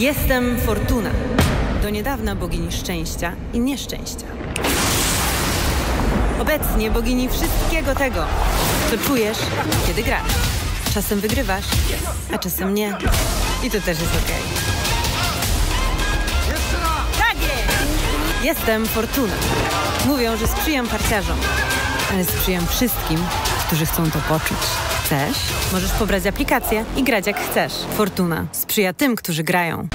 Jestem Fortuna. Do niedawna bogini szczęścia i nieszczęścia. Obecnie bogini wszystkiego tego, co czujesz, kiedy grasz. Czasem wygrywasz, a czasem nie. I to też jest okej. Tak jest! Jestem Fortuna. Mówią, że sprzyjam parciarzom, ale sprzyjam wszystkim, którzy chcą to poczuć. Chcesz? Możesz pobrać aplikację i grać jak chcesz. Fortuna sprzyja tym, którzy grają.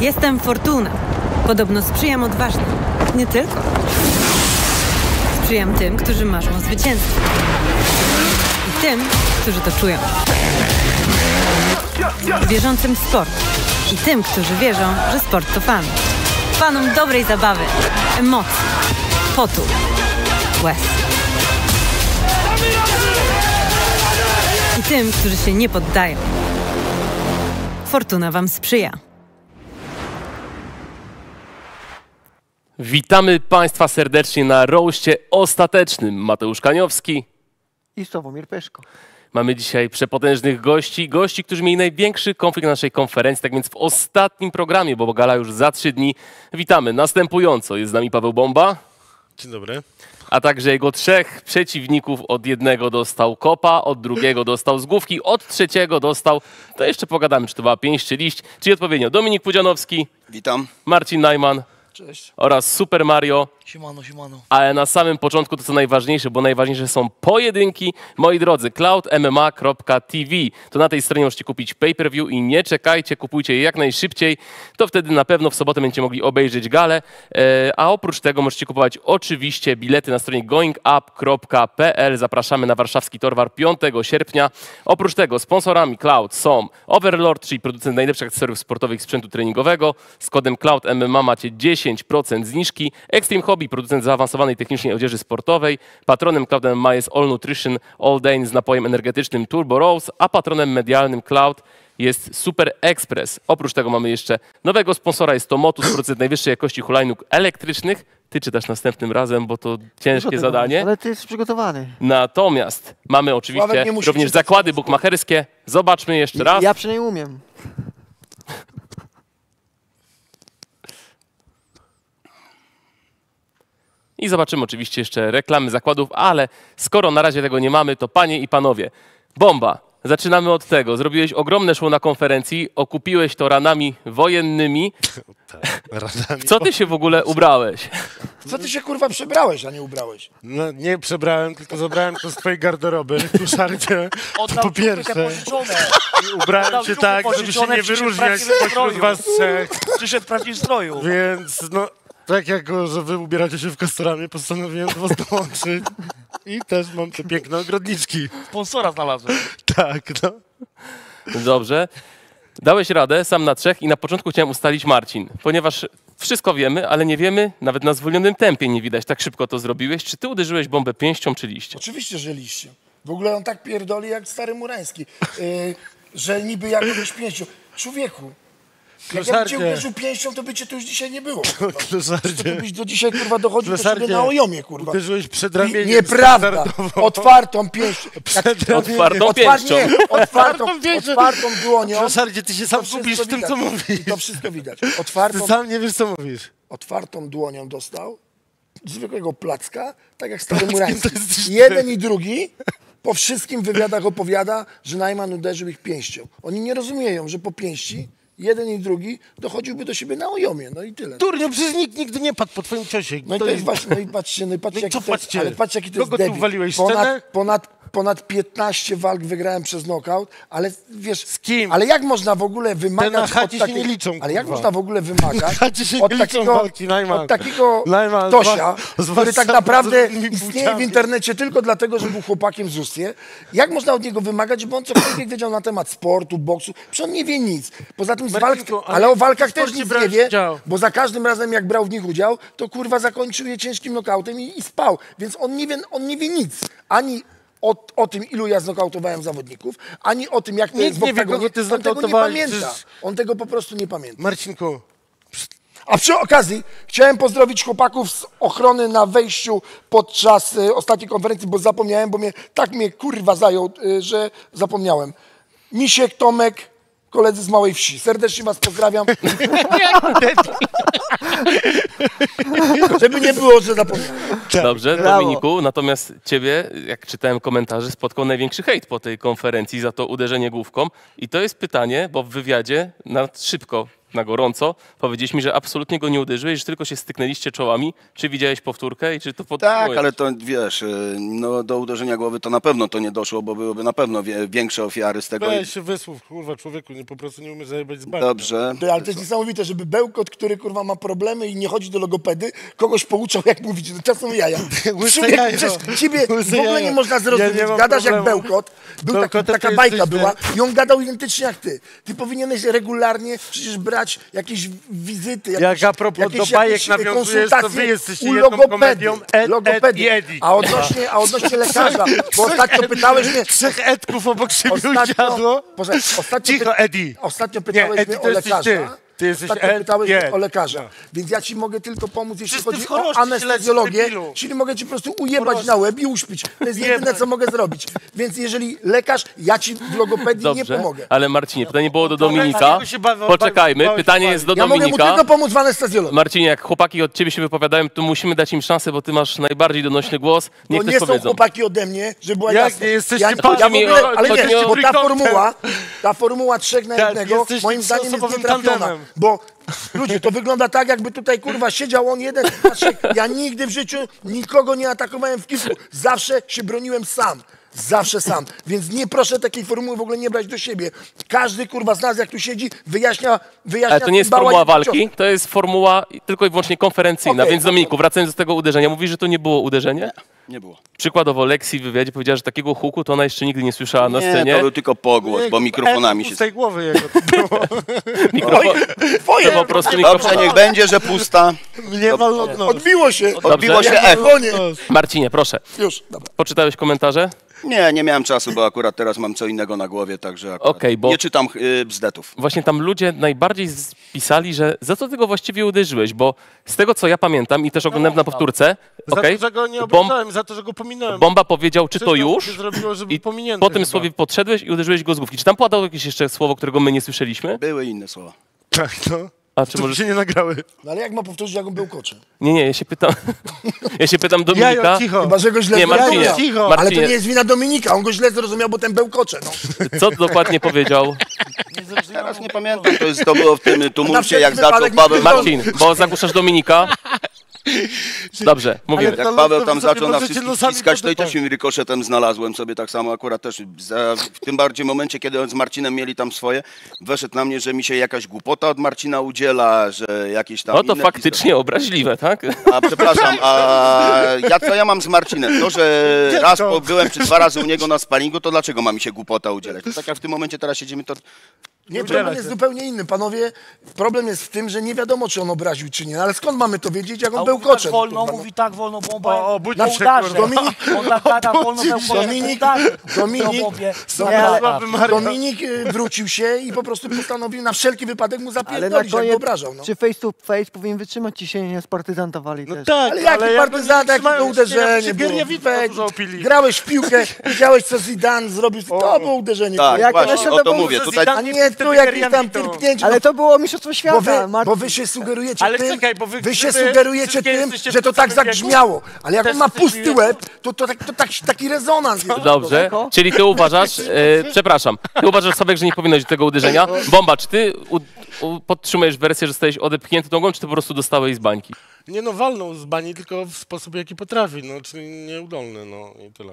Jestem Fortuna. Podobno sprzyjam odważnym. Nie tylko. Sprzyjam tym, którzy marzą o zwycięstwie. I tym, którzy to czują. Wierzącym w sport. I tym, którzy wierzą, że sport to fan. Fanom dobrej zabawy, emocji, potu, łez. I tym, którzy się nie poddają. Fortuna Wam sprzyja. Witamy Państwa serdecznie na roście ostatecznym. Mateusz Kaniowski. I Sławomir Peszko. Mamy dzisiaj przepotężnych gości, gości, którzy mieli największy konflikt na naszej konferencji, tak więc w ostatnim programie, bo gala już za trzy dni. Witamy następująco. Jest z nami Paweł Bomba, Dzień dobry. a także jego trzech przeciwników. Od jednego dostał kopa, od drugiego dostał z główki, od trzeciego dostał, to jeszcze pogadamy, czy to była pięść czy liść, czyli odpowiednio Dominik Pudzianowski, Witam. Marcin Najman Cześć. oraz Super Mario. Siemano, siemano. Ale na samym początku to co najważniejsze, bo najważniejsze są pojedynki. Moi drodzy, cloudmma.tv. To na tej stronie możecie kupić pay-per-view i nie czekajcie, kupujcie je jak najszybciej. To wtedy na pewno w sobotę będziecie mogli obejrzeć galę. E, A oprócz tego możecie kupować oczywiście bilety na stronie goingup.pl. Zapraszamy na warszawski Torwar 5 sierpnia. Oprócz tego sponsorami Cloud są Overlord, czyli producent najlepszych akcesoriów sportowych i sprzętu treningowego. Z kodem CloudMMA macie 10% zniżki. Extreme Hobby, producent zaawansowanej technicznie odzieży sportowej. Patronem Cloud MMA jest All Nutrition All Day z napojem energetycznym Turbo Rose, a patronem medialnym Cloud jest Super Express. Oprócz tego mamy jeszcze nowego sponsora, jest to Motus, producent najwyższej jakości hulajnóg elektrycznych. Ty czytasz następnym razem, bo to ciężkie Dużo tego zadanie. jest, Ale ty jesteś przygotowany. Natomiast mamy oczywiście również zakłady tego. bukmacherskie. Zobaczmy jeszcze raz. Ja przynajmniej umiem. I zobaczymy oczywiście jeszcze reklamy zakładów, ale skoro na razie tego nie mamy, to panie i panowie, bomba. Zaczynamy od tego. Zrobiłeś ogromne show na konferencji, okupiłeś to ranami wojennymi. Radami. Co ty się w ogóle ubrałeś? Co ty się kurwa przebrałeś, a nie ubrałeś? No, nie przebrałem, tylko zabrałem to z twojej garderoby, tu szarcie. To po pierwsze. I ubrałem się tak, żeby się nie wyróżniać spośród was trzech. Przyszedł w prawdziwym stroju. Więc no, tak jak że wy ubieracie się w Castoramie, postanowiłem do was dołączyć. I też mam te piękne ogrodniczki. Sponsora znalazłem. Tak, no. Dobrze. Dałeś radę sam na trzech i na początku chciałem ustalić Marcin, ponieważ wszystko wiemy, ale nie wiemy, nawet na zwolnionym tempie nie widać, tak szybko to zrobiłeś. Czy ty uderzyłeś bombę pięścią czy liściem? Oczywiście, że liście. W ogóle on tak pierdoli jak stary Murański, yy, że niby jakąś pięścią. Człowieku, jak ja uderzył pięścią, to by cię tu już dzisiaj nie było. To ty byś do dzisiaj kurwa dochodził do Kloszardzie. siebie na ojomie, kurwa. Uderzyłeś przed I- ramieniem Nieprawda. Otwartą pięścią. Przed Otwartą pięścią. Nie, otwartą, Otwartą dłonią. Kloszardzie, ty się sam To wszystko gubisz w tym, widać. co mówisz. I to wszystko widać. Ty Otwartą, sam nie wiesz, co mówisz. otwartą dłonią dostał, zwykłego placka, tak jak stary Murański. to ty. Jeden i drugi po wszystkim wywiadach opowiada, że Najman uderzył ich pięścią. Oni nie rozumieją, że po pięści jeden i drugi dochodziłby do siebie na ojomie, no i tyle. Turniu, przecież nikt nigdy nie padł po twoim ciosie. No i to jest właśnie, no i patrzcie, no i patrzcie, No i co jaki to jest, patrzcie? ale patrzcie, jaki to jest Kogo ty debil. uwaliłeś, scenę? ponad, ponad, ponad 15 walk wygrałem przez knockout, ale wiesz... Z kim? Ale jak można w ogóle Te na wymagać chacie od się takiej, nie liczą, Ale jak można w ogóle wymagać od takiego, walki, Najman. od takiego Najman, Tosia, z- który tak naprawdę istnieje w internecie tylko dlatego, że był chłopakiem z Ustwie. Jak można od niego wymagać, żeby on cokolwiek wiedział na temat sportu, boksu? Przecież on nie wie nic. Poza tym z walk, ale o walkach też nic nie wie, udział. bo za każdym razem jak brał w nich udział, to kurwa zakończył je ciężkim nokautem i, i spał. Więc on nie wie, on nie wie nic. Ani o, o tym, ilu ja znokautowałem zawodników, ani o tym, jak to jest w nie wie, kogo ty On tego nie pamięta. On tego po prostu nie pamięta. Marcinku, A przy okazji chciałem pozdrowić chłopaków z ochrony na wejściu podczas y, ostatniej konferencji, bo zapomniałem, bo mnie tak mnie kurwa zajął, y, że zapomniałem. Misiek, Tomek, koledzy z Małej Wsi. Serdecznie was pozdrawiam. Żeby nie było, że zapomniałem. Dobrze, Brawo. Dominiku, natomiast ciebie, jak czytałem komentarze, spotkał największy hejt po tej konferencji za to uderzenie główką. I to jest pytanie, bo w wywiadzie na szybko, na gorąco, powiedzieliśmy, że absolutnie go nie uderzyłeś, że tylko się styknęliście czołami. Czy widziałeś powtórkę i czy to podtrzymujesz? Tak, ale to wiesz, y, no, do uderzenia głowy to na pewno to nie doszło, bo byłyby na pewno większe ofiary z tego. weź się wysłów, kurwa, człowieku, nie, po prostu nie umiesz zajebać z bani. Dobrze. Ty, ale to jest niesamowite, żeby bełkot, który kurwa ma problemy i nie chodzi do logopedy, kogoś pouczał jak mówić. No, czasem jaja. Człowiek, przecież ciebie w ogóle jajo. nie można zrozumieć. Ja Gadasz jak problemu. bełkot. Był taki, to taka bajka była i on gadał identycznie jak ty. Ty powinieneś regularnie przecież brać jakieś wizyty, jakieś, Jak a propos jakieś, do bajek jakieś nawiązujesz, to wy jesteście u jedną logopedy. komedią Ed, Ed. A odnośnie, a odnośnie lekarza, bo ostatnio pytałeś mnie, Trzech Edków obok siebie Ostatnio, usiadło. Boże, ostatnio, Cicho, Eddie. ostatnio pytałeś Eddie mnie o lekarza. ty. Ty jesteś Ed, pytałeś nie o lekarza. No. Więc ja ci mogę tylko pomóc, jeśli chodzi o anestezjologię, czyli mogę ci po prostu ujebać na łeb i uśpić. To jest jedyne, co mogę zrobić. Więc jeżeli lekarz, ja ci w logopedii nie Dobrze, pomogę. ale Marcinie, pytanie było do Dominika. Poczekajmy, pytanie jest do Ja mogę mu Dominika. tylko pomóc w anestezjologii. Marcinie, jak chłopaki od ciebie się wypowiadają, to musimy dać im szansę, bo ty masz najbardziej donośny głos. Niech To nie są powiedzą. chłopaki ode mnie, żeby była Jak jasność. nie jesteście ja, ja o- ale nie, bo ta formuła, ta formuła trzech na Tak, jednego, moim zdaniem jest nietrafiona. Bo ludzie, to wygląda tak, jakby tutaj kurwa siedział on jeden. Patrzcie, ja nigdy w życiu nikogo nie atakowałem w kilku. Zawsze się broniłem sam. Zawsze sam. Więc nie proszę takiej formuły w ogóle nie brać do siebie. Każdy kurwa z nas, jak tu siedzi, wyjaśnia, wyjaśnia Ale to nie jest bała formuła i walki, to jest formuła tylko i wyłącznie konferencyjna. Okej, Więc Dominiku, wracając do tego uderzenia, mówisz, że to nie było uderzenie? Nie było. Przykładowo Lexi w wywiadzie powiedziała, że takiego huku to ona jeszcze nigdy nie słyszała na Nie, scenie. to był tylko pogłos, bo mikrofonami się... z tej głowy jego to było. Mikrofon, Twoje, to po prostu Dobrze, mikrofon. niech będzie, że pusta. Mnie walnął odbiło się. Odbiło się echo. Marcinie, proszę. Już, dobra. Poczytałeś komentarze? Nie, nie miałem czasu, bo akurat teraz mam co innego na głowie, także akurat Okej, bo- nie czytam y, bzdetów. Właśnie tam ludzie najbardziej pisali, że za co ty go właściwie uderzyłeś, bo z tego co ja pamiętam i też oglądałem na powtórce, Za okej, to, że go nie obrażałem, za to, że go pominąłem. Bomba powiedział, czy to już zrobiło, żeby i pominięty po tym chyba. słowie podszedłeś i uderzyłeś go z główki. Czy tam padło jakieś jeszcze słowo, którego my nie słyszeliśmy? Były inne słowa. Tak, no. A czy To może... się nie nagrały. No ale jak ma powtórzyć, jak on był koczem? Nie, nie, ja się pytam, ja się pytam Dominika. Jajo, cicho. Chyba, że go źle Nie, Marcinie, cicho. Ale to Marcinie, nie jest wina Dominika, on go źle zrozumiał, bo ten bełkocze, no. co dokładnie powiedział Teraz nie pamiętam, to, jest, to było w tym tumulcie, wszelki jak zaczął wypadek Paweł... Marcin, bo zagłuszasz Dominika? Dobrze. Ale Jak Paweł tam zaczął na wszystkich ściskać, to i też mi rykoszetem znalazłem sobie tak samo akurat też. W tym bardziej momencie, kiedy on z Marcinem mieli tam swoje, weszedł na mnie, że mi się jakaś głupota od Marcina udziela, że jakieś tam No to faktycznie obraźliwe, tak? A przepraszam, a ja co ja mam z Marcinem? To, że raz po, byłem czy dwa razy u niego na sparingu, to dlaczego ma mi się głupota udzielać? To tak jak w tym momencie teraz siedzimy, to Nie, problem jest zupełnie inny. Panowie, problem jest w tym, że nie wiadomo, czy on obraził, czy nie. Ale skąd mamy to wiedzieć, jak on był mówi tak koczem? wolno, no. mówi tak wolno, bo on O, obudź na się, udarze. Dominik- On tak gada wolno, Dominik- Dominik, tak. Dominik- y, wrócił się i po prostu postanowił na wszelki wypadek mu zapierdolić, jak go obrażał. No. czy face to face powinien wytrzymać ciśnienie z partyzantowali No też. tak, Ale jaki jak partyzant, jakie to uderzenie było. Grałeś w piłkę, widziałeś, co Zidane zrobił. To było uderzenie. tak, właśnie, o to mówię. Tutaj A nie efektu jakichś tam tyrpnięć. Ale to było Mistrzostwo Bo Świata, wy, Marcin. bo wy się sugerujecie Ale tym, czekaj, bo wy- wy się wy sugerujecie tym, że to tak zabrzmiało. Ale jak on ma pusty łeb, to, to, tak, to tak, taki rezonans jest. Dobrze, czyli ty uważasz, e, przepraszam, ty uważasz sobie, że nie powinno być tego uderzenia. Bomba, czy ty u, u, podtrzymujesz wersję, że zostałeś odepchnięty nogą, czy ty po prostu dostałeś z bańki? Nie no, walnął z bani tylko w sposób, jaki potrafi, no, czyli nieudolny, no i tyle.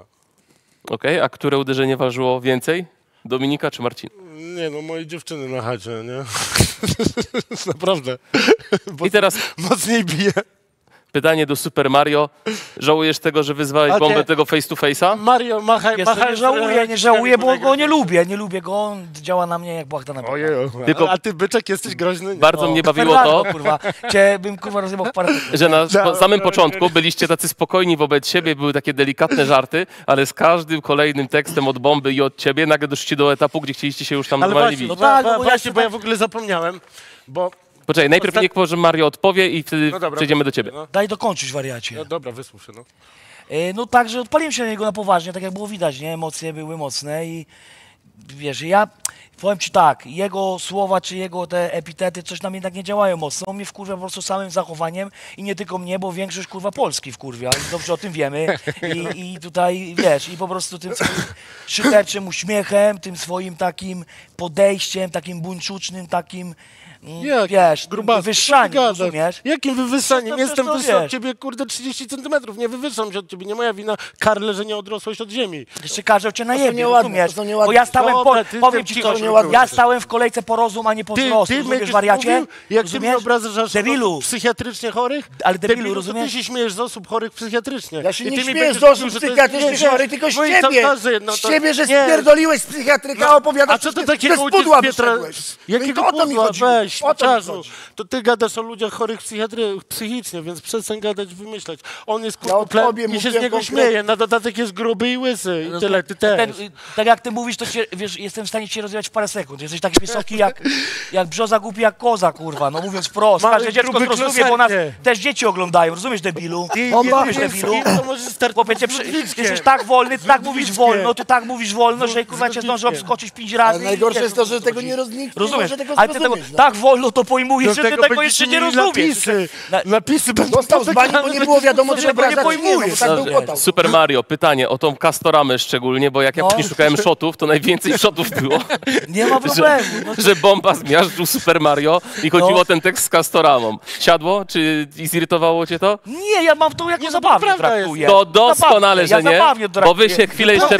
Okej, a które uderzenie ważyło więcej? Dominika czy Marcin? Nie no, moje dziewczyny na chacie, nie? Naprawdę. I teraz mocniej bije. Pytanie do Super Mario. Żałujesz tego, że wyzwałeś ty- bombę tego face to face'a? Mario, machaj, co, machaj. nie żałuję, nie żałuję, bo go nie lubię, nie lubię go, on działa na mnie jak błachta na Ojej, Tylko- a ty byczek jesteś groźny? Nie. Bardzo mnie bawiło to, kurwa, cię bym kurwa rozjebał w parę że na po samym początku byliście tacy spokojni wobec siebie, były takie delikatne żarty, ale z każdym kolejnym tekstem od bomby i od ciebie nagle doszliście do etapu, gdzie chcieliście się już tam Ale normalnie właśnie, no tak, no bo ja właśnie, bo ja tak- w ogóle zapomniałem, bo... Poczekaj, najpierw niech może Mario odpowie i wtedy No dobra, przejdziemy do ciebie. No, Daj dokończyć, wariacie. no dobra, wysłuchaj, no. E, No tak, że odpaliłem się na niego na poważnie, tak jak było widać, nie? Emocje były mocne i wiesz, ja powiem ci tak, jego słowa czy jego te epitety coś na mnie tak nie działają mocno. On mnie wkurwia po prostu samym zachowaniem i nie tylko mnie, bo większość kurwa Polski wkurwia i dobrze o tym wiemy. I, i tutaj wiesz, i po prostu tym swoim szyderczym uśmiechem, tym swoim takim podejściem, takim buńczucznym, takim Jak? wiesz, Grubasy, ty gadasz? rozumiesz? Jakim wywyższaniem? Jestem wyższy od ciebie, kurde, 30 centymetrów. Nie wywyższam się od ciebie. Nie moja wina, Karle, że nie odrosłeś od ziemi. Jeszcze każą cię na są jebie, rozumiesz? Bo ja stałem, po, Dobra, ty- powiem ty ci coś, ja stałem w kolejce po rozum, a nie po Ty, wzrost, ty rozumiesz, będziesz wariacie? mówił, jak ty mnie rozumiesz? obrażasz Debilu, psychiatrycznie chorych? Ale debilu, rozumiesz? To ty się śmiejesz z osób chorych psychiatrycznie. Ja się I nie ty mi śmieję z osób mówił, że to jest- psychiatrycznych nie, chorych, tylko z no ciebie. no Z ciebie, że nie. spierdoliłeś z psychiatryka, a opowiadasz że z pudła wyszedłeś. No Jakiego pudła? Weź, O to ty gadasz o ludziach chorych psychiatry, psychicznie, więc przestań gadać, wymyślać. On jest Ja kurwa, tobie i się z niego konkretnie. śmieje, na dodatek jest gruby i łysy i tyle, ty też. Ten, tak jak ty mówisz, to cię, wiesz, jestem w stanie cię rozwijać w parę sekund. Jesteś taki wysoki jak, jak brzoza głupi jak koza, kurwa, no mówiąc wprost. Każde dziecko zrozumie, bo nas też dzieci oglądają, rozumiesz debilu? Ty nie Rozumiesz, wiesz, debilu? Chłopie, jesteś tak wolny, ty tak mówisz wolno, ty tak mówisz wolno, że kurwa cię Ludwickiem. obskoczyć pięć razy. Najgorsze jest to, że tego chodzi. nie roz- nikt nie Rozumiesz, tego ale ty tego no. tak wolno to pojmujesz, że ty tego jeszcze nie rozumiesz. Napisy, Na- napisy będą Dostał z bani, bo nie było wiadomo, że czy tego nie no, pojmujesz. tak. Super Mario, pytanie o tą Castoramę szczególnie, bo jak ja No. później szukałem shotów, to najwięcej shotów było, Nie ma problemu. No, że bomba zmiażdżył Super Mario i chodziło No. o ten tekst z Castoramą. Siadło? Czy zirytowało cię to? nie, ja mam to jako no, prawda traktuję. To doskonale, że nie, bo wy się chwilę jeszcze,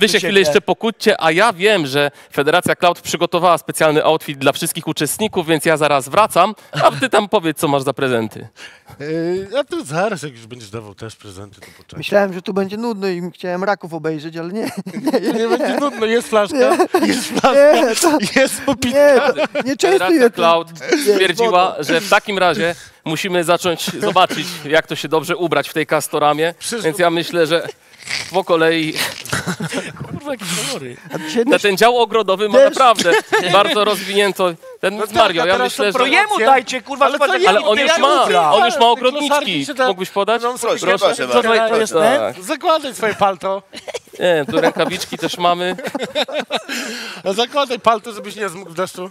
wy się chwilę jeszcze pokłóćcie, a ja wiem, że Federacja Cloud przygotowała specjalny outfit dla wszystkich uczestników, więc ja zaraz wracam, a ty tam powiedz, co masz za prezenty. Yy, a tu zaraz, jak już będziesz dawał też prezenty, to poczekaj. Myślałem, że tu będzie nudno i chciałem raków obejrzeć, ale nie. Nie będzie nudno, jest flaszka, jest Nie, flaszka, to, jest popitka. nie, to, nie częstuję to. Cloud stwierdziła, że w takim razie musimy zacząć zobaczyć, jak to się dobrze ubrać w tej kastoramie, więc ja myślę, że po kolei Kurwa, jakie kolory. Na ten dział ogrodowy ma Też. naprawdę bardzo rozwinięto. Ten No tak, Mario, a ja myślę, że... jemu dajcie, kurwa, Ale co Ale on już ma, on już ma ogrodniczki. Mógłbyś podać? No, Proszę, Proszę. proszę Co to bardzo. to jest? Tak. Zakładaj swoje palto. Nie, tu rękawiczki też mamy. A zakładaj palto, żebyś nie zmógł w deszczu.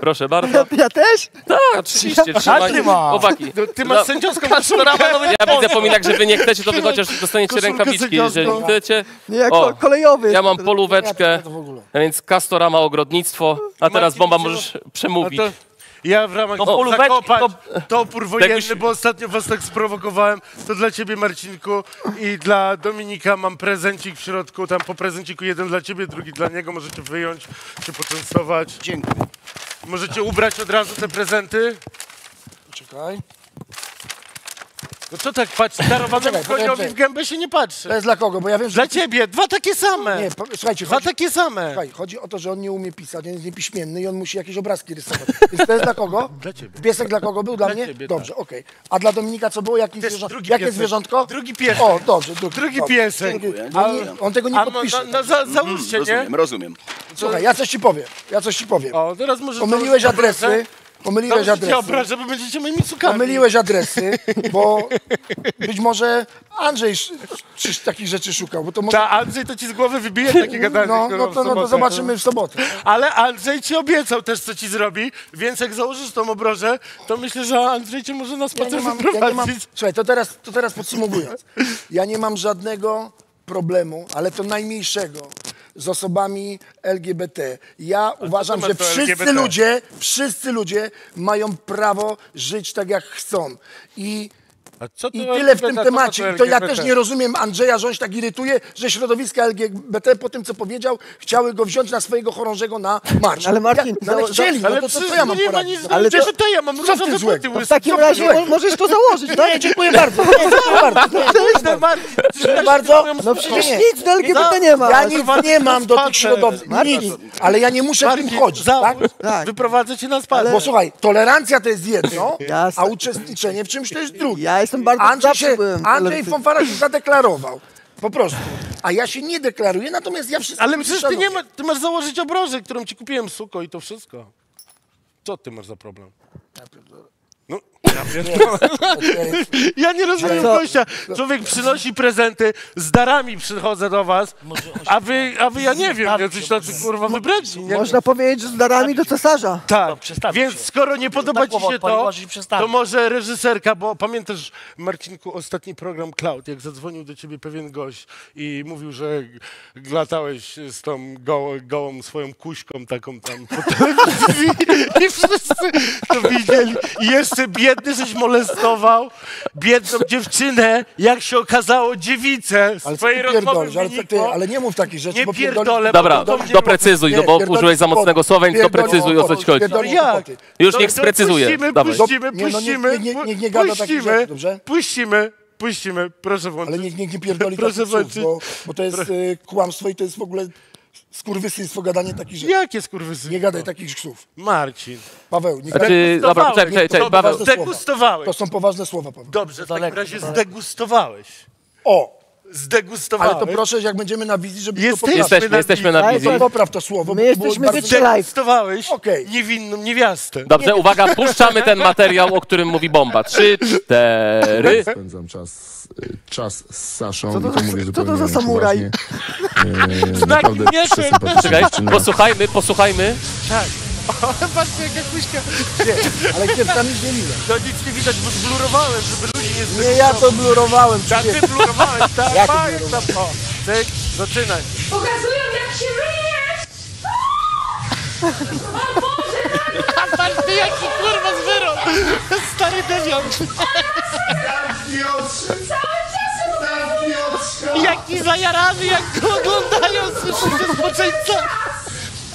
Proszę bardzo. ja, ja też? Tak, oczywiście, trzymaj. Każdy ma. Chłopaki. No, Ty masz Za- sędziowską nowy Ja widzę pominak, że wy nie chcecie, to wy chociaż dostaniecie Koszulkę rękawiczki. Jeżeli chcecie. Nie, jak O, ko- kolejowy. Ja mam polóweczkę, więc Kastorama ogrodnictwo. A teraz bomba możesz No przemówić. to ja w ramach No, o, polóweczki zakopać to- to opór wojenny, musi- bo ostatnio was tak sprowokowałem, to dla ciebie Marcinku i dla Dominika mam prezencik w środku, tam po prezenciku jeden dla ciebie, drugi dla niego, możecie wyjąć, się poczęstować. Dziękuję. Możecie ubrać od razu te prezenty. Czekaj. No co tak patrz, darowanemu koniowi w gębę się nie patrzy. To jest dla kogo? Bo ja wiem, że... Dla ciebie, dwa takie same. Nie, po, słuchajcie, Dwa chodzi, takie same. słuchaj, chodzi o to, że on nie umie pisać, on jest niepiśmienny i on musi jakieś obrazki rysować. Więc to jest dla kogo? Dla ciebie. Piesek dla kogo był? Dla, Dla mnie? ciebie, dobrze, okej. A dla Dominika co było? Jakie, Też zwierząt... drugi Jakie piesek. zwierzątątko? Drugi piesek. O, dobrze. Drugi, Drugi dobrze. piesek. Dziękuję. Bo nie, on tego nie A no, podpisze. no, no za, załóżcie, nie? Rozumiem, rozumiem. Słuchaj, ja coś ci powiem. Ja coś ci powiem. O, teraz możesz... Pomyliłeś adresy. Pomyliłeś Dobrze adresy. bo będziecie moimi sukami. Pomyliłeś adresy, bo być może Andrzej takich rzeczy szukał, bo to może... Ta Andrzej to ci z głowy wybije takie gadanie. No, kurwa, no, w to, no to zobaczymy w sobotę. Ale Andrzej ci obiecał też, co ci zrobi, więc jak założysz tą obrożę, to myślę, że Andrzej cię może na Ja spacer nie mam, ja nie mam, wyprowadzić. słuchaj, to teraz, to teraz podsumowując. Ja nie mam żadnego problemu, ale to najmniejszego z osobami LGBT. Ja uważam, że wszyscy LGBT? ludzie, wszyscy ludzie mają prawo żyć tak, jak chcą. I I to tyle w tym temacie. I to ja też nie rozumiem Andrzeja, że on się tak irytuje, że środowiska LGBT po tym, co powiedział, chciały go wziąć na swojego chorążego na marsz. Ale Marcin, ja, no, ale chcieli, no Ale to, to co ja to mam nie ma poradzić? nic no? Ale to- to, ja mam co różowe ty buty złego? To w takim razie możesz to założyć, No tak? nie, dziękuję bardzo. Dziękuję bardzo. No przecież nic do LGBT nie ma. Ja nic nie mam do tych środowisk, nic, ale ja nie muszę w tym chodzić, tak? Tak. wyprowadzę cię na spacer. Bo słuchaj, tolerancja to jest jedno, a uczestniczenie w czymś to jest drugie. Jestem bardzo- Andrzej, się, byłem Andrzej. Fonfara się zadeklarował. Po prostu. A ja się nie deklaruję, natomiast ja wszystko Ale przecież ty nie ma, ty masz założyć obrożę, którą ci kupiłem, suko, i to wszystko. Co ty masz za problem? No, ja. Ja nie rozumiem co? gościa. Człowiek przynosi prezenty, z darami przychodzę do was, a wy, a wy ja nie wiem, jacyś tacy kurwa wybrędzi, nie? Można powiedzieć, że z darami do cesarza. Tak, No, więc skoro nie podoba Tak ci głowa się to, to może reżyserka, bo pamiętasz, Marcinku, ostatni program Cloud, jak zadzwonił do ciebie pewien gość i mówił, że glatałeś z tą gołą, gołą swoją kuśką taką tam po telewizji i wszyscy to widzieli. I jeszcze biedny żeś molestował, biedną dziewczynę, jak się okazało, dziewicę. Ale Z co ty twojej rozmowy pierdolisz, ale, co ty, ale nie mów takich rzeczy, Nie bo pierdolę, Dobra, doprecyzuj, no Nie, bo użyłeś za mocnego słowa, więc doprecyzuj o co ci chodzi. jak? Już niech sprecyzuje. Puścimy, puścimy, no, niech- puścimy, puścimy? Puścimy, puścimy, proszę włączyć. Ale niech, niech nie pierdoli Proszę takich słów, bo, bo to jest y, kłamstwo i to jest w ogóle skurwysyństwo, gadanie takich rzeczy. Jakie skurwysyny? Nie gadaj takich słów. Marcin. Paweł, nie Znaczy, gadaj. dobra, czekaj, czekaj, czekaj, Dobra, Paweł. Zdegustowałeś. To są poważne słowa, Paweł. Dobrze, w takim razie zdegustowałeś. O, Zdegustowałeś. ale to proszę, jak będziemy na wizji, żeby Jesteś- to. Jesteśmy, jesteśmy na wizji. to- Popraw to słowo. My jesteśmy bardzo-. Zdegustowałeś Okej. niewinną niewiastę. Dobrze, uwaga, puszczamy ten materiał, o którym mówi bomba. Trzy, cztery. Spędzam czas, y, czas z Saszą Co to i to za- mówię co to za samuraj? poważnie. E, naprawdę przesympatyczna Czekaj, posłuchajmy, posłuchajmy. Tak. O, patrzcie, jaka kuśka. Ale gdzie tam nic nie widać. No nic nie widać, bo zblurowałem, żeby ludzi nie Nie, ja to blurowałem. Tak, ty blurowałeś, tak, Ja tak, tak. O, cyk, zaczynaj. Pokazują jak się myjesz! A patrzcie, jaki kurwa zwyrok. Stary dewiant. Jaki zajarany, jak go oglądają, słyszycie zboczeńca.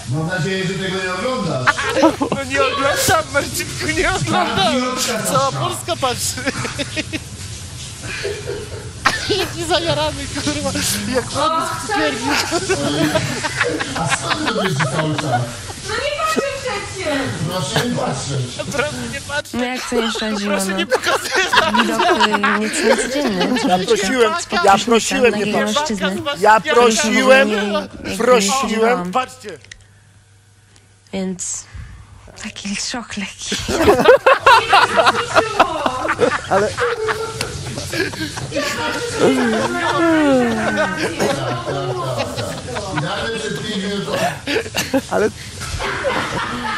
Mam nadzieję, że tego nie oglądasz. No nie oglądam, Marcinku, nie oglądam. Cała Polska patrzy. Jaki zajarany, kurwa. Jak chłopiec w cukierni. To jest cały czas. No nie patrzę przecież! Proszę nie patrzeć. Proszę nie patrzeć. No jak co nie szczędziło, Proszę no. nie pokazywać. Widok y, nie codzienny. Ja prosiłem, ja prosiłem nie patrzeć. Ja prosiłem, prosiłem. Patrzcie. and aquele chocolate. Ale... Alle.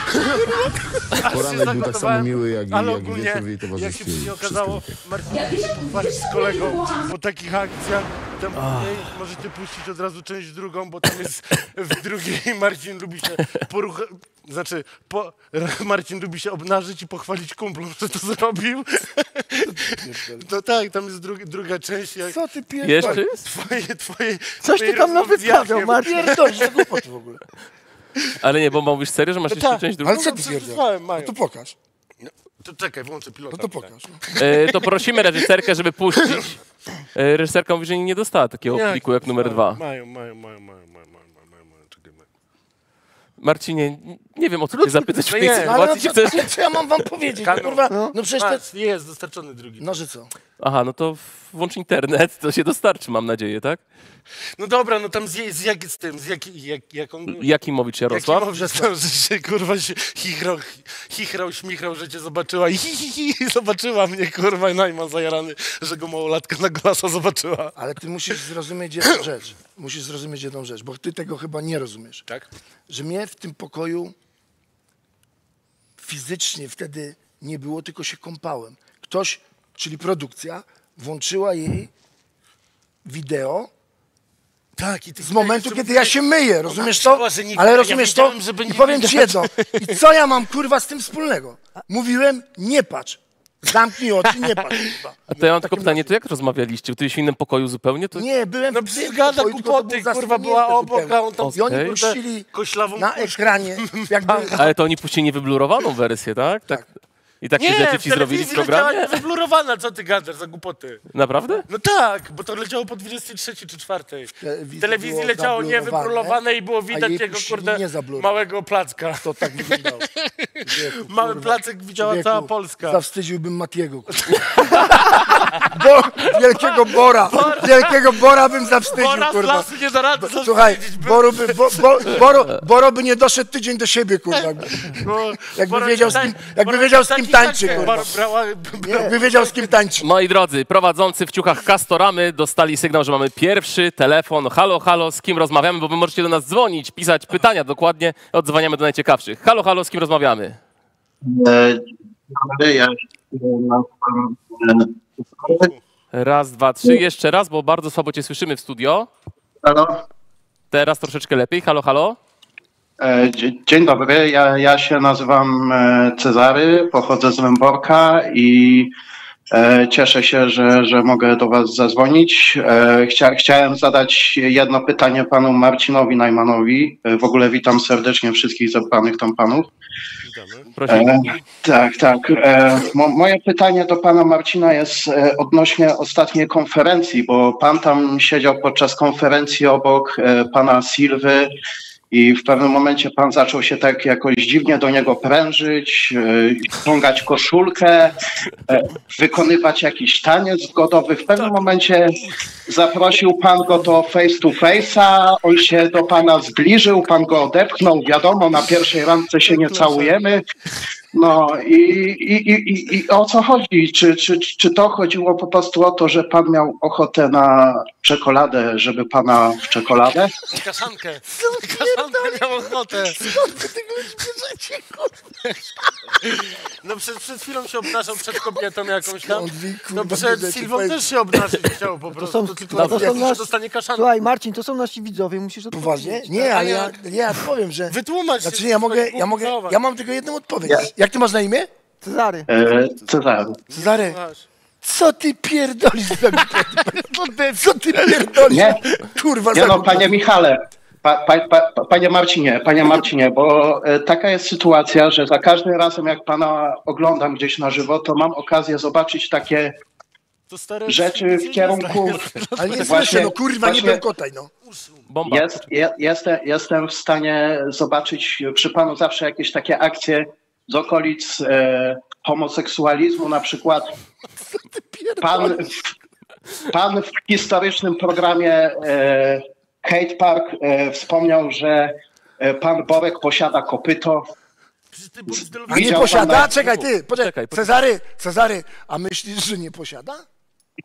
Poranek był tak samo miły, jak, Ale jak ogólnie, wieczór w jej jak się towarzystwie. później okazało, Marcin pochwalić z kolegą po takich akcjach, tam później możecie puścić od razu część drugą, bo tam jest w drugiej Marcin lubi się poruchać, znaczy po, Marcin lubi się obnażyć i pochwalić kumplom, że to zrobił. No tak, tam jest drugi, druga część. Jak Co ty pierdolisz? Jeszcze jest? twoje, twoje, coś ty tam Jackiem. Marcin. Pierdolisz, za głupoty w ogóle. Ale nie, bomba, mówisz serio, że masz jeszcze tak. część drugą? Ale co ty wysłałem, No mają. to pokaż. To czekaj, włączę pilota. No to pokaż. No. E, to prosimy reżyserkę, żeby puścić. E, reżyserka mówi, że nie dostała takiego Nie, pliku jak numer dwa. Mają, mają, mają, mają, mają, mają, mają, mają, mają, mają. Marcinie, nie wiem o co cię zapytać w No tej nie, No, ale no, sytuacji. co, Chcesz... co ja mam wam powiedzieć? No, kurwa, no przecież to... Masz, jest dostarczony drugi. No, że co? Aha, no to włącz internet, to się dostarczy, mam nadzieję, tak? No dobra, no tam z, z, jak, z tym, z jaki, jak, jak on... Jakimowicz Jarosław? Jaki że, tam, że się kurwa się chichrał, chichrał, śmichrał, że cię zobaczyła i hi, hi, hi, zobaczyła mnie kurwa i Najman zajarany, że go małolatka na golasa zobaczyła. Ale ty musisz zrozumieć jedną rzecz. Musisz zrozumieć jedną rzecz, bo ty tego chyba nie rozumiesz. Tak? Że mnie w tym pokoju fizycznie wtedy nie było, tylko się kąpałem. Ktoś, czyli produkcja, włączyła jej wideo Tak, i z momentu, kiedy ja się myję, rozumiesz to? Ale rozumiesz to? I powiem ci jedno. I co ja mam kurwa z tym wspólnego? Mówiłem, nie patrz. Zamknij oczy, nie patrz. kurwa. A to ja mam tylko pytanie, to jak rozmawialiście? Ty w innym pokoju zupełnie? To... Nie, byłem No w tym gada pokoju, tylko to głupoty, było kurwa, była zasłonięte obok, a on tam I oni puścili koślawą na ekranie, jakby... Ale to oni puścili niewyblurowaną wersję, tak? tak. I takie Nie, rzeczy ci zrobili w telewizji leciała programie? wyblurowana, co ty gadasz za głupoty? Naprawdę? No tak, bo to leciało po 23 czy 4. telewizji W telewizji leciało niewybrulowane i było widać jego, kurde, małego placka. To tak wyglądało. Mały placek widziała Wieku, cała Polska. Zawstydziłbym Matiego. Bo, wielkiego Bora. Wielkiego Bora bym zawstydził, Bora kurwa. lasu nie da rady Słuchaj, Boru by, bo, bo, Boro, Boro by nie doszedł tydzień do siebie, kurwa. Jakby Bora wiedział, z kim, jakby Bora wiedział, z kim tańczy, kurwa. Wiedział, z kim tańczy. Moi drodzy, prowadzący w ciuchach Castoramy dostali sygnał, że mamy pierwszy telefon. Halo, halo, z kim rozmawiamy? Bo wy możecie do nas dzwonić, pisać pytania dokładnie. Odzwaniamy do najciekawszych. Halo, halo, z kim rozmawiamy? E, Raz, dwa, trzy. Jeszcze raz, bo bardzo słabo cię słyszymy w studio. Halo? Teraz troszeczkę lepiej. Halo, halo. E, dzie- Dzień dobry, ja, ja się nazywam e, Cezary, pochodzę z Lęborka i e, cieszę się, że, że mogę do Was zadzwonić. Chcia, chciałem zadać jedno pytanie panu Marcinowi Najmanowi. W ogóle witam serdecznie wszystkich zebranych tam panów. E, tak, tak. E, mo, moje pytanie do pana Marcina jest e, odnośnie ostatniej konferencji, bo pan tam siedział podczas konferencji obok pana Silwy i w pewnym momencie pan zaczął się tak jakoś dziwnie do niego prężyć, e, ściągać koszulkę, e, wykonywać jakiś taniec zgodowy. W pewnym momencie zaprosił pan go do face to face'a, on się do pana zbliżył, pan go odepchnął, wiadomo, na pierwszej randce się nie całujemy. No i, i, i, i, i o co chodzi? Czy, czy, czy to chodziło po prostu o to, że pan miał ochotę na czekoladę, żeby pana w czekoladę? Kaszankę. Kaszankę miał ochotę. No przed, przed chwilą się obnażał przed kobietą jakąś tam. Skąd No przed Sylwą też się obnażyć chciał po To prostu. są, To tylko to są nasi, dostanie kaszankę. Słuchaj, Marcin, to są nasi widzowie, musisz odpowiedzieć. Poważnie? Nie, ale ja, nie, ja powiem, że... Wytłumacz Znaczy się, ja mogę, ja mogę, ja mam tylko jedną odpowiedź. Jak ty masz na imię? Cezary. E, Cezary. Cezary, co ty pierdolisz za głupoty? Co ty pierdolisz? Nie. Kurwa, Nie no, panie Michale, pa, pa, pa, panie Marcinie, panie Marcinie, bo e, taka jest sytuacja, że za każdym razem jak pana oglądam gdzieś na żywo, to mam okazję zobaczyć takie To stare rzeczy w kierunku... Ale nie Właśnie- słyszę, no kurwa, nie właśnie- bełkotaj, no. Jest, je, jestem, jestem w stanie zobaczyć przy panu zawsze jakieś takie akcje z okolic e, homoseksualizmu, na przykład pan, pan w historycznym programie e, Hate Park e, wspomniał, że e, pan Borek posiada kopyto. A nie posiada? Czekaj, ty, poczekaj. Czekaj, poczekaj. Cezary, Cezary, a myślisz, że nie posiada?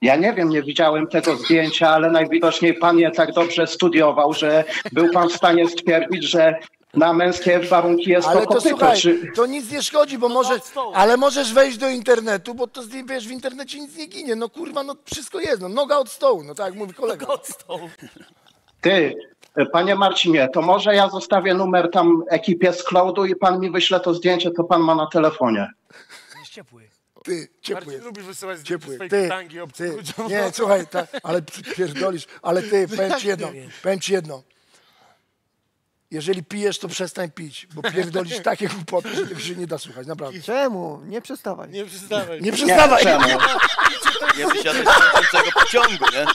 Ja nie wiem, nie widziałem tego zdjęcia, ale najwidoczniej pan je tak dobrze studiował, że był pan w stanie stwierdzić, że na męskie warunki jest Ale to to kopyto. słuchaj, Czy... to nic nie szkodzi, bo możesz, od stołu. ale możesz wejść do internetu, bo to wiesz, w internecie nic nie ginie. No kurwa, no wszystko jest, no noga od stołu, no tak jak mówi kolega. Ty, panie Marcinie, to może ja zostawię numer tam ekipie z Cloudu i pan mi wyśle to zdjęcie, to pan ma na telefonie. Jest ciepły. Ty, ciepły Marcin jest. lubi wysyłać Ciepły. swoje Ty, tangi ty, nie, słuchaj, ta, ale pierdolisz, ale ty, powiem ci jedno, powiem ci jedno. Jeżeli pijesz, to przestań pić, bo pierdolisz takie głupoty, że tego się nie da słuchać, naprawdę. Czemu? Nie przestawaj. Nie przystawaj. Nie przestawaj! Czemu? Nie wysiadać z kończącego pociągu, nie?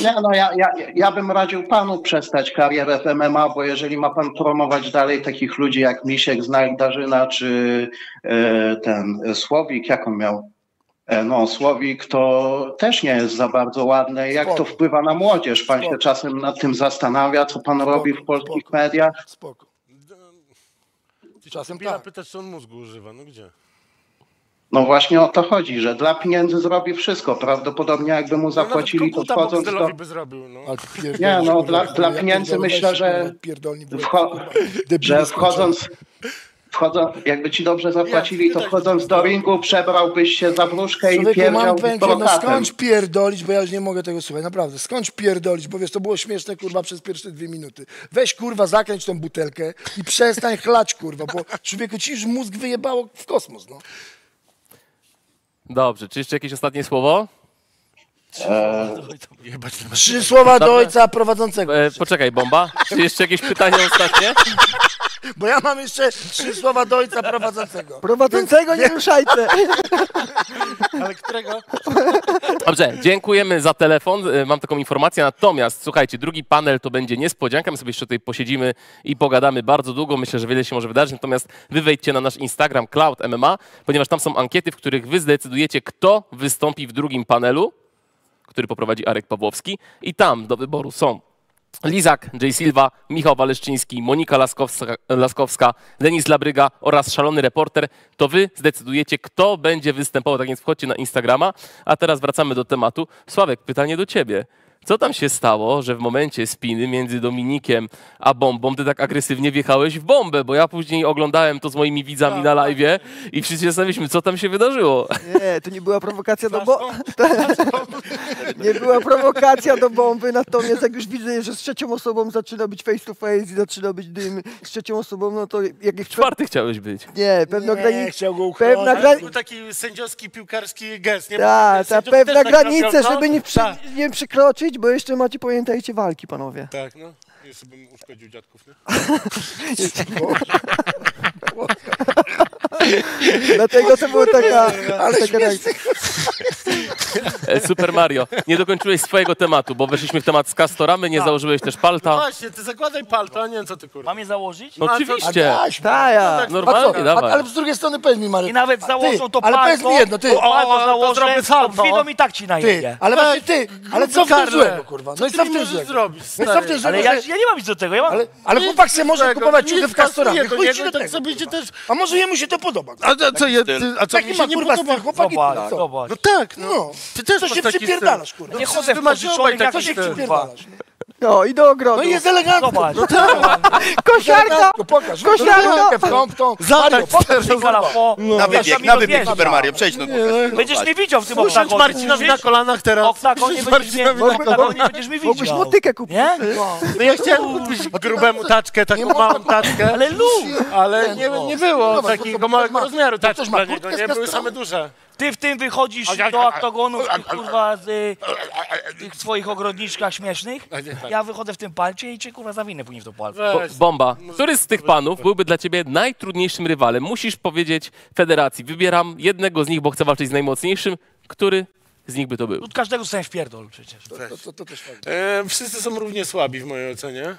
Nie, no ja, ja, ja bym radził panu przestać karierę w MMA, bo jeżeli ma pan promować dalej takich ludzi jak Misiek, Znak Darzyna, czy e, ten Słowik, jak on miał? E, No, Słowik to też nie jest za bardzo ładne. Jak to Spoko. wpływa na młodzież? Pan się Spoko. czasem nad tym zastanawia, co pan robi w polskich spoko. mediach? Spoko. Czasem Bila tak. pytasz, czy on mózgu używa. No gdzie? No właśnie o to chodzi, że dla pieniędzy zrobi wszystko. Prawdopodobnie jakby mu No, zapłacili, to komputa wchodząc do... By zrobił, no. Nie, no, kurwa, dla- dla pieniędzy myślę, że łeb, wcho- że wchodząc, wchodząc, jakby ci dobrze zapłacili, to wchodząc do ringu przebrałbyś się za wróżkę i pierdział mam pękę, no skądś pierdolić, bo ja już nie mogę tego słuchać, naprawdę. Skądś pierdolić, bo wiesz, to było śmieszne, kurwa, przez pierwsze dwie minuty. Weź, kurwa, zakręć tą butelkę i przestań chlać, kurwa, bo człowieku, ci już mózg wyjebało w kosmos, no. Dobrze, czy jeszcze jakieś ostatnie słowo? Trzy słowa do ojca prowadzącego. E, poczekaj, bomba. Czy jeszcze jakieś pytania ostatnie? Bo ja mam jeszcze trzy słowa do ojca prowadzącego. Prowadzącego nie ruszajcie. Ale którego? Dobrze, dziękujemy za telefon. E, Mam taką informację. Natomiast słuchajcie, drugi panel to będzie niespodzianka. My sobie jeszcze tutaj posiedzimy i pogadamy bardzo długo. Myślę, że wiele się może wydarzyć. Natomiast wy wejdźcie na nasz Instagram Cloud MMA, ponieważ tam są ankiety, w których wy zdecydujecie, kto wystąpi w drugim panelu, który poprowadzi Arek Pawłowski. I tam do wyboru są Lizak, J. Silva, Michał Waleszczyński, Monika Laskowska, Laskowska, Denis Labryga oraz szalony reporter. To wy zdecydujecie, kto będzie występował. Tak więc wchodźcie na Instagrama. A teraz wracamy do tematu. Sławek, pytanie do ciebie. Co tam się stało, że w momencie spiny między Dominikiem a bombą ty tak agresywnie wjechałeś w bombę? Bo ja później oglądałem to z moimi widzami na live i wszyscy się zastanawialiśmy, co tam się wydarzyło. Nie, to nie była prowokacja do bomby. Nie była prowokacja do bomby, natomiast jak już widzę, że z trzecią osobą zaczyna być face to face i zaczyna być dym z trzecią osobą, no to jak w Czwarty chciałeś być. Nie, pewna Nie, granica. chciał go uchronić. Pewna Ale granica. był taki sędziowski, piłkarski gest, nie? Tak, ta pewna tak granica, no. żeby nie, przy, Tak, nie przekroczyć, bo jeszcze macie, pamiętajcie, walki, panowie. tak, no. Jeszcze bym uszkodził dziadków, nie? Dlatego to była taka, taka reakcja. E, Super Mario, nie dokończyłeś swojego tematu, bo weszliśmy w temat z Castoramy, nie założyłeś też palta. Właśnie, ty zakładaj palto, a nie wiem co ty kurwa. Mam je założyć? No A co- oczywiście. Daś, Taja. Normalnie, a, dawaj. ale z drugiej strony powiedz mi, Marek. I nawet założą to ale palto, powiedz mi jedno, ty. O, to założę, zrobię to salto. widzą i tak ci Ty, najedzie. ale właśnie ty, ale co w tym Karle, złego, kurwa? co No i ty co w mi tym możesz złego? zrobić, No i co w stary? tym złego? Ale ja, że- ja nie mam nic do tego, ja mam... Ale, ale chłopak se może kupować nic ciuchy w pasuje kastorach. do Chuj niego, ci do tak tego. sobie też... A może jemu się to podoba? A to, co, je, ty, a co Taki mi ma się nie kurwa podoba? styl, chłopaki, zobacz. No tak, no. No, Ty też masz się taki styl. przypierdalasz, kurwa? Nie chodzę w pożyczonych Co się przypierdalasz? No i do ogrodu. No i jest elegancko. Zobacz. Kosiarka! Elegancko, Pokaż. Kosiarka! W. Zobacz, Mario, pokaż. Na wybieg, na wybieg Super Mario, przejdź no. Będziesz mnie widział w tym oktagonie. Marcinowi na kolanach teraz. Oktagonie będziesz mnie, oktagonie będziesz Mógłbyś widział. motykę kupić. Nie? No ja chciałem kupić grubemu taczkę, taką małą taczkę. Ale lu! Ale nie, nie było takiego małego ma- rozmiaru to taczki dla niego, nie? Były same duże. Ty w tym wychodzisz do oktagonu, kurwa, z y, tych swoich ogrodniczkach śmiesznych. Tak. Ja wychodzę w tym palcie i cię, kurwa, zawinę później w to palce. Bo, bomba. Który z tych panów byłby dla ciebie najtrudniejszym rywalem? Musisz powiedzieć federacji. Wybieram jednego z nich, bo chcę walczyć z najmocniejszym. Który z nich by to był? Tu każdego sobie w pierdol przecież. To, to, to też. E, wszyscy są równie słabi w mojej ocenie.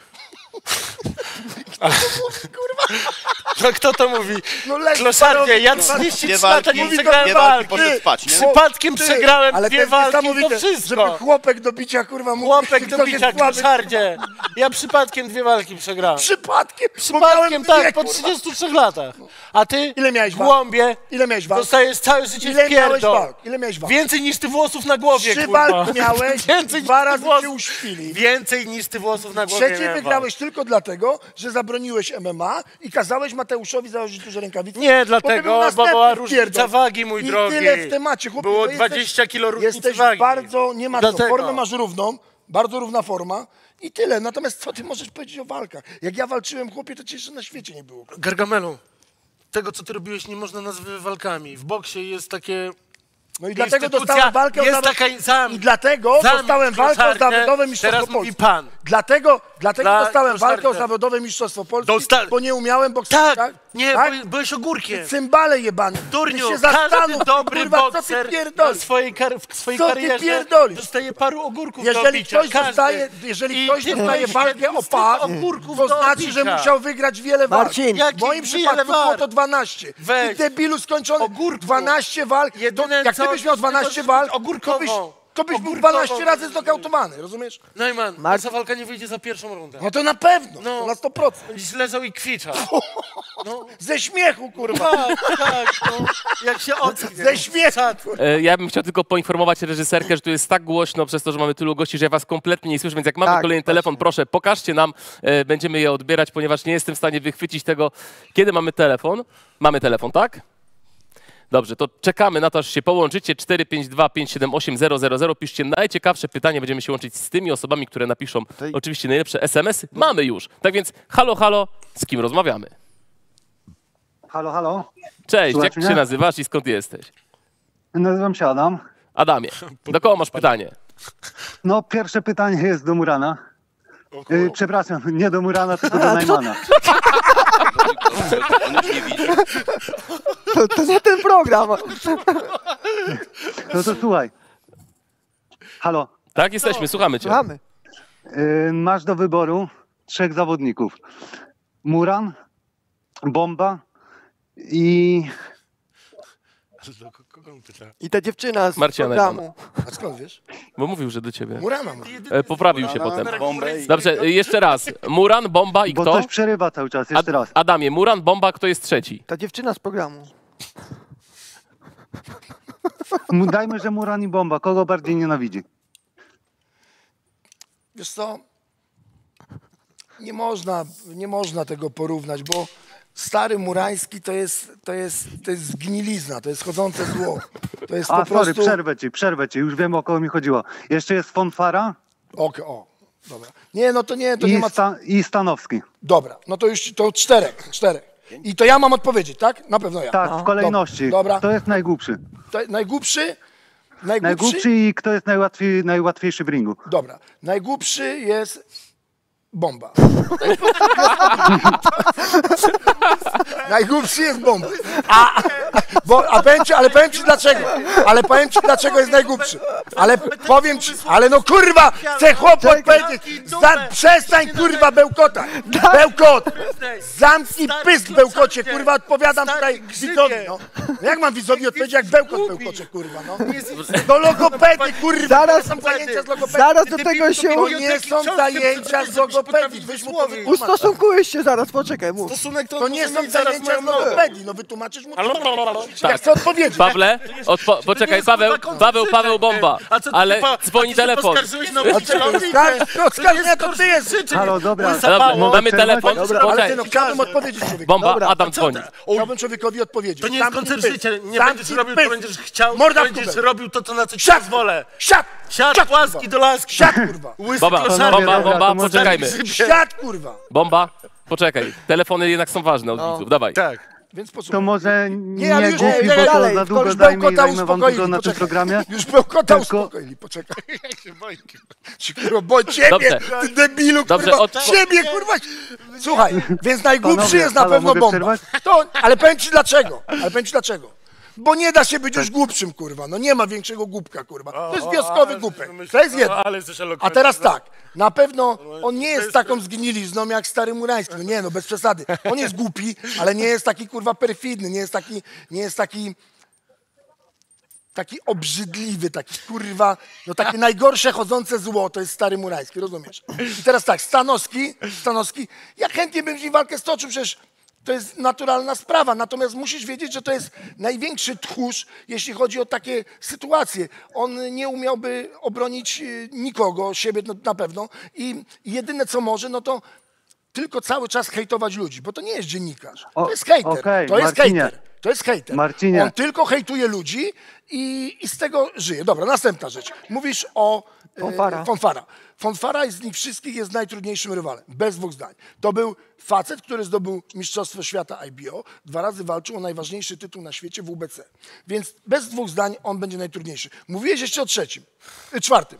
No kto to mówi? No leć, Kloszardzie, ja kurwa, 33 Dwie lata walki, nie przegrałem dwie walki, spać, nie? Przypadkiem Ty, przegrałem Ale to dwie walki, to niesamowite, żeby wszystko. chłopek do bicia, kurwa, mógł Chłopek do bicia, słaby. kloszardzie. Ja przypadkiem dwie walki przegrałem. Przypadkiem? Przypadkiem, tak, miałem po dwie, 33 latach. A ty, Ile miałeś walk? głąbie, Ile miałeś walk? dostajesz całe życie Ile w miałeś walk? Ile miałeś walk? Więcej niż ty włosów na głowie, Trzy kurwa. walki miałeś, Więcej dwa razy cię uśpili. Więcej niż ty włosów na głowie Trzeci wygrałeś tylko dlatego, że zabroniłeś MMA i kazałeś Mateuszowi założyć duże rękawice. Nie, dlatego, bo była różnica wagi, mój I drogi. tyle w temacie, chłopie. Było jesteś- 20 kilo różnicy Jesteś wagi. bardzo, nie masz co, Dlatego. formę masz równą, bardzo równa forma i tyle. Natomiast co ty możesz powiedzieć o walkach? Jak ja walczyłem, chłopie, to cię jeszcze na świecie nie było. Gargamelu, tego co ty robiłeś nie można nazwać walkami. W boksie jest takie... No i dlatego dostałem walkę o jest zawód... taka zam- I dlatego zamknij dostałem walkę o zawodowe mistrzostwo mówi Polski. pan. Dlatego, dlatego Dla dostałem walkę o zawodowe mistrzostwo Polski, Dosta- bo nie umiałem boksować. Tak, nie, tak? By, byłeś ogórkiem. Cymbale jebany. Durniu, Ty się każdy zastanów, dobry kurwa, co ty pierdolisz? swojej, kar- w swojej Co ty karierze pierdolisz? dostaje paru ogórków do Jeżeli bicia. ktoś, dostaje, jeżeli I ktoś ty dostaje walkę o ogórków to do znaczy, że musiał wygrać wiele walk. W moim przypadku było to 12. Weź. Ty debilu skończony Ogórku. 12 walk. Jedyne, jak ty byś miał 12 walk, to byś, to byś był 12 razy znokautowany, rozumiesz? Najman, nasza walka nie wyjdzie za pierwszą rundę. No to na pewno, No. to na 100%. Będziesz leżał i kwiczał. No, Ze śmiechu, kurwa. tak, tak, no. Jak się ocknie. Ze śmiechu. E, Ja bym chciał tylko poinformować reżyserkę, że tu jest tak głośno przez to, że mamy tylu gości, że ja was kompletnie nie słyszę, więc jak mamy Tak, kolejny telefon, proszę, pokażcie nam, e, będziemy je odbierać, ponieważ nie jestem w stanie wychwycić tego, kiedy mamy telefon. Mamy telefon, tak? Dobrze, to czekamy na to, aż się połączycie. 452 578 000. Piszcie najciekawsze pytania. Będziemy się łączyć z tymi osobami, które napiszą oczywiście najlepsze SMS-y. Mamy już. Tak więc halo, halo, z kim rozmawiamy? Halo, halo. Cześć, Słychać jak mnie? się nazywasz i skąd jesteś? Nazywam się Adam. Adamie, do kogo masz pytanie? No, pierwsze pytanie jest do Murana. Y, przepraszam, nie do Murana, tylko do Najmana. On już nie widzi. To, to nie ten program. No to słuchaj. Halo. Tak, jesteśmy, słuchamy cię. Mamy. Y, masz do wyboru trzech zawodników. Muran, Bomba i... Kogo on pyta? I ta dziewczyna z Marcina programu. A skąd wiesz? Bo mówił, że do ciebie. Murana ma. E, poprawił się potem. Bombę i... Dobrze, e, jeszcze raz. Muran, Bomba i Bo kto? ktoś przerywa cały czas, jeszcze raz. Adamie, Muran, Bomba, kto jest trzeci? Ta dziewczyna z programu. Mu- Dajmy, że Muran i Bomba. Kogo bardziej nienawidzi? Wiesz co? Nie można, nie można tego porównać, bo stary murański to jest, to jest, to jest zgnilizna, to jest chodzące zło. To jest A, po sorry, prostu... przerwę ci, przerwę ci. Już wiem, o kogo mi chodziło. Jeszcze jest Fonfara Okej, o, dobra. Nie, no to nie, to nie i, ma... sta i Stanowski. Dobra, no to już to czterech, czterech. I to ja mam odpowiedzieć, tak? Na pewno ja. Tak, w kolejności. Dobra. Kto jest najgłupszy? To najgłupszy? Najgłupszy? Najgłupszy i kto jest najłatwiej, najłatwiejszy w ringu? Dobra. Najgłupszy jest bomba. Najgłupszy jest bomba. A, bo, a powiem ci, ale powiem ci dlaczego. Ale powiem ci dlaczego jest najgłupszy. Ale powiem ci, ale no kurwa, chcę chłop odpowiedzieć. Za, przestań kurwa bełkota. Bełkot. Zamknij pysk bełkocie, kurwa, odpowiadam tutaj widzowi, no. no. Jak mam widzowi odpowiedzieć, jak bełkot bełkocze, kurwa, no. Do logopedy, kurwa. Zaraz- to są zajęcia z logopedy. Zaraz do tego się To nie są zajęcia z logopedii. Wytłumacz. ustosunkujesz się zaraz, poczekaj, mów. Stosunek to To nie są zajęcia z logopedii. No wytłumaczysz mu. Tak. Ja chcę odpowiedzieć. Pawle, odpo- poczekaj, Paweł, Paweł, Paweł, Bomba. A co ty, Ale typa- dzwoni a ty się telefon. mnie, to ty jesteś. Halo, dobra. Dobra, Mogę mamy telefon. Ale Poczekaj. ty, no chciałbym odpowiedzieć człowiekowi. Bomba, Dobra, Adam dzwoni. Chciałbym człowiekowi odpowiedzieć. To nie jest Zamknij koncert życia. Nie Zamknij będziesz robił, to będziesz chciał, Morda w będziesz kubę. robił to, co na co ci Siad! pozwolę. Siad! Siad, Siad, łaski kurwa. do laski. Siad, kurwa. Łysy Bomba, kloszarny. bomba, dobra, bomba, poczekajmy. Siad, kurwa. Bomba, poczekaj. Telefony jednak są ważne od widzów, dawaj. Tak. Więc To posłuchaj. może nie, Nie, ale już głupi, nie, bo to dalej, za tylko długo już i bełkota zajmę wam uspokoili, dużo na tym poczekaj. programie. Już bełkota Tylko- uspokoili, poczekaj. Jak się kurwa. Ci kurwa, bo ciebie, Dobrze. ty debilu, Dobrze, kurwa, od- ciebie, kurwa. Słuchaj, więc najgłupszy Panowie, jest na halo, pewno mogę bomba. przerwać? To, ale powiem ci dlaczego, ale powiem ci dlaczego. Bo nie da się być już głupszym, kurwa. No nie ma większego głupka, kurwa. To jest wioskowy głupek. To jest jedno. Jesteś A teraz tak, na pewno on nie jest taką zgnilizną jak stary Murański. No nie, no bez przesady. On jest głupi, ale nie jest taki kurwa perfidny, nie jest taki, nie jest taki taki obrzydliwy, taki kurwa, no takie najgorsze chodzące zło, to jest stary Murański, rozumiesz? I teraz tak, Stanowski, Stanowski, ja chętnie bym z nim walkę stoczył, przecież to jest naturalna sprawa, natomiast musisz wiedzieć, że to jest największy tchórz, jeśli chodzi o takie sytuacje. On nie umiałby obronić y, nikogo, siebie no, na pewno i jedyne co może, no to tylko cały czas hejtować ludzi, bo to nie jest dziennikarz, to jest hejter, okej, to jest Marcinie. hejter. To jest hejter. Marcinie. On tylko hejtuje ludzi i, i z tego żyje. Dobra, następna rzecz. Mówisz o e, Fonfara. Fonfara. Fonfara z nich wszystkich jest najtrudniejszym rywalem. Bez dwóch zdań. To był facet, który zdobył Mistrzostwo Świata IBO. Dwa razy walczył o najważniejszy tytuł na świecie WBC. Więc bez dwóch zdań on będzie najtrudniejszy. Mówiłeś jeszcze o trzecim. Y, czwartym.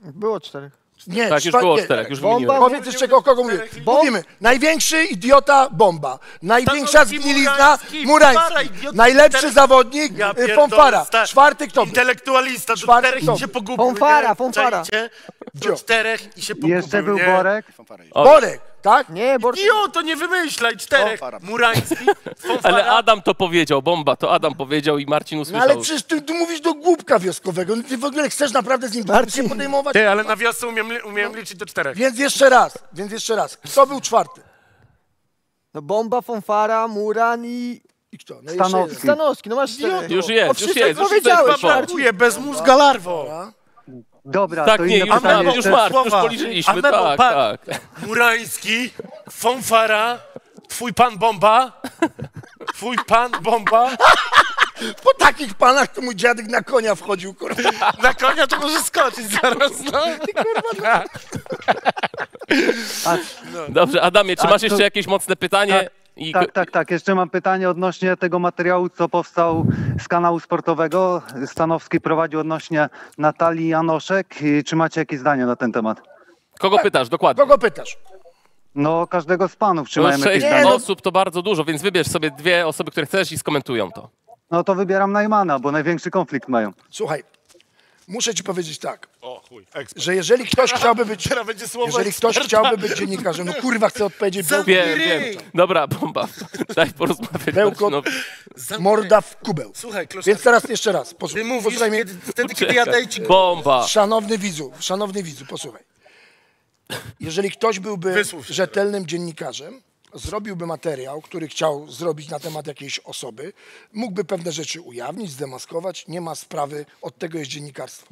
Było czterech. Nie, Tak, już było nie. czterech, już Bomba. Powiedz jeszcze o kogo mówię. Mówimy. Największy idiota bomba. Największa zgnilizna Murański, Murański. Fonfara, idiota, Najlepszy zawodnik Ja y, Fonfara. Czwarty kto? był? Intelektualista, do Czwarty czterech kto i się pogubił. Fonfara? Fonfara. Do czterech i się pogubił, Jeszcze był nie? Borek. O, Borek. Tak? Nie, bo... Dio, to nie wymyślaj, czterech. Murański, Ale Adam to powiedział, bomba, to Adam powiedział i Marcin No usłyszał. ale przecież ty, ty mówisz do głupka wioskowego. No Ty w ogóle chcesz naprawdę z nim się podejmować? Ty, ale na wiosce umiem, li- umiem liczyć do czterech. Więc jeszcze raz, więc jeszcze raz. Kto był czwarty? No bomba, fanfara, Muran i... I kto? No jeszcze Stanowski. jeden. Stanowski, no masz cztery. Już O jest, już wszystkich jest. Już powiedziałeś, jest Marcin. Brakuje, bez mózga larwo. Dobra, Tak, to nie, inne już, pytanie już jeszcze. Marcin, już Słowa. policzyliśmy, A Memo, tak, tak. Murański, Fonfara, twój pan bomba, twój pan bomba. Po takich panach to mój dziadek na konia wchodził, kurwa. Na konia to może skoczyć zaraz, no. Dobrze, Adamie, czy masz jeszcze jakieś mocne pytanie? I Tak, tak, tak. Jeszcze mam pytanie odnośnie tego materiału, co powstał z kanału sportowego. Stanowski prowadził odnośnie Natalii Janoszek. I Czy macie jakieś zdanie na ten temat? Kogo pytasz, dokładnie? Kogo pytasz? No, każdego z panów, czy No, sześć zdanie? osób to bardzo dużo, więc wybierz sobie dwie osoby, które chcesz i skomentują to. No to wybieram Najmana, bo największy konflikt mają. Słuchaj, muszę ci powiedzieć tak, O chuj, ekspert. że jeżeli ktoś chciałby być, Teraz będzie słowo jeżeli ktoś eksperta. chciałby być dziennikarzem, no kurwa chcę odpowiedzieć, bełko, Wiem, wiem. Dobra, bomba. Daj porozmawiać. Bełko, Marcinowi. morda w kubeł. Słuchaj, kloszar, Więc teraz jeszcze raz, posłuchaj, ty mówisz, posłuchaj mnie. kiedy, wtedy, kiedy ja daję ci... Bomba. Szanowny widzu, szanowny widzu, posłuchaj. Jeżeli ktoś byłby rzetelnym dziennikarzem, zrobiłby materiał, który chciał zrobić na temat jakiejś osoby, mógłby pewne rzeczy ujawnić, zdemaskować, nie ma sprawy, od tego jest dziennikarstwo.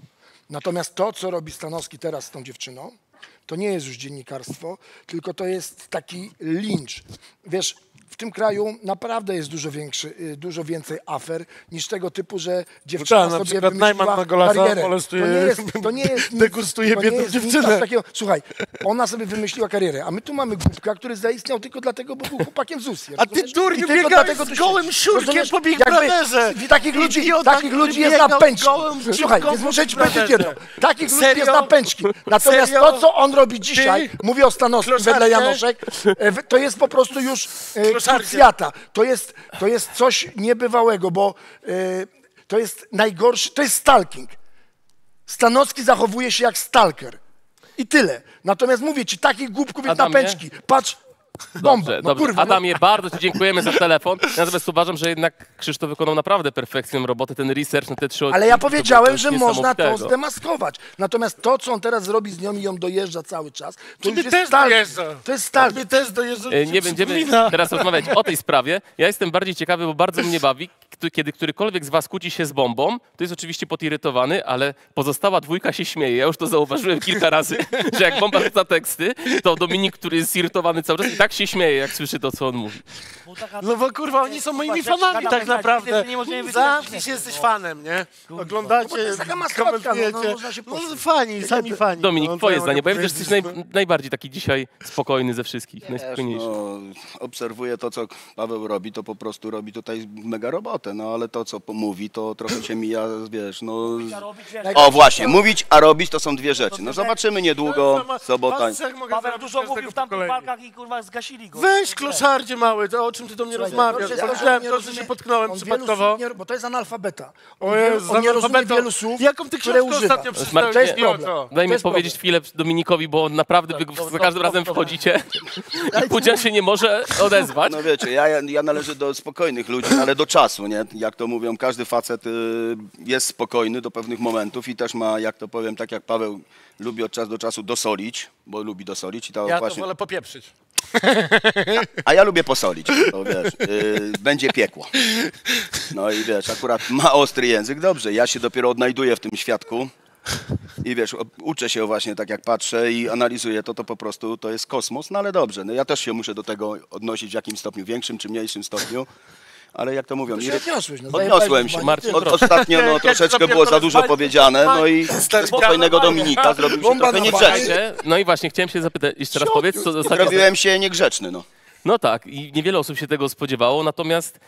Natomiast to, co robi Stanowski teraz z tą dziewczyną, to nie jest już dziennikarstwo, tylko to jest taki lincz. Wiesz, w tym kraju naprawdę jest dużo, większy, y, dużo więcej afer niż tego typu, że dziewczyna tak, na sobie przykład wymyśliła na Golasa molestuje- To nie jest, to nie jest nic, degustuje to nie biedną dziewczynę. Takiego, słuchaj, ona sobie wymyśliła karierę, a my tu mamy głupka, który zaistniał tylko dlatego, bo był chłopakiem z Usji. A ty, durniu, biegałeś z gołym siurkiem po Big Brotherze. Takich ludzi, takich ludzi jest na pęczki. Słuchaj, więc muszę ci powiedzieć jedno. Takich ludzi jest na pęczki. Natomiast to, co on robi dzisiaj, mówię o Stanowskim wedle? Janoszek, e, to jest po prostu już e. krucjata. To jest, to jest coś niebywałego, bo e, to jest najgorszy, to jest stalking. Stanowski zachowuje się jak stalker. I tyle. Natomiast mówię ci, takich głupków jest na Adamie? pęczki. Patrz, bomba. Dobrze, no dobrze. kurwa, no. Adamie, bardzo Ci dziękujemy za telefon. Natomiast uważam, że jednak Krzysztof wykonał naprawdę perfekcyjną robotę. Ten research na te trzy Ale ja powiedziałem, że można to zdemaskować. Natomiast to, co on teraz zrobi z nią i ją dojeżdża cały czas, to Ciebie już jest też stalking. dojeżdża. To jest stalking. Mnie też dojeżdża. E, Nie będziemy przypomina. teraz rozmawiać o tej sprawie. Ja jestem bardziej ciekawy, bo bardzo mnie bawi, kiedy którykolwiek z was kłóci się z bombą, to jest oczywiście podirytowany, ale pozostała dwójka się śmieje. Ja już to zauważyłem kilka razy, że jak bomba rzuca teksty, to Dominik, który jest zirytowany cały czas, i tak się śmieje, jak słyszy to, co on mówi. Taka- No bo kurwa, oni są moimi fanami tak naprawdę. nie możemy wytrzymać Zamknij się, jesteś fanem, nie? Oglądacie, No bo to jest taka maskotka, no, no, komentujecie. można się No posłuchać. fani, sami fani. Dominik, no, twoje ja zdanie, bo ja widzę, że jesteś najbardziej taki dzisiaj spokojny ze wszystkich, najspokojniejszy. No, obserwuję to, co Paweł robi, to po prostu robi tutaj mega robotę, no ale to, co mówi, to trochę się mija, wiesz, no... O właśnie, mówić, a robić to są dwie rzeczy. No zobaczymy niedługo, sobota. Paweł dużo mówił w tamtych walkach i kurwa zgasili go. Weź kloszardzie mały, to czym ty do mnie Słuchaj, rozmawiasz? Powiedziałem nie to, że się potknąłem przypadkowo. słów nie- Bo to jest analfabeta. On, O Jezu, on nie rozumie wielu słów, Jaką ty które książkę używa. ostatnio przeczytałeś? to jest problem. Daj To mi jest powiedzieć chwilę Dominikowi, bo on naprawdę wy, to- za każdym to- razem to- wchodzicie. Pudzian się nie może odezwać. No wiecie, ja, ja należę do spokojnych ludzi, ale do czasu, nie? Jak to mówią, każdy facet y, jest spokojny do pewnych momentów i też ma, jak to powiem, tak jak Paweł lubi od czasu do czasu dosolić, bo lubi dosolić i to Ja to właśnie... wolę popieprzyć. A ja lubię posolić, wiesz, y, będzie piekło. No i wiesz, akurat ma ostry język, dobrze, ja się dopiero odnajduję w tym świadku i wiesz, uczę się właśnie tak jak patrzę i analizuję to, to po prostu to jest kosmos, no ale dobrze, no ja też się muszę do tego odnosić w jakimś stopniu, większym czy mniejszym stopniu. Ale jak to mówią, To się iry- odniosłeś, no, odniosłem się. Marcin, Od, ostatnio no, troszeczkę było za dużo powiedziane, no i spokojnego Dominika zrobił się trochę niegrzeczny. No i właśnie, chciałem się zapytać, jeszcze raz powiedz, co ostatnio... Zrobiłem się niegrzeczny, no. No tak, i niewiele osób się tego spodziewało, natomiast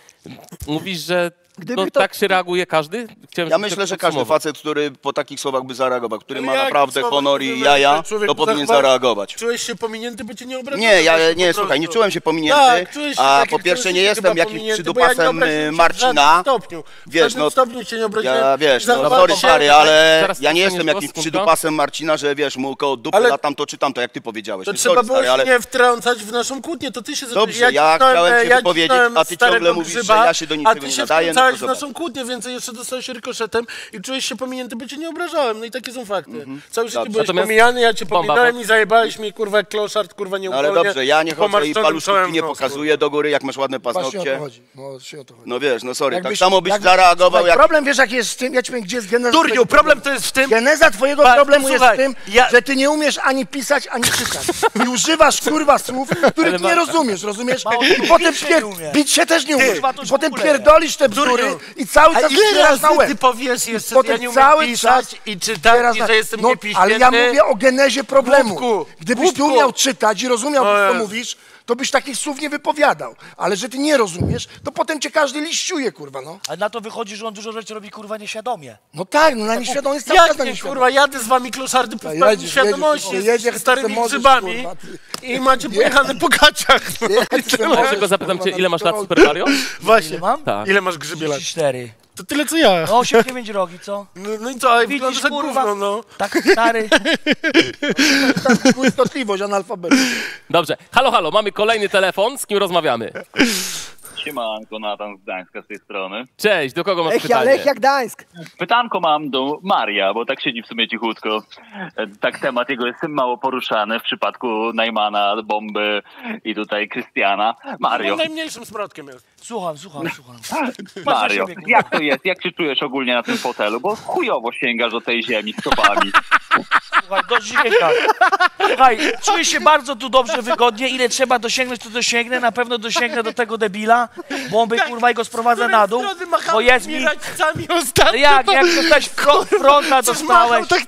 Mówisz, że Gdyby to, to- tak się reaguje każdy? Chciałem Ja myślę, że tak każdy facet, który po takich słowach by zareagował, który ma Jak naprawdę honor i jaja, to powinien zareagować. Czułeś się pominięty, bo cię nie obraziłem. Nie, ja nie, słuchaj, nie czułem się pominięty, Tak, czułeś się a tak, po pierwsze nie jestem jakimś pominięty, ja przydupasem w Marcina. stopniu. W Wiesz, no, stopniu cię nie obraziłem. Ja wiesz, no, sorry stary, ale ja nie jestem jakimś przydupasem Marcina, że wiesz, mu koło dupy Ale- latam to czy tamto, jak ty powiedziałeś. To Nie, trzeba było się nie wtrącać w naszą kłótnię, to ty się. Dobrze, ja chciałem cię ja wypowiedzieć, a ty ciągle mówisz, że ja się do niczego nie nadaję, no to wtrącałeś w naszą kłótnię, więcej jeszcze dostałeś rykoszetem i czułeś się pominięty, bo cię nie obrażałem. No i takie są fakty. Całe życie Dobrze. byłeś Natomiast- pomijany, ja cię bo- i zajebałeś mi, kurwa, kloszard, kurwa, No nieuchronnie. ale dobrze, ja nie chodzę i ci nie pokazuję do góry, jak masz ładne paznokcie. chodzi. No, właśnie o to chodzi. No wiesz, no sorry, tak samo byś zareagował jak... Problem wiesz jaki jest z tym, ja ci powiem, gdzie jest geneza Durniu, twojego problem to jest w tym... Geneza twojego problemu jest w tym, że ty nie umiesz ani pisać, ani czytać. I używasz kurwa słów, których nie rozumiesz, rozumiesz? I potem bić się pier... nie bić się też nie umiesz. potem pierdolisz te bzdury Durniu. i cały czas ile razy na łeb. ty powiesz jeszcze, Potem ja nie umiem cały pisać czas i czytać Teraz i że jestem no? Ale ja mówię o genezie problemu. Głupku, Gdybyś głupku. umiał czytać i rozumiał, co mówisz, to byś takich słów nie wypowiadał. Ale że ty nie rozumiesz, to potem cię każdy liściuje, kurwa, no. Ale na to wychodzi, że on dużo rzeczy robi kurwa nieświadomie. No tak, no na nieświadomie jest cały czas Jak nie, kurwa, jadę z wami kloszardy po jedziesz, świadomości jedziesz, z jedziesz, starymi możesz, grzybami kurwa, ty. i macie pojechane po gaciach. No. Może go zapytam cię, ile masz lat Super Mario? Właśnie, Ile mam? Tak. ile masz grzybie lat? 34. To tyle co ja. No 8-9 rogi, co? No, no i co, ale Widzisz, jak kurwa. gówno, no. Tak stary. Tak, błyskotliwość analfabetu. Dobrze. Halo, halo, mamy kolejny telefon. Z kim rozmawiamy? Siemanko, Natan z Gdańska z tej strony. Cześć, do kogo masz Lechia, pytanie? Lechia Gdańsk. Pytanko mam do Maria, bo tak siedzi w sumie cichutko. E, Tak temat jego jest mało poruszany w przypadku Najmana, Bomby i tutaj Krystiana. Mario, najmniejszym smrodkiem jest. Słucham, słucham, słucham. Mario, siebie, kurwa. jak to jest? Jak się czujesz ogólnie na tym fotelu? Bo chujowo sięgasz do tej ziemi stopami. Słuchaj, do dźwięka. Słuchaj, czuję się bardzo tu dobrze, wygodnie. Ile trzeba dosięgnąć, to dosięgnę. Na pewno dosięgnę do tego debila. Bomby, kurwa, i go sprowadzę na dół. Bo jest mi... Ostatnio. Jak, jak dostałeś fro, fronta, dostałeś. tak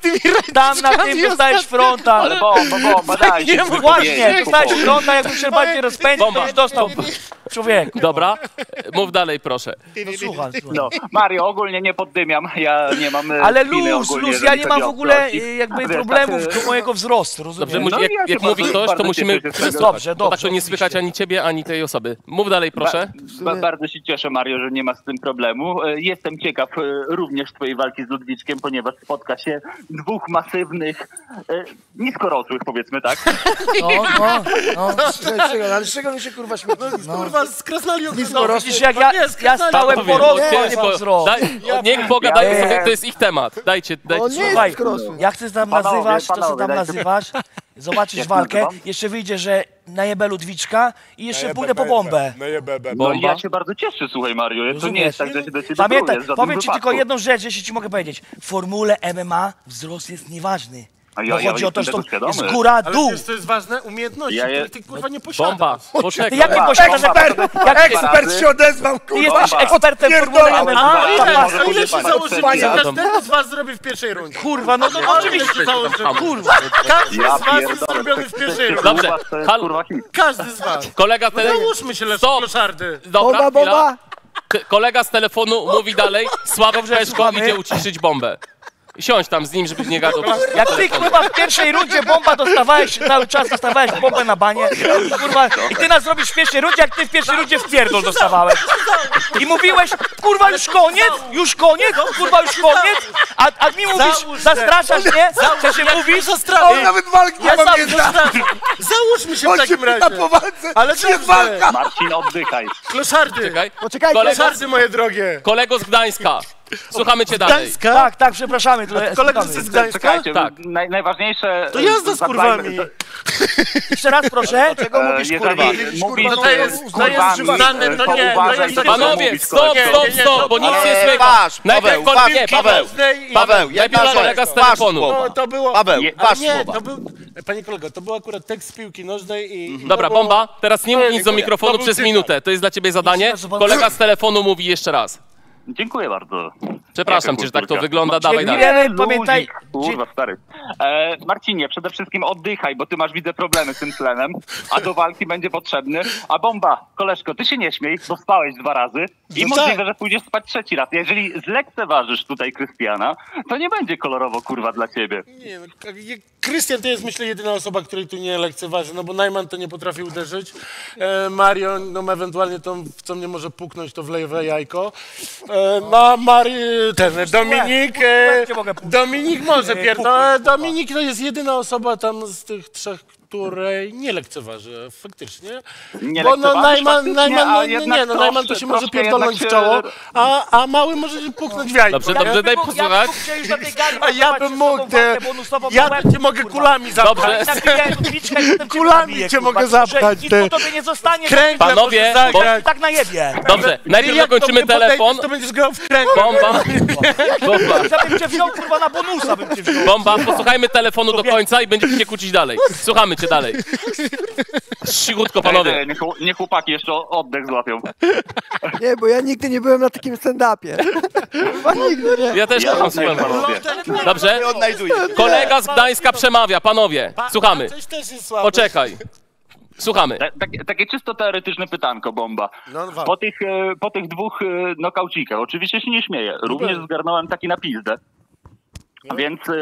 Tam na tym dostałeś fronta. Ale bomba, bomba, daj się Właśnie, dostałeś fronta, jakbym się bardziej rozpędził, to byś dostał. Człowiek. Dobra, mów dalej, proszę. No słucham, słucham. No, Mario, ogólnie nie poddymiam, ja nie mam e, Ale luz, luz, ja nie mam w ogóle y, jakby Wiesz, problemów tak, e, do mojego wzrostu, rozumiesz? Dobrze, No jak, jak mówi ktoś, to musimy... Dobrze, tak dobrze. to nie słychać ani ciebie, ani tej osoby. Mów dalej, proszę. Ba, bardzo się cieszę, Mario, że nie ma z tym problemu. E, Jestem ciekaw e, również twojej walki z Ludwiczkiem, ponieważ spotka się dwóch masywnych, e, niskorosłych, powiedzmy tak. No, no, no. Z czego, ale z czego mi się kurwa śmieje? No. Kurwa, z krasnali od Blisko rosło. Widzisz, jak ja, Nie, ja stałem po roku, nie mam wzrost. Daj, niech pogadają Ja- sobie, to jest ich temat. Dajcie, dajcie On nie jest jak chcesz tam Panowie, nazywać, to co panowie, tam dajcie- nazywasz, zobaczysz walkę, jeszcze wyjdzie, że najebę Ludwiczka i jeszcze pójdę po bombę. No. No i Bomba. ja się bardzo cieszę, słuchaj, Mario. To nie Rozumiesz? jest tak, że się ciebie Pamiętaj, powiem ci wypadku. tylko jedną rzecz, jeśli ci mogę powiedzieć. W formule MMA wzrost jest nieważny. A ja- Bo ja chodzi o to, że to jest góra, Ale dół. wiesz, co jest ważne? Umiejętności, Ja je- ty kurwa nie posiadasz. Bomba, Ty poczekaj. jakie posiadasz Ekspert, jak ekspert się odezwał, Ty kurwa. jesteś ekspertem Pierdolę. MMA? A ile, się założyli, każdy z was zrobi w pierwszej rundzie? Kurwa, no to oczywiście. się założyli? Kurwa. Każdy Ja z was jest zrobiony w pierwszej rundzie. Dobrze, to. Każdy z was. Kolega z telefonu... Załóżmy się Stop. kloszardy. Dobra, Bomba, Kolega z telefonu mówi dalej, Sławek Peszko idzie uciszyć bombę. Siądź tam z nim, żebyś nie gadał. Jak ty kurwa w pierwszej rundzie bomba dostawałeś, cały czas dostawałeś bombę na banie, kurwa, i ty nas robisz w pierwszej rundzie, jak ty w pierwszej rundzie w pierdol dostawałeś. I mówiłeś, kurwa już koniec, już koniec, kurwa już koniec, a, a mi mówisz, zastraszasz mnie, że się mówisz, on nawet walki nie Ja sam pamięta. Załóżmy się w takim razie. po walce, Ale czy jest walka. Marcin, oddychaj. Kloszardy. Czekaj. Poczekajcie. Kolega, Kloszardy, moje drogie. kolego z Gdańska. Słuchamy cię dalej. Gdańska? Tak, tak, przepraszamy. Tutaj, Kolega słuchamy. z Gdańska? Czekajcie, Tak. naj, najważniejsze... To jazda z kurwami. Jeszcze raz proszę. Czego E, mówisz, jeżeli kurwa? mówisz No to jest- z to jest kurwami, znane, to to nie, to uważaj, jest- co Panowie, mówisz, stop, Nie, stop, nie, nie, stop, to- bo nic nie słychać. Patrz, Najpierw Paweł, patrz, nie, Paweł, i- Paweł, jedna Najpierw rzecz. kolega z Patrz telefonu. słowa. O, to było... Paweł, nie, patrz ale nie, słowa. to był... Panie kolego, to był akurat tekst z piłki nożnej i... i Dobra, to było- bomba, teraz nie mów nic do Dziękuję. mikrofonu To był przez cytat. minutę. To jest dla ciebie zadanie. Kolega z telefonu mówi jeszcze raz. Dziękuję bardzo. Przepraszam cię, że tak to wygląda. Dawaj dalej. Dziękujemy, pamiętaj. Luzik. Kurwa, stary. E, Marcinie, przede wszystkim oddychaj, bo ty masz, widzę, problemy z tym tlenem, a do walki będzie potrzebny. A bomba, koleżko, ty się nie śmiej, bo spałeś dwa razy i No możliwe, tak. że pójdziesz spać trzeci raz. Jeżeli zlekceważysz tutaj Krystiana, to nie będzie kolorowo, kurwa, dla ciebie. Nie, je- Krystian to jest myślę jedyna osoba, której tu nie lekceważy, no bo Najman to nie potrafi uderzyć. E, Mario, no ewentualnie to, w co mnie może puknąć, to wleje jajko. E, no a Mari, ten Dominik, e, Dominik może pierdolę. Dominik to jest jedyna osoba tam z tych trzech, której nie lekceważy faktycznie. Nie Bo no Najman, Najman, no, jednak nie, no Najman to się może pierdolnąć w jednak czoło, się- a, a mały może się puknąć w jajko. Dobrze, dobrze, daj posłuchać. A ja bym mógł, te, ja cię mogę kulami zapchać. Kulami cię mogę zapchać. Nic te- po tobie nie zostanie. Kręgle Panowie, bo-. Tak na jebie. Dobrze, najpierw zakończymy telefon. To będziesz grał w kręgle. Bomba. Bomba. Ja bym cię wziął kurwa na bonusa bym cię wziął. Bomba, posłuchajmy telefonu do końca i będziemy się kłócić dalej. Słuchamy cię dalej. Cichutko, panowie. Niech, niech chłopaki jeszcze oddech złapią. Nie, bo ja nigdy nie byłem na takim stand-upie. Chyba nigdy nie. Ja też Ja kocham panowie. Dobrze? Nie odnajduję. Kolega z Gdańska przemawia, panowie. Słuchamy. Coś też jest słabe. Poczekaj. Słuchamy. Ta- Takie, takie czysto teoretyczne pytanko, bomba. No, wam. Po tych, e, po tych dwóch e, nokaucikach, oczywiście się nie śmieję, również zgarnąłem taki na pizdę. Więc e,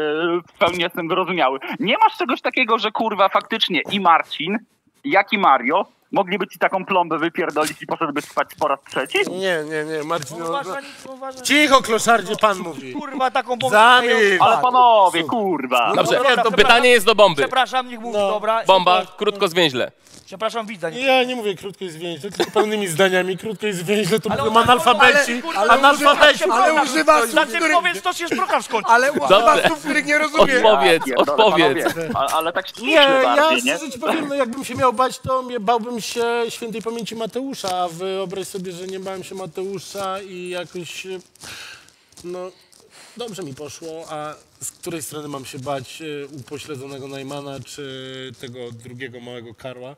w pełni jestem wyrozumiały. Nie masz czegoś takiego, że kurwa faktycznie i Marcin, jak i Mario mogliby ci taką plombę wypierdolić i poszedłby spać po raz trzeci? Nie, nie, nie, Marcin. No, no. Uważaj, uważaj. Cicho, kloszardzie, pan mówi. Kurwa taką bombę. Zamilcz. Ale panowie, kurwa! Dobrze, dobra, to pytanie jest do bomby. Przepraszam, niech mówi, No. dobra. Bomba, krótko zwięźle. Przepraszam, widza. Nie... Ja nie mówię krótko i zwięźle, tylko pełnymi zdaniami. Krótko i zwięźle to mówią analfabeci. ale- ale Analfabeci. Ale używa słów, których... powiedz, to się program skończy. Ale używa słów, których nie rozumiem. Odpowiedz, odpowiedz. ale tak Nie, ściśle ja bardziej, nie? szczerze ci powiem, no jakbym się miał bać, to mnie bałbym się świętej pamięci Mateusza, wyobraź sobie, że nie bałem się Mateusza i jakoś, e, no, dobrze mi poszło, a z której strony mam się bać e, upośledzonego Najmana, czy tego drugiego małego Karła?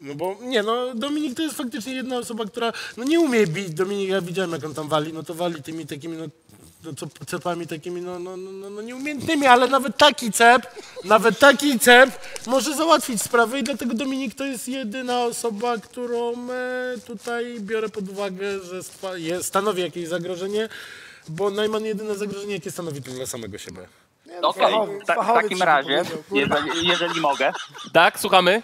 No bo nie, no Dominik to jest faktycznie jedna osoba, która no nie umie bić. Dominik, ja widziałem jak on tam wali, no to wali tymi takimi, no co, cepami takimi, no, no, no, no, no nieumiejętnymi, ale nawet taki cep, nawet taki cep może załatwić sprawę i dlatego Dominik to jest jedyna osoba, którą e, tutaj biorę pod uwagę, że stanowi jakieś zagrożenie, bo Najman jedyne zagrożenie, jakie stanowi to dla samego siebie. Okej, fachowy- w ta, w takim razie, jeżeli, jeżeli mogę, Tak, słuchamy?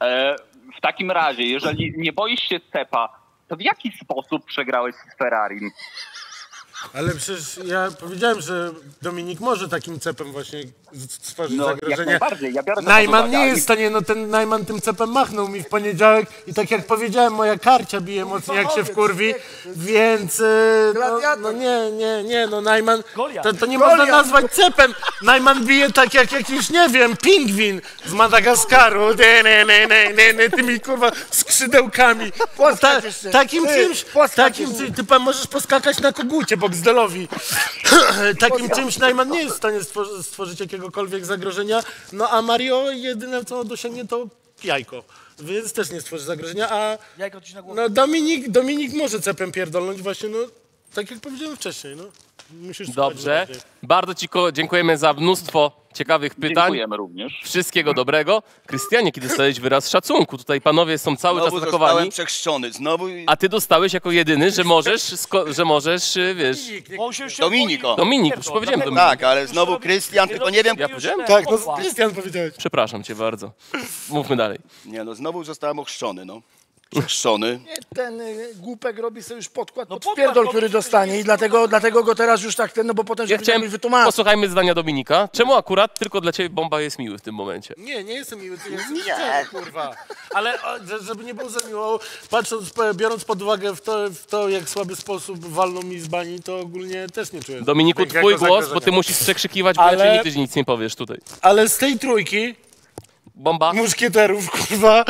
e, w takim razie, jeżeli nie boisz się Cepa, to w jaki sposób przegrałeś z Ferrarim? Ale przecież ja powiedziałem, że Dominik może takim cepem właśnie stworzyć No, jak zagrożenie. najbardziej, ja biorę Najman uwagę, nie jest w stanie, no ten Najman tym cepem machnął mi w poniedziałek i tak jak powiedziałem, moja karcia bije mocniej jak się wkurwi, więc e, no, Gladiator. no nie, nie, nie, no Najman, to, to nie można nazwać cepem. Najman bije tak jak jakiś, nie wiem, pingwin z Madagaskaru, ne, ne, ne, ne, ne, tymi kurwa skrzydełkami. Jeszcze. takim czymś, takim czymś, ty pan możesz poskakać na kogucie Boxdelowi. Takim czymś Najman nie jest w stanie stworzyć, stworzyć jakiegokolwiek zagrożenia, no a Mario jedyne co dosięgnie to jajko. Więc też nie stworzy zagrożenia, a Jajko ci na głowę. no Dominik, Dominik może cepem pierdolnąć właśnie, no tak jak powiedziałem wcześniej, no. Dobrze. Bardzo ci dziękujemy za mnóstwo ciekawych pytań. dziękujemy również. Wszystkiego dobrego. Krystianie, kiedy dostałeś wyraz szacunku? Tutaj panowie są cały Znowu czas zostałem atakowani. przechrzczony. Znowu A ty dostałeś jako jedyny, że możesz, że możesz, y, wiesz... Dominik, o. Dominik, już powiedziałem Dominik. Tak, ale znowu Krystian, tylko nie wiem... Ja powiedziałem? Tak, no. Krystian powiedziałeś. Przepraszam cię bardzo. Mówmy dalej. Nie no, znowu zostałem ochrzczony, no. Przechrzczony. Ten y, głupek robi sobie już podkład No pod podkład pierdol, robi, który dostanie i dlatego, dlatego go teraz już tak ten, no bo potem Ja się chciałem, mi wytłumaczyć. posłuchajmy zdania Dominika. Czemu akurat tylko dla ciebie bomba jest miły w tym momencie? Nie, nie jestem miły, to jestem szczery, kurwa. Ale żeby nie było za miło, patrząc, biorąc pod uwagę w to, w to, jak słaby sposób walną mi z bani, to ogólnie też nie czuję. Dominiku, twój głos, bo ty musisz przekrzykiwać, bo Ale- inaczej nigdy nic nie powiesz tutaj. Ale z tej trójki Bomba. muszkieterów, kurwa,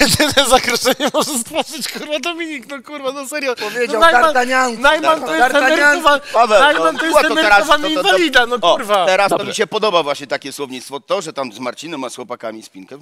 jedyne zagrożenie może stworzyć, kurwa, Dominik, no kurwa, no serio. Powiedział no, Najman, D'Artagnan. Najman to jest emerytowany, Paweł, Najman no, to jest to teraz- to- to- to- inwalida, no O, kurwa. teraz to Dobrze. mi się podoba właśnie takie słownictwo. To, że tam z Marcinem a z chłopakami spinkę.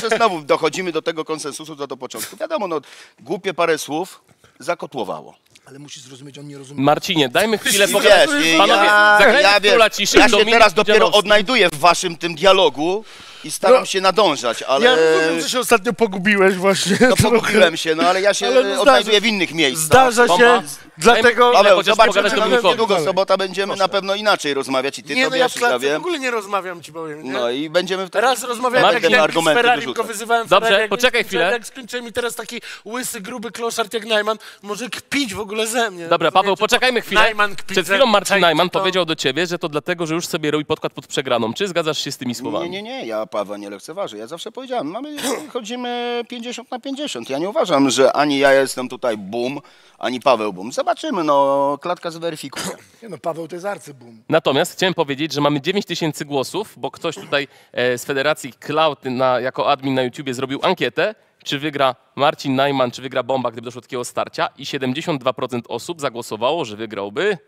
Że znowu dochodzimy do tego konsensusu co do początku. Wiadomo, no, głupie parę słów zakotłowało. Ale musisz zrozumieć, on nie rozumie. Marcinie, dajmy chwilę i Panowie, ja, ja, ciszy. ja się Dominik teraz dopiero odnajduję w waszym tym dialogu i staram No. się nadążać, ale... Ja rozumiem, że się ostatnio pogubiłeś właśnie. No pogubiłem się, no ale ja się Ale no odnajduję w innych miejscach. Zdarza się, dlatego... Paweł, Dominikowi. niedługo sobota będziemy na pewno inaczej rozmawiać i ty Nie, to no ja wiesz, w ja w wiem. ogóle nie rozmawiam, ci powiem, nie? No i będziemy wtedy... Raz rozmawiałem, jak z Ferrari, tylko wyzywałem Dobrze, Ferrari, poczekaj chwilę. Jak skończyłem mi teraz taki łysy, gruby kloszard jak Najman, może kpić w ogóle ze mnie. Dobra, Paweł, poczekajmy chwilę. Najman kpi Przed ze chwilą Marcin Najman powiedział do ciebie, że to dlatego, że już sobie robi podkład pod przegraną. Czy zgadzasz się z tymi słowami? Nie, nie, nie, ja Pawła nie lekceważę. Ja zawsze powiedziałem, mamy, chodzimy 50 na 50. Ja nie uważam, że ani ja jestem tutaj boom, ani Paweł boom. Zobaczymy, no, klatka zweryfikuje. Nie no, Paweł to jest arcybum. Natomiast chciałem powiedzieć, że mamy 9 tysięcy głosów, bo ktoś tutaj e, z Federacji Cloud na, jako admin na YouTubie zrobił ankietę, czy wygra Marcin Najman, czy wygra Bomba, gdyby doszło do takiego starcia i 72% osób zagłosowało, że wygrałby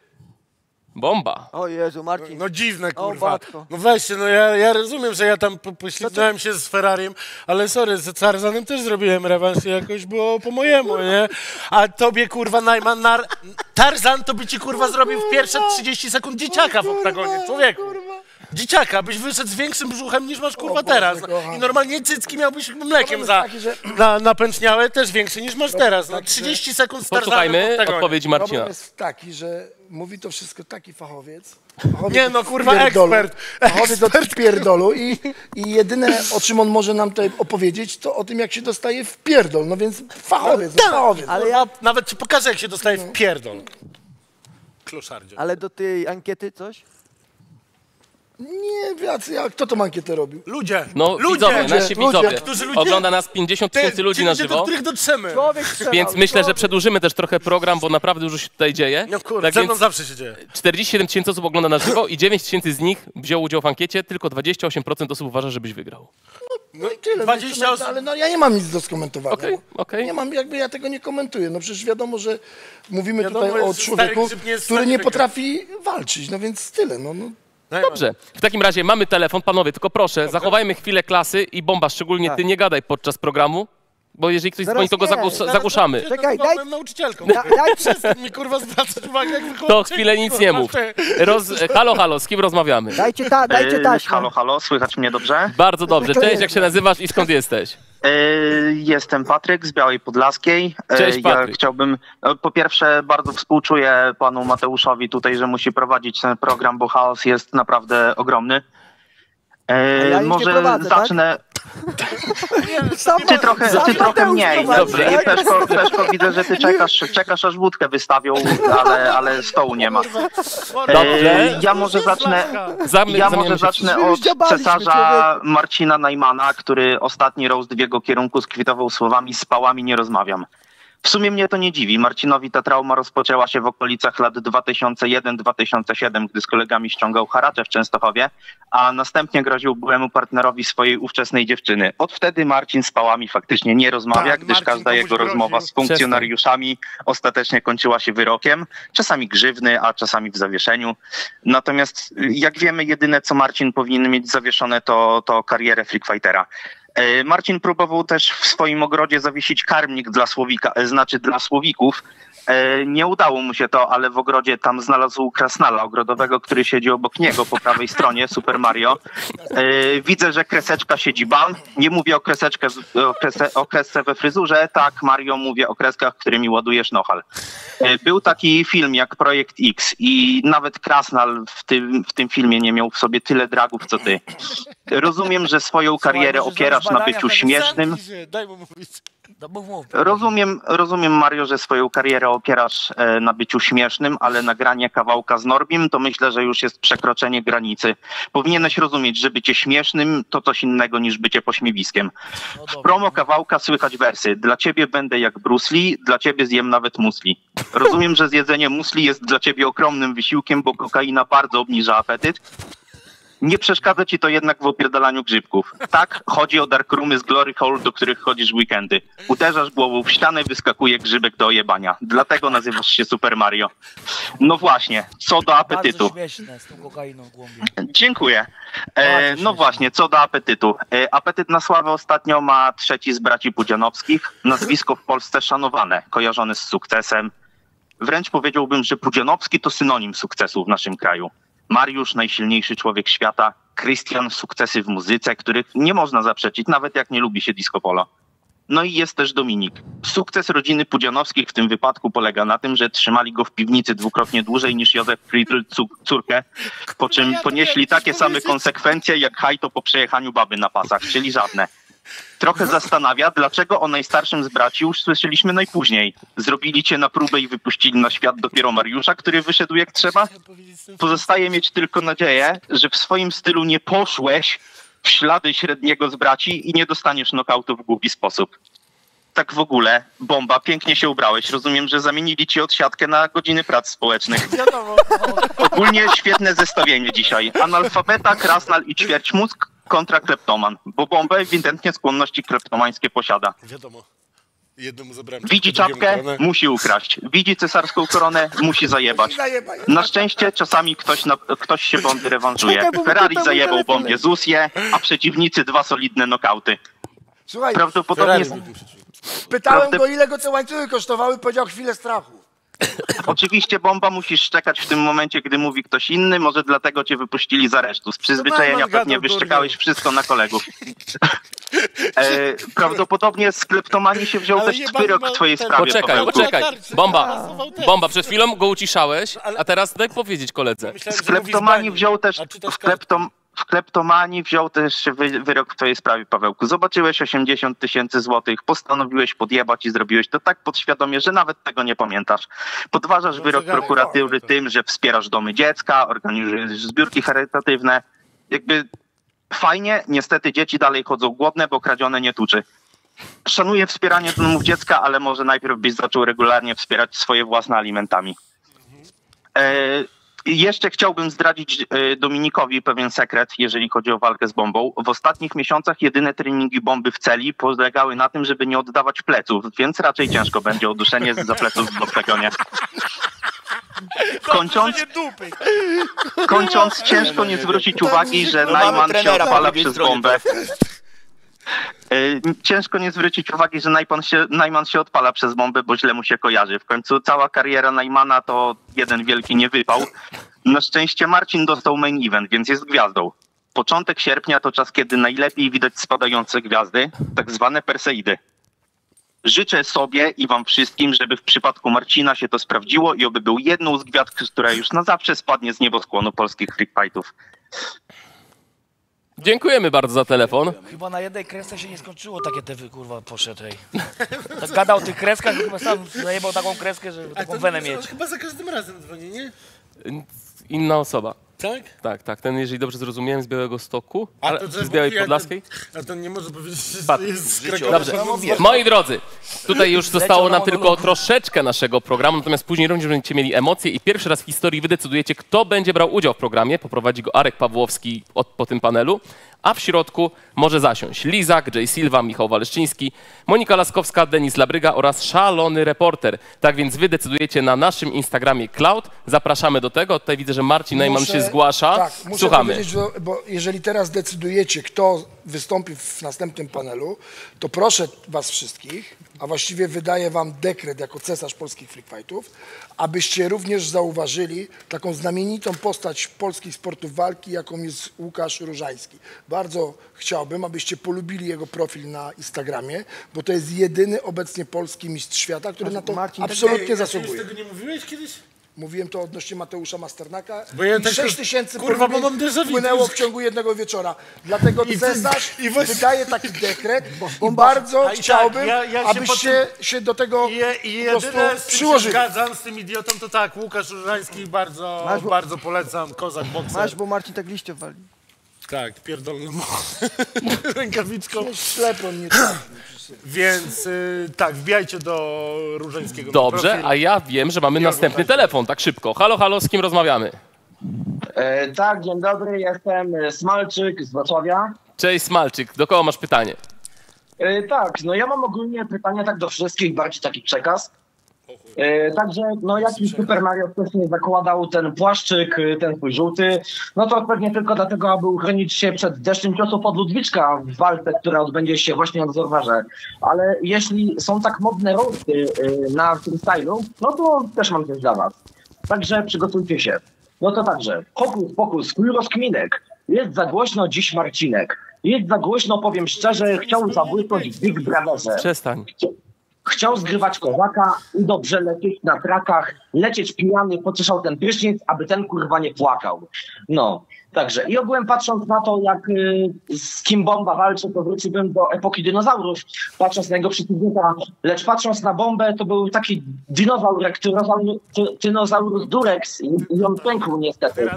Bomba. O Jezu, Marcin. No dziwne, O, kurwa. matko. No weźcie, no ja, ja rozumiem, że ja tam po, poślizgnąłem się z Ferrariem, ale sorry, z Tarzanem też zrobiłem rewanż i jakoś było po mojemu, nie? A tobie, kurwa, Najman, nar... Tarzan to by ci, kurwa, zrobił w pierwsze 30 sekund dzieciaka w oktagonie, człowieku. Dzieciaka, byś wyszedł z większym brzuchem niż masz, kurwa, teraz. No. I normalnie cycki miałbyś mlekiem za, na, napęczniałe, też większe niż masz teraz. No, 30 sekund z Tarzanem w Posłuchajmy oktagonie. odpowiedzi Marcina. Problem jest taki, że mówi to wszystko taki fachowiec. fachowiec Nie no, kurwa, pierdolu, ekspert. Fachowiec od pierdolu i, i jedyne, o czym on może nam tutaj opowiedzieć, to o tym, jak się dostaje w pierdol. No więc fachowiec, no, fachowiec. Ale ja nawet ci pokażę, jak się dostaje w pierdol. Kloszardzie. Ale do tej ankiety coś? Nie, jacy, a kto tą ankietę robił? Ludzie. No ludzie, widzowie, nasi widzowie. Którzy ludzie, Ogląda nas 50 tysięcy ludzi na ludzie, żywo. do których dotrzemy. Człowiek strzelał, Więc myślę, że przedłużymy też trochę program, bo naprawdę dużo się tutaj dzieje. No kurde, Tak ze mną zawsze się dzieje. 47 tysięcy osób ogląda na żywo i 9 tysięcy z nich wzięło udział w ankiecie, tylko 28% osób uważa, żebyś wygrał. No i tyle. 20 no, osób. Ale no, ja nie mam nic do skomentowania. Okej, okej. Nie mam, jakby ja tego nie komentuję. No przecież wiadomo, że mówimy Wiadomo tutaj o człowieku, stary który nie potrafi walczyć. No więc tyle. No, no. Dobrze, w takim razie mamy telefon, panowie, tylko proszę, zachowajmy chwilę klasy i bomba, szczególnie Tak. ty nie gadaj podczas programu, bo jeżeli ktoś Zaraz dzwoni, to go nie, zagłus- zaraz zagłuszamy. Czekaj, daj... nauczycielką. Da- daj- mi kurwa zwracać uwagę, jak. To chwilę nic nie mów. Roz... Halo, halo, z kim rozmawiamy? Dajcie, ta, dajcie Yy, taśmę. Halo, halo, słychać mnie dobrze? Bardzo dobrze, cześć, jak się nazywasz i skąd jesteś? Yy, Jestem Patryk z Białej Podlaskiej. Yy, Cześć, Patryk. Ja chciałbym, no, po pierwsze bardzo współczuję panu Mateuszowi tutaj, że musi prowadzić ten program, bo chaos jest naprawdę ogromny. A ja może prowadzę, tak? zacznę, Sam ty trochę, sam ty trochę mniej. Dobrze, tak? Peszko, Peszko widzę, że ty czekasz, czekasz aż wódkę wystawią, ale, ale stołu nie ma. Dobrze. Yy, Ja może zacznę, Ja może zacznę od cesarza Marcina Najmana, który ostatni roast w jego kierunku skwitował słowami z pałami nie rozmawiam. W sumie mnie to nie dziwi. Marcinowi ta trauma rozpoczęła się w okolicach lat 2001-2007, gdy z kolegami ściągał haracze w Częstochowie, a następnie groził byłemu partnerowi swojej ówczesnej dziewczyny. Od wtedy Marcin z pałami faktycznie nie rozmawia, Tak, gdyż Marcin każda jego groził. rozmowa z funkcjonariuszami ostatecznie kończyła się wyrokiem, czasami grzywny, a czasami w zawieszeniu. Natomiast jak wiemy, jedyne co Marcin powinien mieć zawieszone to, to karierę Freak Fightera. E, Marcin próbował też w swoim ogrodzie zawiesić karmnik dla Słowika, e, znaczy dla Słowików. E, Nie udało mu się to, ale w ogrodzie tam znalazł krasnala ogrodowego, który siedzi obok niego po prawej stronie, Super Mario. E, Widzę, że kreseczka siedzi ban. Nie mówię o, kreseczkę, o, krese, o kresce we fryzurze, tak Mario mówię o kreskach, którymi ładujesz nohal. E, Był taki film jak Projekt X i nawet Krasnal w tym, w tym filmie nie miał w sobie tyle dragów co ty. Rozumiem, że swoją karierę opierasz na badania byciu śmiesznym. Zamknij się, Daj mu mówić. No mów, mów. Rozumiem, rozumiem, Mario, że swoją karierę opierasz e, na byciu śmiesznym, ale nagranie kawałka z Norbim to myślę, że już jest przekroczenie granicy. Powinieneś rozumieć, że bycie śmiesznym to coś innego niż bycie pośmiewiskiem. No W dobra. promo kawałka słychać wersy. Dla ciebie będę jak Bruce Lee, dla ciebie zjem nawet musli. Rozumiem, że zjedzenie musli jest dla ciebie ogromnym wysiłkiem, bo kokaina bardzo obniża apetyt. Nie przeszkadza ci to jednak w opierdalaniu grzybków. Tak, chodzi o darkroomy z Glory Hole, do których chodzisz w weekendy. Uderzasz głową w ścianę, wyskakuje grzybek do ojebania. Dlatego nazywasz się Super Mario. No właśnie, co do apetytu. Bardzo śmieszne z tą kokainą w głąbie. Dziękuję. E, no właśnie, co do apetytu. E, apetyt na sławę ostatnio ma trzeci z braci Pudzianowskich. Nazwisko w Polsce szanowane, kojarzone z sukcesem. Wręcz powiedziałbym, że Pudzianowski to synonim sukcesu w naszym kraju. Mariusz, najsilniejszy człowiek świata, Krystian, sukcesy w muzyce, których nie można zaprzeczyć, nawet jak nie lubi się disco polo. No i jest też Dominik. Sukces rodziny Pudzianowskich w tym wypadku polega na tym, że trzymali go w piwnicy dwukrotnie dłużej niż Józef Friedl córkę, po czym ponieśli takie same konsekwencje jak Hajto po przejechaniu baby na pasach, czyli żadne. Trochę zastanawia, dlaczego o najstarszym z braci już słyszeliśmy najpóźniej. Zrobili cię na próbę i wypuścili na świat dopiero Mariusza, który wyszedł jak trzeba? Pozostaje mieć tylko nadzieję, że w swoim stylu nie poszłeś w ślady średniego z braci i nie dostaniesz nokautu w głupi sposób. Tak w ogóle, bomba, pięknie się ubrałeś. Rozumiem, że zamienili ci odsiadkę na godziny prac społecznych. Ogólnie świetne zestawienie dzisiaj. Analfabeta, krasnal i ćwierć mózg kontra kleptoman, bo bombę ewidentnie skłonności kleptomańskie posiada. Wiadomo. Jednemu zabrałem Widzi czapkę, koronę. musi ukraść. Widzi cesarską koronę, musi zajebać. Na szczęście czasami ktoś, na, ktoś się bomby rewanżuje. Ferrari zajebał telefon. bombie Zusję, a przeciwnicy dwa solidne nokauty. Słuchaj, Prawdopodobnie... pytałem go, ile go te łańcuchy kosztowały, powiedział chwilę strachu. Oczywiście bomba musisz szczekać w tym momencie, gdy mówi ktoś inny, może dlatego cię wypuścili z aresztu. Z przyzwyczajenia Norman pewnie wyszczekałeś wszystko na kolegów. E, prawdopodobnie z kleptomanii się wziął też wyrok w twojej sprawie. Poczekaj, poczekaj. Bomba, bomba, przed chwilą go uciszałeś, a teraz daj powiedzieć koledze. W kleptomanii wziął też w, kleptom, w kleptomanii wziął też wy, wyrok w twojej sprawie, Pawełku. Zobaczyłeś 80 tysięcy złotych, postanowiłeś podjebać i zrobiłeś to tak podświadomie, że nawet tego nie pamiętasz. Podważasz wyrok zegarek, prokuratury tym, że wspierasz domy dziecka, organizujesz zbiórki charytatywne. Jakby fajnie, niestety dzieci dalej chodzą głodne, bo kradzione nie tuczy. Szanuję wspieranie domów dziecka, ale może najpierw byś zaczął regularnie wspierać swoje własne alimentami. E, jeszcze chciałbym zdradzić e, Dominikowi pewien sekret, jeżeli chodzi o walkę z bombą. W ostatnich miesiącach jedyne treningi bomby w celi polegały na tym, żeby nie oddawać pleców, więc raczej ciężko będzie o duszenie za pleców w oktagonie. Kończąc, kończąc, ciężko nie zwrócić uwagi, że Najman się odpala przez bombę. Y, Ciężko nie zwrócić uwagi, że Najman się, Najman się odpala przez bombę, bo źle mu się kojarzy. W końcu cała kariera Najmana to jeden wielki niewypał. Na szczęście Marcin dostał main event, więc jest gwiazdą. Początek sierpnia to czas, kiedy najlepiej widać spadające gwiazdy, tak zwane Perseidy. Życzę sobie i wam wszystkim, żeby w przypadku Marcina się to sprawdziło i oby był jedną z gwiazd, która już na zawsze spadnie z nieboskłonu polskich freak fightów. Dziękujemy bardzo za telefon. Chyba na jednej kresce się nie skończyło, takie te wy, kurwa, poszedł, ej. Tak gadał o tych kreskach, chyba sam zajebał taką kreskę, żeby taką wenę mieć. Chyba za każdym razem dzwoni, nie? Inna osoba. Tak? Tak, tak. Ten, jeżeli dobrze zrozumiałem, z Białego Stoku, A ale to z Białej Podlaskiej. ten- A to nie może powiedzieć, że Pat- jest z Krakowa. Dobrze. Moi drodzy, tutaj już zostało na nam tylko troszeczkę naszego programu, natomiast później również będziecie mieli emocje i pierwszy raz w historii wy decydujecie, kto będzie brał udział w programie. Poprowadzi go Arek Pawłowski od, po tym panelu, a w środku może zasiąść Lizak, Jay Silva, Michał Waleszczyński, Monika Laskowska, Denis Labryga oraz szalony reporter. Tak więc wy decydujecie na naszym Instagramie Cloud. Zapraszamy do tego. Tutaj widzę, że Marcin Najman się zgłasza. Tak, muszę Słuchamy. powiedzieć, że, bo jeżeli teraz decydujecie, kto wystąpi w następnym panelu, to proszę was wszystkich, a właściwie wydaję wam dekret jako cesarz polskich freak fightów, abyście również zauważyli taką znamienitą postać polskich sportów walki, jaką jest Łukasz Różański. Bardzo chciałbym, abyście polubili jego profil na Instagramie, bo to jest jedyny obecnie polski mistrz świata, który na to Marcin, tak- absolutnie a ty zasługuje. już tego nie mówiłeś kiedyś? Mówiłem to odnośnie Mateusza Masternaka. Bo ja I tak- 6 tysięcy kurwa, bo mam déjà vu, wpłynęło to w ciągu jednego wieczora. Dlatego I cesarz i właśnie- wydaje taki dekret i bardzo A i tak, chciałbym, ja- ja się abyście się do tego je- i po prostu przyłożyli. zgadzam z tym idiotą, to tak, Łukasz Różański bardzo, Masz, bo- bardzo polecam, kozak bokser. Masz, bo Marcin tak liście wali. Tak, pierdolny mo- rękawiczką. Ślepo nie trafi. Więc y, tak, wbijajcie do Różańskiego. na Dobrze, a ja wiem, że mamy następny telefon. Tak szybko. Halo, halo, z kim rozmawiamy? E, tak, dzień dobry, jestem e, Smalczyk z Wrocławia. Cześć Smalczyk, do kogo masz pytanie? E, tak, no ja mam ogólnie pytanie tak do wszystkich, bardziej taki przekaz. E, Także, no jaki Super Mario wcześniej zakładał ten płaszczyk, y, ten swój żółty, no to pewnie tylko dlatego, aby uchronić się przed deszczem ciosów od Ludwiczka w walce, która odbędzie się właśnie na Zorwarze. Ale jeśli są tak modne roasty y, na freestylu, no to też mam coś dla was. Także przygotujcie się. No to także, hokus pokus, chuj rozkminek. Jest za głośno dziś Marcinek. Jest za głośno, powiem szczerze, chciał zabłysnąć Big Brotherze. Przestań. Chciał zgrywać kozaka i dobrze lecieć na trakach, lecieć pijany, pocieszał ten prysznic, aby ten kurwa nie płakał. No, także i ogółem patrząc na to, jak y, z kim bomba walczy, to wróciłbym do epoki dinozaurów, patrząc na jego przeciwnika, lecz patrząc na bombę, to był taki dinozaur, jak tyrozaur, Durex i, i on pękł niestety.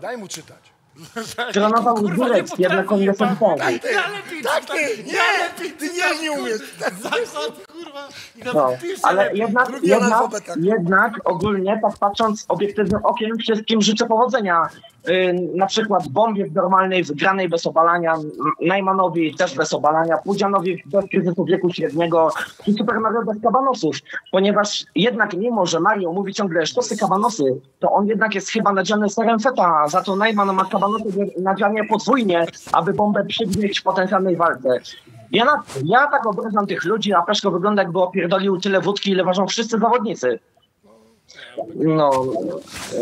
Daj mu czytać. Tyrannosaurus Durex, jednak on jest Tak, ty, tak, ty, nie, ty nie, nie umiesz. No, ale jednak, jednak, analfabeta. jednak ogólnie, tak patrząc obiektywnym okiem, wszystkim życzę powodzenia. Yy, na przykład Bombie w normalnej, wygranej bez obalania, Najmanowi też bez obalania, Pudzianowi bez kryzysu wieku średniego i Super Mario bez kabanosów, ponieważ jednak mimo, że Mario mówi ciągle sztosy kabanosy, to on jednak jest chyba nadziany serem feta, za to Najman ma kabanosy nadzianie podwójnie, aby bombę przygnieść w potencjalnej walce. Ja, na, ja tak obrażam tych ludzi, a Peszko wygląda jakby opierdolił tyle wódki, ile ważą wszyscy zawodnicy. No,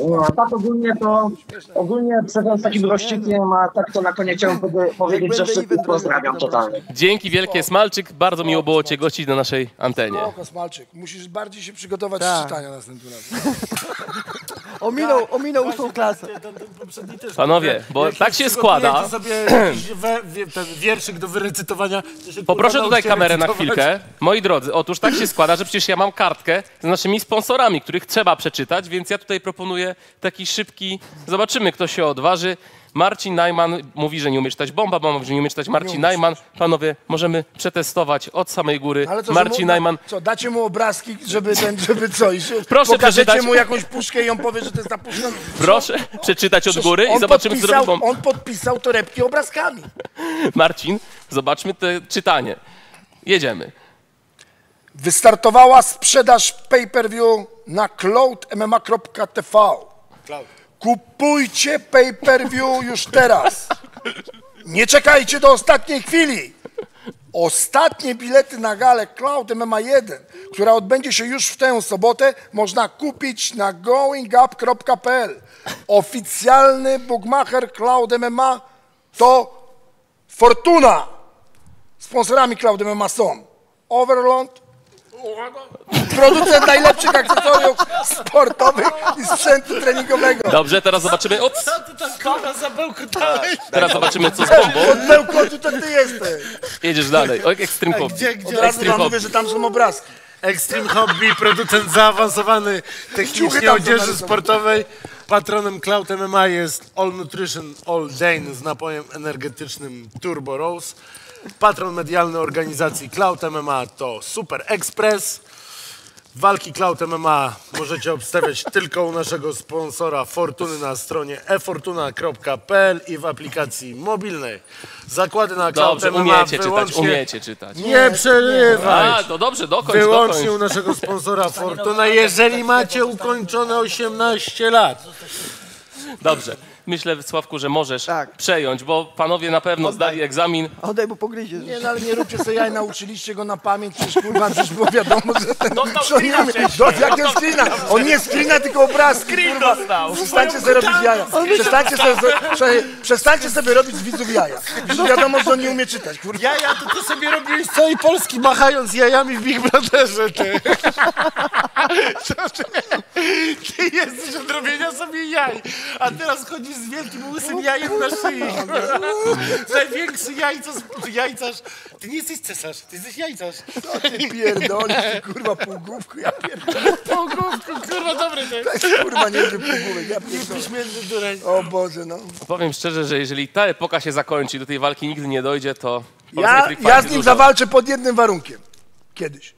no a tak ogólnie to, ogólnie przed takim rozścikiem, a tak to na koniec chciałem powie- powiedzieć, że wszystkich pozdrawiam totalnie. Dzięki wielkie, Smalczyk. Bardzo miło było Cię gościć na naszej antenie. Spoko, Smalczyk. Musisz bardziej się przygotować Tak. do czytania następnym razem. Ominął, ominął ósmą klasę. Panowie, bo tak się składa. Sobie ten wierszyk do wyrecytowania. Poproszę tutaj kamerę na chwilkę. Moi drodzy, otóż tak się składa, że przecież ja mam kartkę z naszymi sponsorami, których trzeba przeczytać, więc ja tutaj proponuję taki szybki. Zobaczymy, kto się odważy. Marcin Najman mówi, że nie umie czytać bomba, bomba mówi, że nie umie czytać Marcin Najman. Panowie, możemy przetestować od samej góry. Ale co, Marcin mu, Najman. Co, dacie mu obrazki, żeby ten, żeby co? I się, Proszę pokażecie przeczytać. mu jakąś puszkę i on powie, że to jest ta puszka. Proszę przeczytać od góry i zobaczymy, co zrobi bomba. On podpisał torebki obrazkami. Marcin, zobaczmy to czytanie. Jedziemy. Wystartowała sprzedaż pay-per-view na cloudmma.tv. Kupujcie pay-per-view już teraz. Nie czekajcie do ostatniej chwili. Ostatnie bilety na galę Cloud MMA 1, która odbędzie się już w tę sobotę, można kupić na goingup.pl. Oficjalny bookmacher Cloud MMA to Fortuna. Sponsorami Cloud MMA są Overlord, producent najlepszych akcesoriów sportowych i sprzętu treningowego. Dobrze, teraz zobaczymy. Ops, Co ty tam kurwa za bełkotałeś? teraz zobaczymy, co z bombą. Od bełkotu to ty jesteś. Jedziesz dalej. O, Extreme Hobby. Gdzie, gdzie? Od razu Extreme wam Hobby. mówię, że tam są obrazki. Extreme Hobby, producent zaawansowany Ciuchy technicznie tam są odzieży narysowane. sportowej. Patronem Cloud MMA jest All Nutrition All Dane z napojem energetycznym Turbo Rose. Patron medialny organizacji Cloud MMA to Super Express. Walki Cloud MMA możecie obstawiać tylko u naszego sponsora Fortuny na stronie efortuna.pl i w aplikacji mobilnej. Zakłady na Cloud Dobrze, MMA umiecie czytać, umiecie czytać. Nie przerywaj! A, to dobrze, dokończ, Wyłącznie u dokończ. naszego sponsora Fortuna, jeżeli macie ukończone 18 lat. Dobrze. Myślę, Sławku, że możesz Tak. przejąć, bo panowie na pewno zdali egzamin. Oddaj, bo pogryzie. Nie, no ale nie róbcie sobie jaj, nauczyliście go na pamięć, przecież kurwa, przecież było wiadomo, że ten... Dostał że on nie screena. Do, jakiego screena? On nie screena, tylko obrazki, Screen kurwa. dostał. Przestańcie sobie robić jaja. Przestańcie sobie, prze- przestańcie sobie robić z widzów jaja. Już wiadomo, że on nie umie czytać, kurwa. Jaja, to ty sobie robiłeś z całej Polski machając jajami w Big Brotherze, ty. Co ty? Ty jesteś od robienia sobie jaj, a teraz chodzisz z wielkim łysym jajem na szyi. Największy jajco, jajcarz. Ty nie jesteś cesarz, ty jesteś jajcarz. Co ty pierdolisz, ty kurwa półgłówku, ja pierdolę. Pogłówku, kurwa, dobry. To jest kurwa niezły półgłówek, ja pierdolę. O Boże, no. Powiem szczerze, że jeżeli ta epoka się zakończy, do tej walki nigdy nie dojdzie, to... Ja, ja z nim Fight zawalczę pod jednym warunkiem. Kiedyś.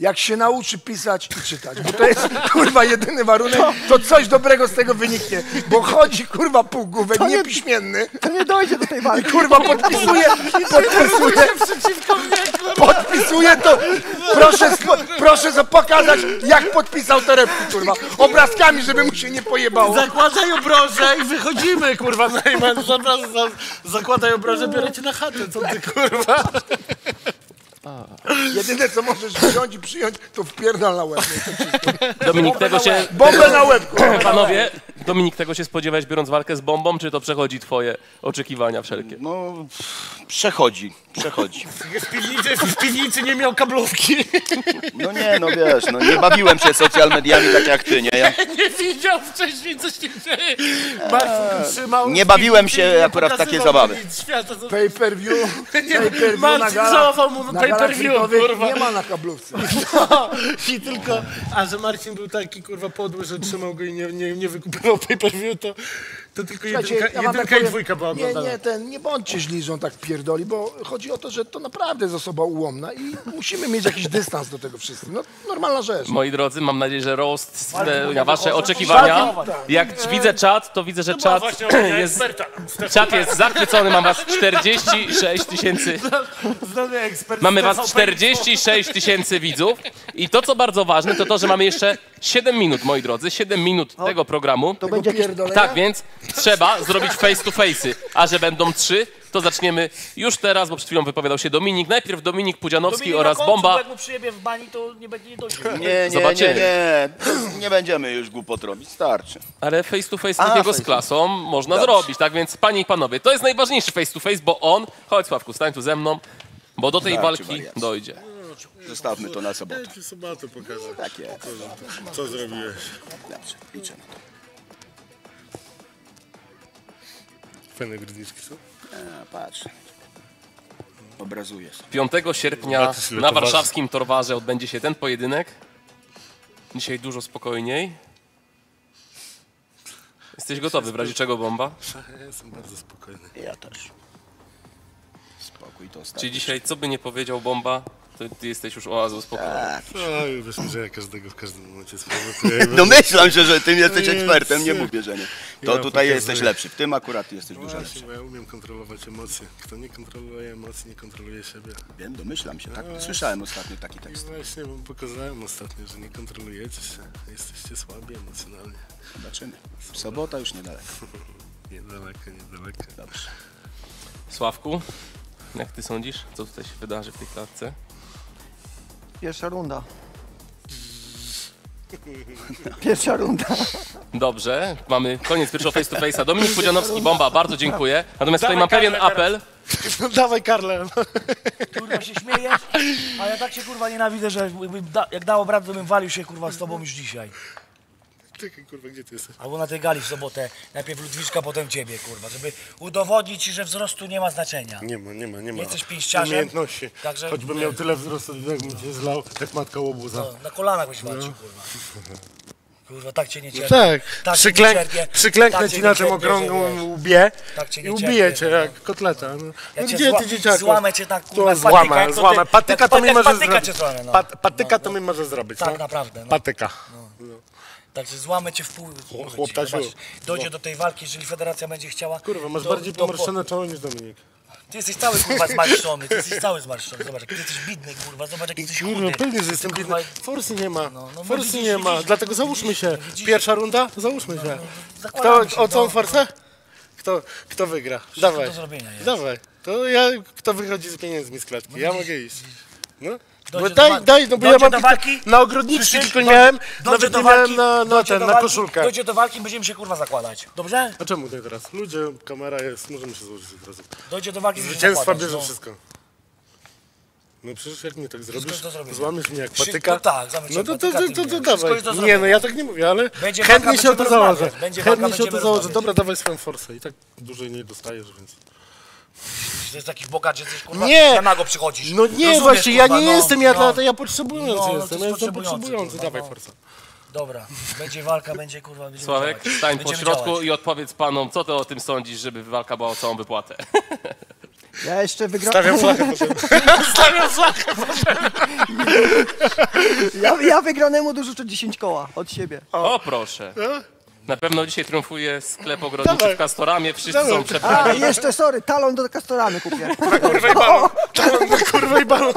Jak się nauczy pisać i czytać, bo to jest kurwa jedyny warunek, to coś dobrego z tego wyniknie. Bo chodzi kurwa półgłówek, niepiśmienny. To nie dojdzie do tej I walki. kurwa podpisuje, podpisuje, podpisuje to. Proszę, proszę za- pokazać, jak podpisał torebki, kurwa. Obrazkami, żeby mu się nie pojebało. Zakładaj obroże i wychodzimy, kurwa, Najman. Zapraszam, za, zakładaj obroże, biorę cię na chatę, co ty, kurwa. Jedyne co możesz wziąć i przyjąć, to wpierdal na łeb. Dominik, tego się... Bombę na łeb. Panowie, Dominik, tego się spodziewałeś biorąc walkę z bombą, czy to przechodzi twoje oczekiwania wszelkie? No, przechodzi, przechodzi. W piwnicy, w piwnicy nie miał kablówki. No nie, no wiesz, no nie bawiłem się social mediami tak jak ty, nie? Ja Nie widział wcześniej, co się dzieje. Marcin trzymał... nie bawiłem się nie akurat w takie zabawy. Świata, co... Pay per view, Nie, pay per view na Marcin galach, zaufał mu na pay per view, kurwa. nie ma na kablówce. No, I tylko, a że Marcin był taki kurwa podły, że trzymał go i nie, nie, nie wykupywał pay per view, to, to tylko Słuchajcie, jedynka, ja wam jedynka tak i dwójka była Nie, nie, ten, nie bądźcie źli, że on tak pierdoli, bo chodzi o to, że to naprawdę jest osoba ułomna i musimy mieć jakiś dystans do tego wszystkiego. No, normalna rzecz. Moi drodzy, mam nadzieję, że roast spełnia mówię, wasze oczekiwania. Walki- Jak widzę czat, to widzę, że czat jest, czat jest zachwycony. Mam was 46 tysięcy. Mamy was TVP. 46 tysięcy widzów. I to, co bardzo ważne, to to, że mamy jeszcze 7 minut, moi drodzy, 7 minut tego programu. To będzie jakieś... Tak, więc trzeba zrobić face to face'y. A że będą trzy, to zaczniemy już teraz, bo przed chwilą wypowiadał się Dominik. Najpierw Dominik Pudzianowski Dominik oraz na końcu, Bomba. bo Jak mu przyjebie w bani, to nie będzie nie dojdzie. Nie, nie, Zobaczymy. nie, nie. Nie będziemy już głupot robić, starczy. Ale face to face A, takiego face z klasą można Dobrze. zrobić, tak więc panie i panowie, to jest najważniejszy face to face, bo on, chodź Sławku, stań tu ze mną, bo do tej Starczy walki wariacji. dojdzie. Zostawmy to na sobotę. Ja ci sobotę pokażę. Tak jest. Co, co zrobiłeś? Dobrze, liczę na to. Fajne gryzniczki są? A, patrz. Obrazuję sobie. 5 sierpnia na warszawskim Torwarze odbędzie się ten pojedynek. Dzisiaj dużo spokojniej. Jesteś gotowy w razie czego bomba? Ja jestem bardzo spokojny. Ja też. Spokój to ostatni. Czyli dzisiaj co by nie powiedział bomba, to ty jesteś już oazą spokoju. Tak. No, wiesz, że ja każdego w każdym momencie sprowokuję. Domyślam się, że ty jesteś Nie, ekspertem, nie nie. mówię, że nie. Ja To tutaj pokazuję. jesteś lepszy. W tym akurat jesteś dużo Właśnie, lepszy. bo ja umiem kontrolować emocje. Kto nie kontroluje emocji, nie kontroluje siebie. Wiem, domyślam się. Tak, No, słyszałem ostatnio taki I tekst. właśnie wam pokazałem ostatnio, że nie kontrolujecie się. Jesteście słabi emocjonalnie. Zobaczymy. Sobota już niedaleko. Niedaleko, niedaleko. Dobrze. Sławku, jak ty sądzisz, co tutaj się wydarzy w tej klatce? Pierwsza runda. Pierwsza runda. Dobrze, mamy koniec pierwszego face to face'a. Dominik Pudzianowski, bomba, bardzo dziękuję. Natomiast tutaj mam pewien apel. No, dawaj, Karle. Kurwa się śmiejesz, a ja tak się kurwa nienawidzę, że jakby da, jak dało brat, to bym walił się kurwa z tobą już dzisiaj. Czekaj, kurwa, gdzie ty jesteś? Albo na tej gali w sobotę, najpierw Ludwiczka, potem ciebie kurwa, żeby udowodnić ci, że wzrostu nie ma znaczenia. Nie ma, nie ma, nie ma. Jesteś pięściarzem, Umiejętności. także- Choćbym miał tyle wzrostu, jakbym cię zlał, jak matka łobuza. No, na kolanach byś walczył kurwa. Kurwa, tak cię nie No cierpię. tak, tak Przyklęk, nie cierpię, przyklęknę tak ci na tym okrągłym łbie Tak i ubiję cię jak kotleta. No, Ja no gdzie ty dzieciaku? złamę cię tak, kurwa, jak patyka, złamę, złamę. ty- Patyka to mi możesz patyka zrobić. złamę, no. Pa, patyka to mi możesz zrobić, Tak, no? naprawdę, no. Także złamę cię w pół. chłoptasiu. zobacz, Dojdzie do tej walki, jeżeli federacja będzie chciała. Kurwa, masz to- bardziej to pomarszczone czoło niż Dominik. Ty jesteś cały kurwa zmarszczony, ty jesteś cały zmarszczony. Zobacz, ty jesteś bidny, kurwa, zobacz, jak jesteś chudy. pewnie, że jestem biedny. Forsy nie ma. no Forsy widzisz, nie ma, widzisz, dlatego załóżmy się. widzisz. Pierwsza runda? Załóżmy się. Kto, się, o co no, forsę? Kto, kto wygra? Dawaj. do zrobienia jest. Dawaj. To ja, kto wychodzi z pieniędzmi z klatki? Ja mogę iść. No. Do daj, daj, no bo ja mam do tylko walki? na ogrodniczki tylko Dojdzie- miałem, dojdzie nawet do nie walki, miałem na, na, dojdzie ten, do na walki, koszulkę. Dojdzie do walki, będziemy się kurwa zakładać. Dobrze? A czemu nie teraz? Ludzie, kamera jest, możemy się złożyć od razu. Dojdzie do walki, Zwycięstwa bierze no. wszystko. No przecież jak mnie tak zrobisz, złamiesz mnie jak patyka. tak, No to, to, to, to, dawaj. Nie no, ja tak nie mówię, ale Będzie chętnie walka, się o to założę. Chętnie walka, się o to założę. Dobra, dawaj swoją forsę. I tak dłużej nie dostajesz, więc... To jest taki bogacz, że jesteś kurwa, Nie! na nago przychodzisz. No nie, Rozumiesz, właśnie, ja kurwa, nie no, jestem, ja, no. ja, ja potrzebujący No, no, jestem, ty ja jestem potrzebujący, kurwa, Dawaj no. forsa. Dobra, będzie walka, będzie kurwa, będziemy Sławek, działać. stań po środku działać. i odpowiedz panom, co ty o tym sądzisz, żeby walka była o całą wypłatę. Ja jeszcze wygrałem. Stawiam potem. Stawiam potem. Ja, ja wygranemu dorzucę 10 koła od siebie. O, proszę. Na pewno dzisiaj triumfuje sklep ogrodniczy w Kastoramie. Wszyscy Dawaj. są A, przebrani. jeszcze sorry, talon do kastoramy kupię. Kurwa i balon. Talon na kurwa i balon.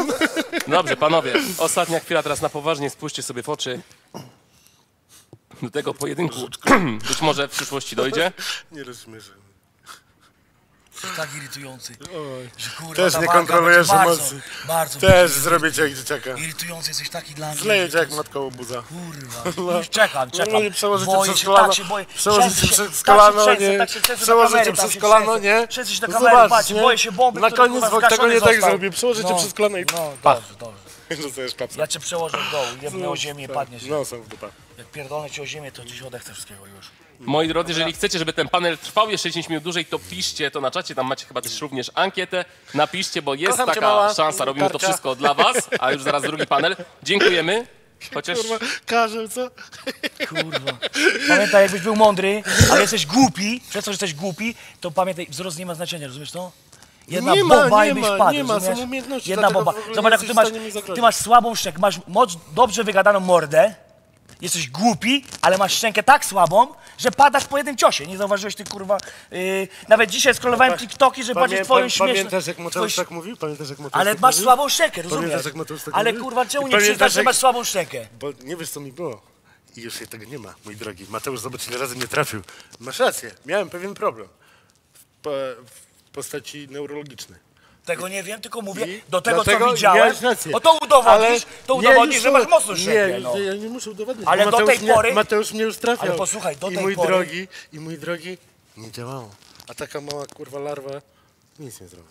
Dobrze, panowie, ostatnia chwila teraz na poważnie, spójrzcie sobie w oczy. Do tego pojedynku być może w przyszłości dojdzie. Nie rozśmieszę. Tak irytujący. Że, kurwa, Też nie kontrolujesz emocji. Bardzo. Też zrobię cię jak dzieciaka. Irytujący jesteś taki dla mnie. Zleję cię jak matka łobuza. Kurwa. Już czekam, czekam. No nie przełożę cię Boję przez się, kolano. tak się boję. Się, przez tak kolano, nie. tak tam przez kolano, nie. Trzęsę się do No kamery, patrz, boję się bomby, Na koniec tego nie tak zrobię. Przełożę cię No, przez kolano i No, dobrze, dobrze. Dostajesz. Ja cię przełożę w dół, jebnę o ziemię, padniesz. No, są w dupa. Jak pierdolę cię o ziemię, to ci się odechce wszystkiego już. Moi drodzy, jeżeli chcecie, żeby ten panel trwał jeszcze 10 minut dłużej, to piszcie to na czacie. Tam macie chyba też również ankietę. Napiszcie, bo jest Kocham cię, taka mała. szansa. Robimy to wszystko dla was, a już zaraz drugi panel. Dziękujemy. Chociaż Kurwa, karzeł, co? Kurwa. Pamiętaj, jakbyś był mądry, ale jesteś głupi, przez to, że jesteś głupi, to pamiętaj, wzrost nie ma znaczenia, rozumiesz to? Jedna Nie ma, bomba nie i byś ma, wpadł, nie ma, są umiejętności, Jedna dlatego w ogóle Zobacz, jak ty jesteś w masz, stanie mi zagrozić. ty masz słabą szczękę, masz moc, dobrze wygadaną mordę, jesteś głupi, ale masz szczękę tak słabą, że padasz po jednym ciosie. Nie zauważyłeś ty, kurwa, yy, nawet dzisiaj scrollowałem TikToki, żeby patrzeć twoją śmieszną... Pamiętasz jak Mateusz tak mówił? Pamiętasz jak Mateusz Ale tak masz mówił? słabą szczękę, rozumiesz? Pamiętasz jak Mateusz tak Ale kurwa, czemu nie przyznasz, że masz słabą szczękę? Bo nie wiesz co mi było. I już tego nie ma, mój drogi. Mateusz, zobacz ile razy mnie trafił. Masz rację, miałem pewien problem. W, po, w postaci neurologicznej. Tego nie wiem, tylko mówię, I do tego co widziałem, rację. o to udowodnisz, Ale to nie, udowodnisz, już że masz mocną szczękę. Nie, no. ja nie muszę udowodnić. Ale do tej mnie, pory- Mateusz mnie już trafiał. Ale posłuchaj, do I tej mój pory- drogi, i mój drogi, nie działało. A taka mała kurwa larwa nic nie zrobi.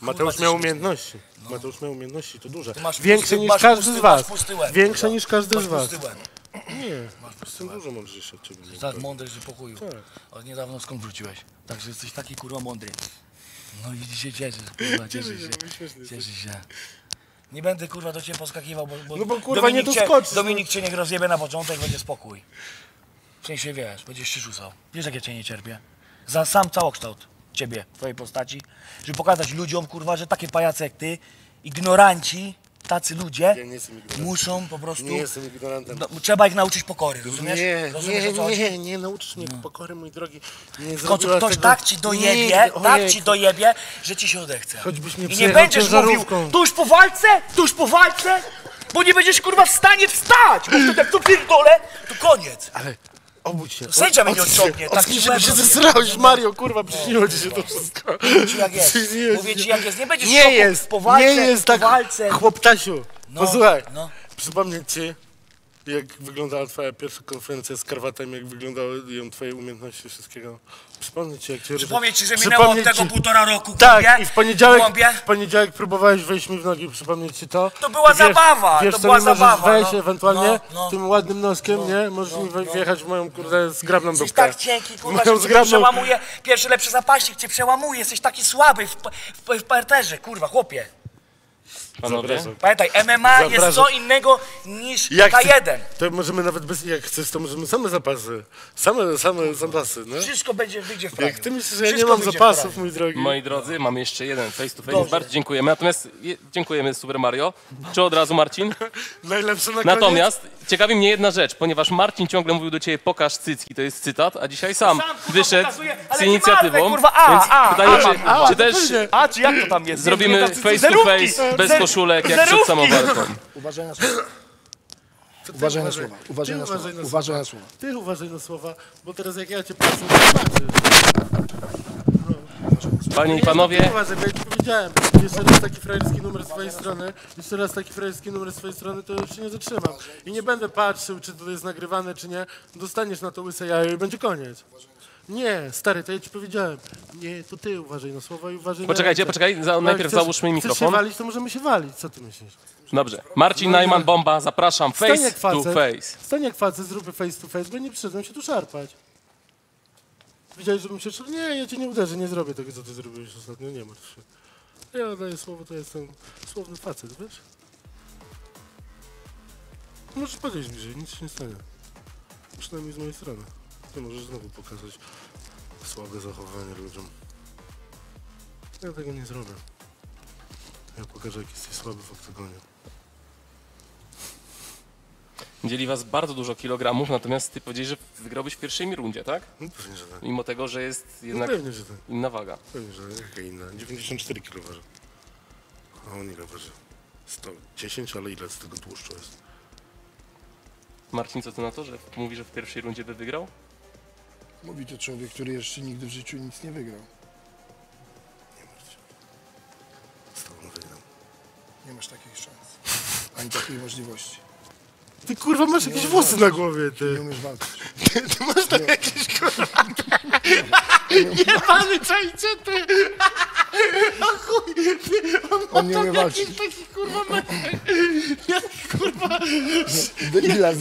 Mateusz miał umiejętności. Mateusz miał umiejętności, to duże. Większe pusty- niż masz każdy pusty- z was. masz pusty łeb, Większe niż każdy Masz z was. Nie, jestem dużo mądrzejszy od ciebie. Tak mądry, że pokoju. Tak. Od niedawno skąd wróciłeś? Także jesteś taki kurwa mądry. No i się cieszysz, kurwa, Cieszę się, śmieszny Cieszysz się. Nie będę kurwa do ciebie poskakiwał, bo, bo No bo, kurwa, nie cię, doskoczysz, no. Dominik cię niech rozjebie na początek, będzie spokój. W sensie wiesz, będziesz się rzucał. Wiesz jak ja cię nie cierpię. Za sam całokształt ciebie, twojej postaci, żeby pokazać ludziom kurwa, że takie pajace jak ty, ignoranci, tacy ludzie, Ja nie muszą po prostu... Nie jestem ignorantem. No, trzeba ich nauczyć pokory, rozumiesz? Nie, rozumiesz, nie, nie, nie nauczysz mnie pokory, mój drogi. Nie W końcu ktoś tego tak ci dojebie, nigdy. tak ci dojebie, że ci się odechce. Choćbyś mnie I nie będziesz mówił, tuż po walce, tuż po walce, bo nie będziesz kurwa w stanie wstać, bo wtedy jak to pierdolę, to koniec. Ale obudź się. Sędzia mnie nie odciągnie, tak ci się, się zesrałeś, Mario, kurwa, przyśniło ci się to wszystko. Mówię ci jak jest, mówię ci jak jest, nie będziesz Nie jest, po walce, nie jest tak, po walce. chłoptasiu, No, posłuchaj, no. przypomnieć ci, jak wyglądała twoja pierwsza konferencja z Karwatem, jak wyglądały ją twoje umiejętności wszystkiego. Przypomnieć ci, jak cię... Przypomnieć ci, że minęło od tego półtora roku, Tak, głąbie? i w poniedziałek, w poniedziałek próbowałeś wejść mi w nogi, przypomnieć ci to. To była wiesz, zabawa, Wiesz, to była zabawa, wejść no. ewentualnie No, no. tym ładnym noskiem, nie? Możesz mi we- wjechać w moją, kurde, zgrabną Jesteś dupkę. tak cienki, kurwa, że cię zgrabną- przełamuje. Pierwszy lepszy zapaśnik cię przełamuje, jesteś taki słaby w, w, w parterze, kurwa, chłopie. Panowie? Zapraszam. Pamiętaj, MMA jest Zapraszam. co innego niż Jak K1. chcesz, to możemy nawet bez, jak chcesz, to możemy same zapasy. Same, same zapasy, no. Wszystko będzie, wyjdzie w prawie. Jak ty myślisz, że ja nie Wszystko mam wyjdzie w zapasów, prawie. mój drogi? Moi drodzy, mamy jeszcze jeden face to face. Dobrze. Bardzo dziękujemy. Natomiast je, dziękujemy Super Mario. Czy od razu Marcin? Najlepsze na Natomiast ciekawi mnie jedna rzecz, ponieważ Marcin ciągle mówił do ciebie pokaż cycki, to jest cytat, a dzisiaj sam, wyszedł pokazuje, z ale nie inicjatywą. martwe, kurwa, a, więc a, pytanie, a, czy, a, czy też A, czy jak to tam jest? zrobimy Nie, face to zerówki, face bez zer- koszulek jak przed walką. Uważaj na słowa. Uważaj na słowa. Uważaj Ty na słowa. uważaj na słowa. Ty uważaj na słowa, bo teraz jak ja cię patrzę, to. Panie i panowie, Uważaj, bo ja ci powiedziałem, jeszcze raz taki frajerski numer z twojej strony, jeszcze raz taki frajerski numer z twojej strony, to już się nie zatrzymam. I nie będę patrzył, czy to jest nagrywane, czy nie. Dostaniesz na to łyse jajo i będzie koniec. Nie, stary, to ja ci powiedziałem. Nie, to ty uważaj na słowa i uważaj Poczekajcie, na poczekaj, za- No, najpierw chcesz- załóżmy Chcesz mikrofon. się walić, to możemy się walić. Co ty myślisz? dobrze. Marcin Najman Bomba, zapraszam, face to facet. face. Stań jak facet, zróbmy face to face, bo nie przyszedłem się tu szarpać. Widziałeś, żebym się szarpał? Nie, ja cię nie uderzę, nie zrobię tego, co ty zrobiłeś ostatnio, nie martw się. Ja daję słowo, to jestem słowny facet, wiesz? Możesz podejść bliżej, nic się nie stanie. Przynajmniej z mojej strony. Ty możesz znowu pokazać słabe zachowanie ludziom. Ja tego nie zrobię. Ja pokażę, jak jesteś słaby w oktagonie. Dzieli was bardzo dużo kilogramów, natomiast ty powiedziałeś, że wygrałbyś w pierwszej rundzie, tak? No pewnie, że tak. Mimo tego, że jest jednak No pewnie, że tak. inna waga. Pewnie, że jaka inna. 94 kg waży. A on ile waży? 110, ale ile z tego tłuszczu jest? Marcin, co ty na to, że mówi, że w pierwszej rundzie by wygrał? Mówi to człowiek, który jeszcze nigdy w życiu nic nie wygrał. Z tobą wygram. Nie masz takich szans. Ani takiej możliwości. Ty kurwa masz jakieś włosy na głowie, ty. Nie umiesz walczyć. Ty, ty masz tam jakieś kurwa... Jebany czajcie, ty! O chuj! Ty, on, On nie umie tam walczyć. jakiś taki kurwa... Jak kurwa... Debila z...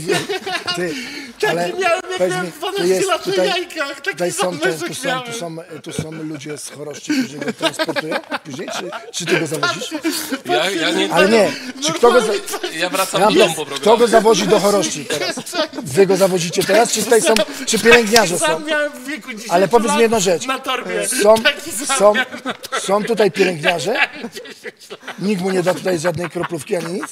Ty, Taki ale miałem, jak miałem mi, 12 tu jest lat na tutaj, jajkach, taki tutaj są, te, tu, są, tu, są, tu są ludzie z choroszczy, którzy go transportują później, czy, czy ty go zawozisz? Ja, ja nie... Ale nie, czy kto go... Za... Ja wracam Ja do domu po Kto go zawozi do choroszczy teraz? Wy go zawozicie teraz, czy tutaj są, czy pielęgniarze są? Sam miałem w wieku 10 Ale powiedz mi jedną rzecz. Na torbie. Są, są, są tutaj pielęgniarze? Nikt mu nie da tutaj żadnej kroplówki ani nic?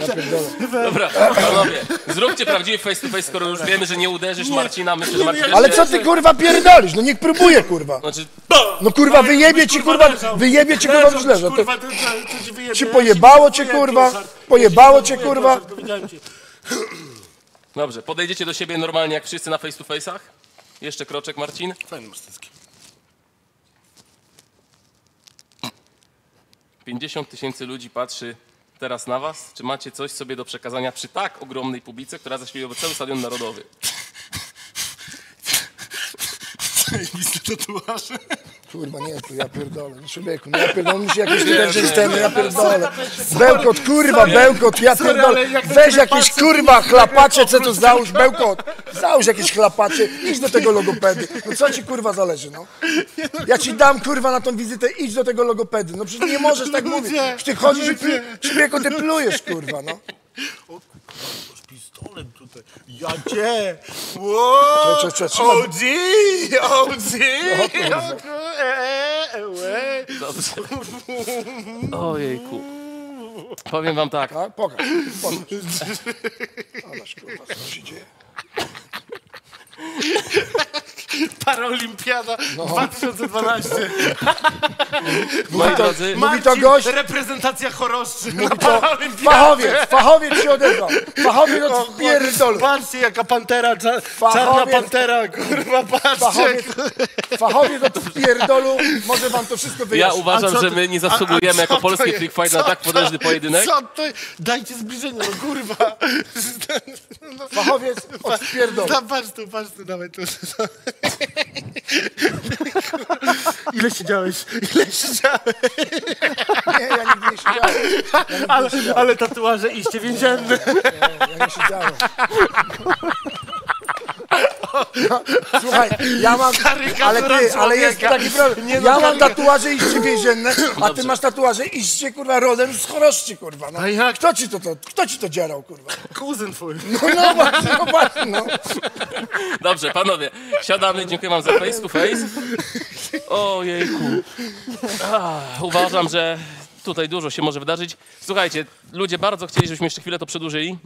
Dobra, panowie, zróbcie prawdziwy face to face, skoro już wiemy, że nie uderzysz Marcina, myślę, że Marcin Ale co ty kurwa pierdolisz? No niech próbuje kurwa. Znaczy, No kurwa wyjebie ci kurwa, wyjebie ci kurwa w żlerze. To, Kurwa, to, to, to ci wyjebie. ci pojebało cię kurwa, pojebało cię kurwa. Dobrze, podejdziecie do siebie normalnie jak wszyscy na face to face'ach? Jeszcze kroczek, Marcin. Fajny masz cycki. 50 tysięcy ludzi patrzy teraz na was. Czy macie coś sobie do przekazania przy tak ogromnej publice, która zaśpiewa cały stadion narodowy? Zajebiste tatuaże. Kurwa nie, to ja pierdolę. No człowieku, no ja pierdolę, musi jakieś ten, ja pierdolę. Bełkot, kurwa, bełkot, ja pierdolę. Weź jakieś kurwa to chlapacie, co tu załóż, bełkot. Załóż jakieś chlapacie, idź do tego logopedy. No co ci kurwa zależy, no? Ja ci dam kurwa na tą wizytę, idź do tego logopedy. No przecież nie możesz tak mówić. Przecież ty chodzisz i człowieku, ty plujesz, kurwa, no. Masz pistolet tutaj. Ja cię! Wow! Cze- cze- trzymaj. OG! OG! O kurwa. Dobrze. Ojejku. Powiem wam tak. Tak, pokaż, pokaż. Ależ kurwa, co się dzieje? Paraolimpiada No. 2012. Moi to- drodzy, Mówi to Marcin, gość, Reprezentacja choroszczy na mówi Paraolimpiadzie. fachowiec, fachowiec się odezwał. Fachowiec od pierdol. Patrzcie, jaka pantera, cza, czarna Fachowiec. pantera, kurwa, patrzcie. Fachowiec, fachowiec od pierdolu, może wam to wszystko ja wyjaśnić. uważam, co że my nie a- a zasługujemy co jako to polski jest? freak fight na tak potężny pojedynek. Co to? Dajcie zbliżenie, no kurwa. Fachowiec od pierdolu. Patrz tu, patrz tu, dawaj tu. Ile siedziałeś? Ile siedziałeś? Nie, ja nigdy nie siedziałem. Ja nigdy Ale, nie siedziałem. ale tatuaże iście więzienne. Nie, ja nie siedziałem. No, słuchaj, ja mam, ale ty, ale jest taki problem. Nie no, Ja mam tatuaże iście więzienne, a ty masz tatuaże iście, kurwa, rodem z choroszczy, kurwa. No. A jak? Kto ci to, to, kto ci to dzierał, kurwa? Kuzyn twój. No, no właśnie, no właśnie, no. Dobrze, panowie, siadamy, dziękuję wam za face to face. Ojejku. Ach, uważam, że tutaj dużo się może wydarzyć. Słuchajcie, ludzie bardzo chcieli, żebyśmy jeszcze chwilę to przedłużyli.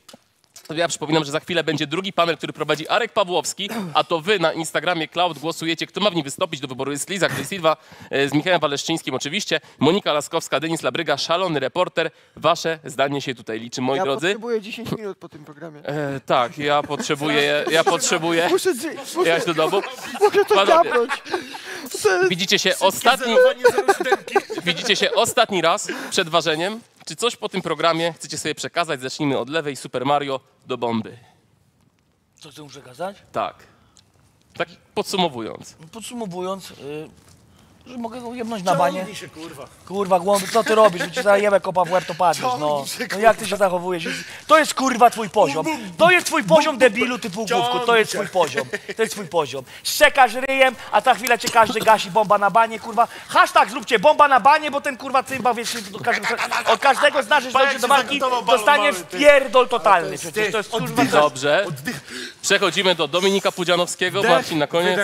To Ja przypominam, że za chwilę będzie drugi panel, który prowadzi Arek Pawłowski, a to wy na Instagramie Cloud głosujecie, kto ma w nim wystąpić do wyboru. Jest Liza Clay Silva e, z Michałem Waleszczyńskim oczywiście, Monika Laskowska, Denis Labryga, szalony reporter. Wasze zdanie się tutaj liczy, moi ja drodzy. potrzebuję 10 minut po tym programie. E, tak, ja potrzebuję, ja potrzebuję Muszę, muszę, jechać do domu. muszę to jest- Widzicie się ostatni, widzicie się ostatni raz przed ważeniem. Czy coś po tym programie chcecie sobie przekazać? Zacznijmy od lewej, Super Mario do bomby. Co chcę mu przekazać? Tak. Tak podsumowując. Podsumowując, y, że mogę go jebnąć na banie. Ciągnij się, kurwa. Kurwa, głąby, co ty robisz? Bo ci zaraz jebę kopa w łeb, to padniesz, no. Ciągnij się, No jak ty się zachowujesz? To jest kurwa twój poziom. To jest twój poziom debilu typu główku. To jest twój poziom. To jest twój poziom. Szczekasz ryjem, a za chwilę cię każdy gasi bomba na banie, kurwa. Hashtag zróbcie bomba na banie, bo ten kurwa cymba, wiesz, do każdego, od każdego z nas, że dojdzie do walki, dostanie w pierdol totalny. Przecież to jest kurwa... Dobrze. Przechodzimy do Dominika Pudzianowskiego. Marcin na koniec.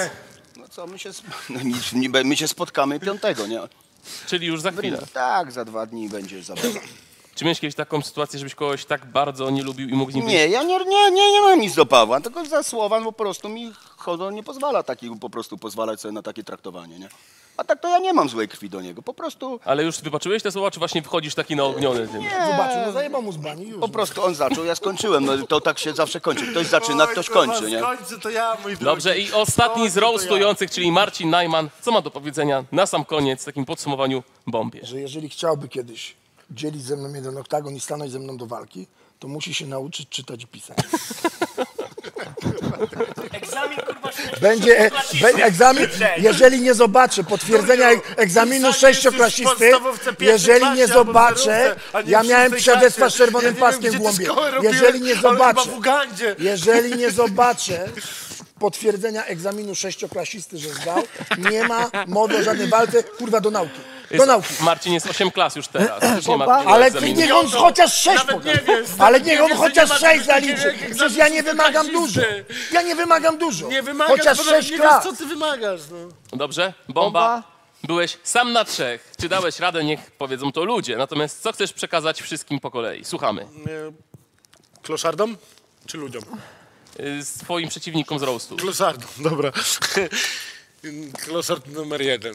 No co, my się, no, niby- my się spotkamy piątego, nie? Czyli już za chwilę. Tak, za dwa dni będzie zabawa. Czy miałeś kiedyś taką sytuację, żebyś kogoś tak bardzo nie lubił i mógł z nim Nie, ja nie, nie, nie, nie mam nic do Pawła, tylko za słowa po prostu mi honor nie pozwala takiego po prostu pozwalać sobie na takie traktowanie, nie? A tak to ja nie mam złej krwi do niego, po prostu... Ale już wybaczyłeś te słowa, czy właśnie wchodzisz taki naogniony tym? Zobaczył, no zajebał mu z bani już. Po prostu on zaczął, ja skończyłem, no to tak się zawsze kończy. Ktoś zaczyna, ktoś kończy, nie? Kończy to ja, mój drogi. Dobrze, i ostatni z roastujących, czyli Marcin Najman. Co ma do powiedzenia na sam koniec, w takim podsumowaniu bombie? Że jeżeli chciałby kiedyś dzielić ze mną jeden oktagon i stanąć ze mną do walki, to musi się nauczyć czytać i pisać. Będzie e, be, egzamin, jeżeli nie zobaczę potwierdzenia egzaminu sześcioklasisty, jeżeli nie zobaczę, ja miałem świadectwa z czerwonym paskiem w głąbie, jeżeli nie zobaczę, jeżeli nie zobaczę potwierdzenia egzaminu sześcioklasisty, że zdał, nie ma mowy o żadnej walce, kurwa, do nauki. Do Jest, nauki. Marcin jest 8 klas już teraz. Już nie ma ale egzaminu. niech on chociaż sześć pokaże. Ale niech on chociaż sześć zaliczy. Przecież ja nie wymagam dużo. Ja nie wymagam dużo. Nie wymagasz, Chociaż bo nawet sześć nie wiesz, klas. co ty wymagasz. No. Dobrze, bomba. Byłeś sam na trzech. Czy dałeś radę, niech powiedzą to ludzie. Natomiast co chcesz przekazać wszystkim po kolei? Słuchamy. E, Kloszardom czy ludziom? Y, Swoim przeciwnikom z roastu. Kloszardom, dobra. Kloszard numer jeden.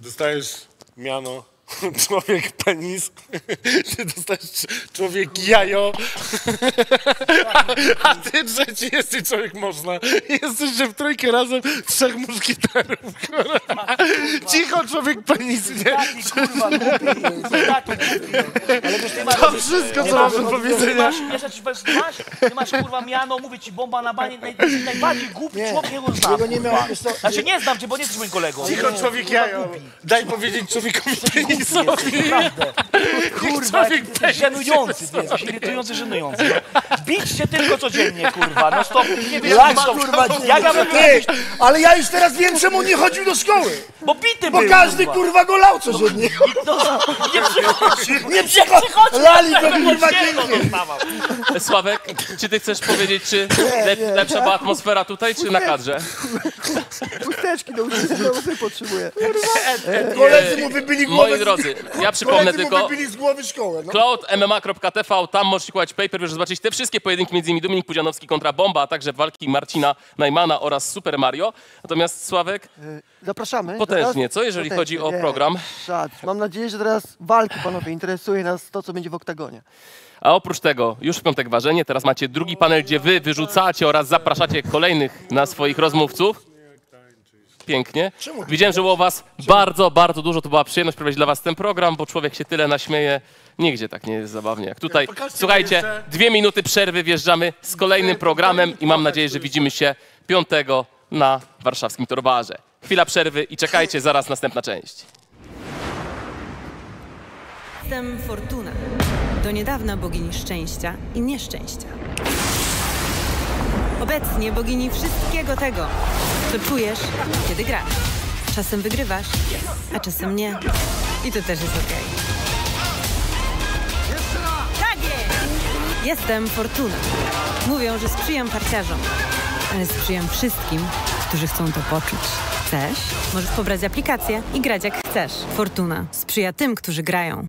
Dostajesz miano człowiek penis, ty dostajesz człowiek jajo, a ty trzeci jesteś człowiek można. Jesteście w trójkę razem trzech muszkieterów. Cicho człowiek penis, nie? To wszystko, co mam do powiedzenia. Ty masz, ty masz kurwa miano, mówię ci bomba na banie, naj, najbardziej głupi człowiek, jakiego znam. Kurwa. Znaczy nie znam cię, bo nie jesteś moim kolegą. Cicho człowiek jajo. Daj powiedzieć człowiekowi Naprawdę. Kurwa, człowiek jaki ty żenujący ty jesteś, irytujący, żenujący. No. Bić cię tylko codziennie, kurwa, no stop, nie wiesz, Jak stop. kurwa Jak ja Ty, ale ja już teraz wiem, czemu nie chodził do szkoły. Bo bity Bo był, każdy kurwa. kurwa go lał codziennie. Nie przychodzi. Nie przychodzi. Lali go kurwa dostawał. Sławek, czy ty chcesz powiedzieć, czy lep, lepsza była atmosfera tutaj, czy na kadrze? Chusteczki do sobie potrzebuję. Koledzy mu wybili głowę. Z- drodzy, ja przypomnę Koledzy tylko wybili z głowy szkołę. No. cloudmma.tv, tam możecie kupować pay-per-view, żeby zobaczyć te wszystkie pojedynki, między innymi Dominik Pudzianowski kontra Bomba, a także walki Marcina Najmana oraz Super Mario. Natomiast Sławek, Zapraszamy. Potężnie, co, jeżeli chodzi o nie, program? Szat. Mam nadzieję, że teraz walki, panowie. Interesuje nas to, co będzie w oktagonie. a oprócz tego już w piątek ważenie, teraz macie drugi panel, gdzie wy wyrzucacie oraz zapraszacie kolejnych na swoich rozmówców. Pięknie. Widziałem, że było was bardzo, bardzo dużo. To była przyjemność prowadzić dla was ten program, bo człowiek się tyle naśmieje. Nigdzie tak nie jest zabawnie jak tutaj. pokażcie Słuchajcie, dwie minuty przerwy, wjeżdżamy z kolejnym programem i mam nadzieję, że widzimy się piątego na warszawskim Torbarze. Chwila przerwy i czekajcie, zaraz następna część. Jestem Fortuna. Do niedawna bogini szczęścia i nieszczęścia. Obecnie bogini wszystkiego tego, co czujesz, kiedy grasz. Czasem wygrywasz, a czasem nie. I to też jest okej. Tak jest! Jestem Fortuna. Mówią, że sprzyjam parciarzom, ale sprzyjam wszystkim, którzy chcą to poczuć. Chcesz? Możesz pobrać aplikację i grać jak chcesz. Fortuna sprzyja tym, którzy grają.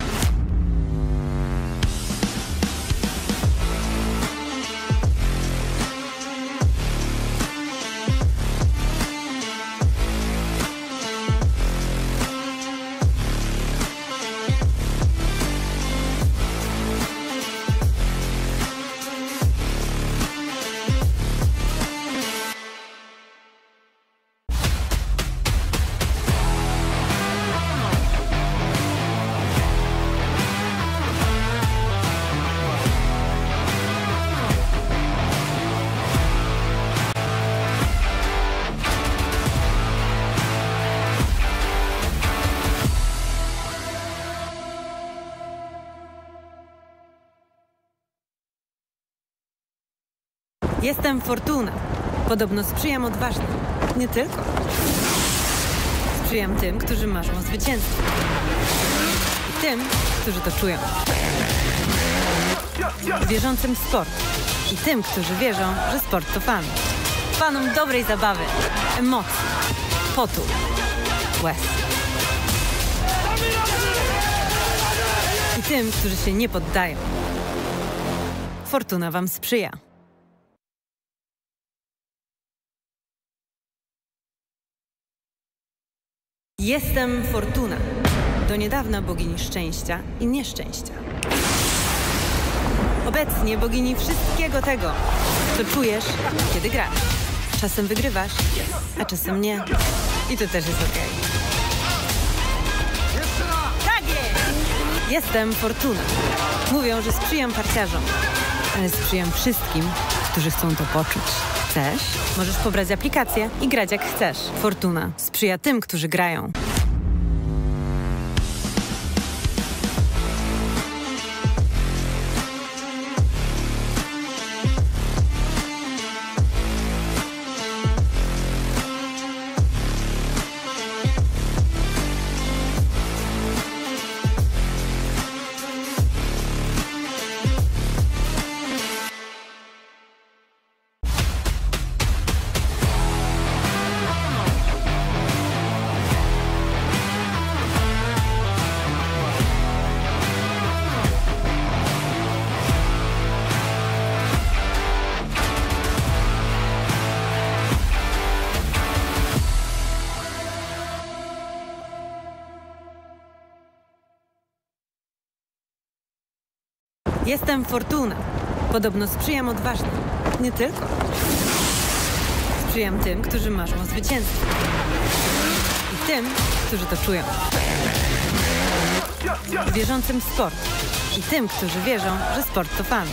Jestem Fortuna. Podobno sprzyjam odważnym. Nie tylko. Sprzyjam tym, którzy marzą o zwycięstwie. I tym, którzy to czują. Wierzącym w sport. I tym, którzy wierzą, że sport to fan. Fanom dobrej zabawy, emocji, potu, łez. tym, którzy się nie poddają. Fortuna Wam sprzyja. Jestem Fortuna. Do niedawna bogini szczęścia i nieszczęścia. Obecnie bogini wszystkiego tego, co czujesz, kiedy grasz. Czasem wygrywasz, a czasem nie. I to też jest okej. Tak jest! Jestem Fortuna. Mówią, że sprzyjam parciarzom, ale sprzyjam wszystkim, którzy chcą to poczuć. Chcesz? Możesz pobrać aplikację i grać jak chcesz. Fortuna sprzyja tym, którzy grają. Jestem Fortuna. Podobno sprzyjam odważnym. Nie tylko. Sprzyjam tym, którzy marzą o zwycięstwie. I tym, którzy to czują. Wierzącym w sport. I tym, którzy wierzą, że sport to fan.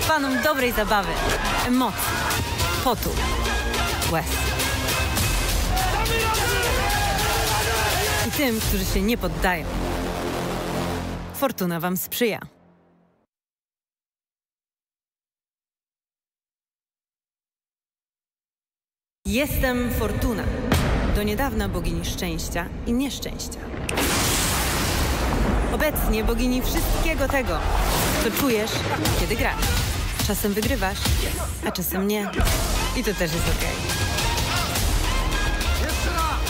Fanom dobrej zabawy, emocji, potu, łez. I tym, którzy się nie poddają. Fortuna Wam sprzyja. Jestem Fortuna. Do niedawna bogini szczęścia i nieszczęścia. Obecnie bogini wszystkiego tego, co czujesz, kiedy grasz. Czasem wygrywasz, a czasem nie. I to też jest okej.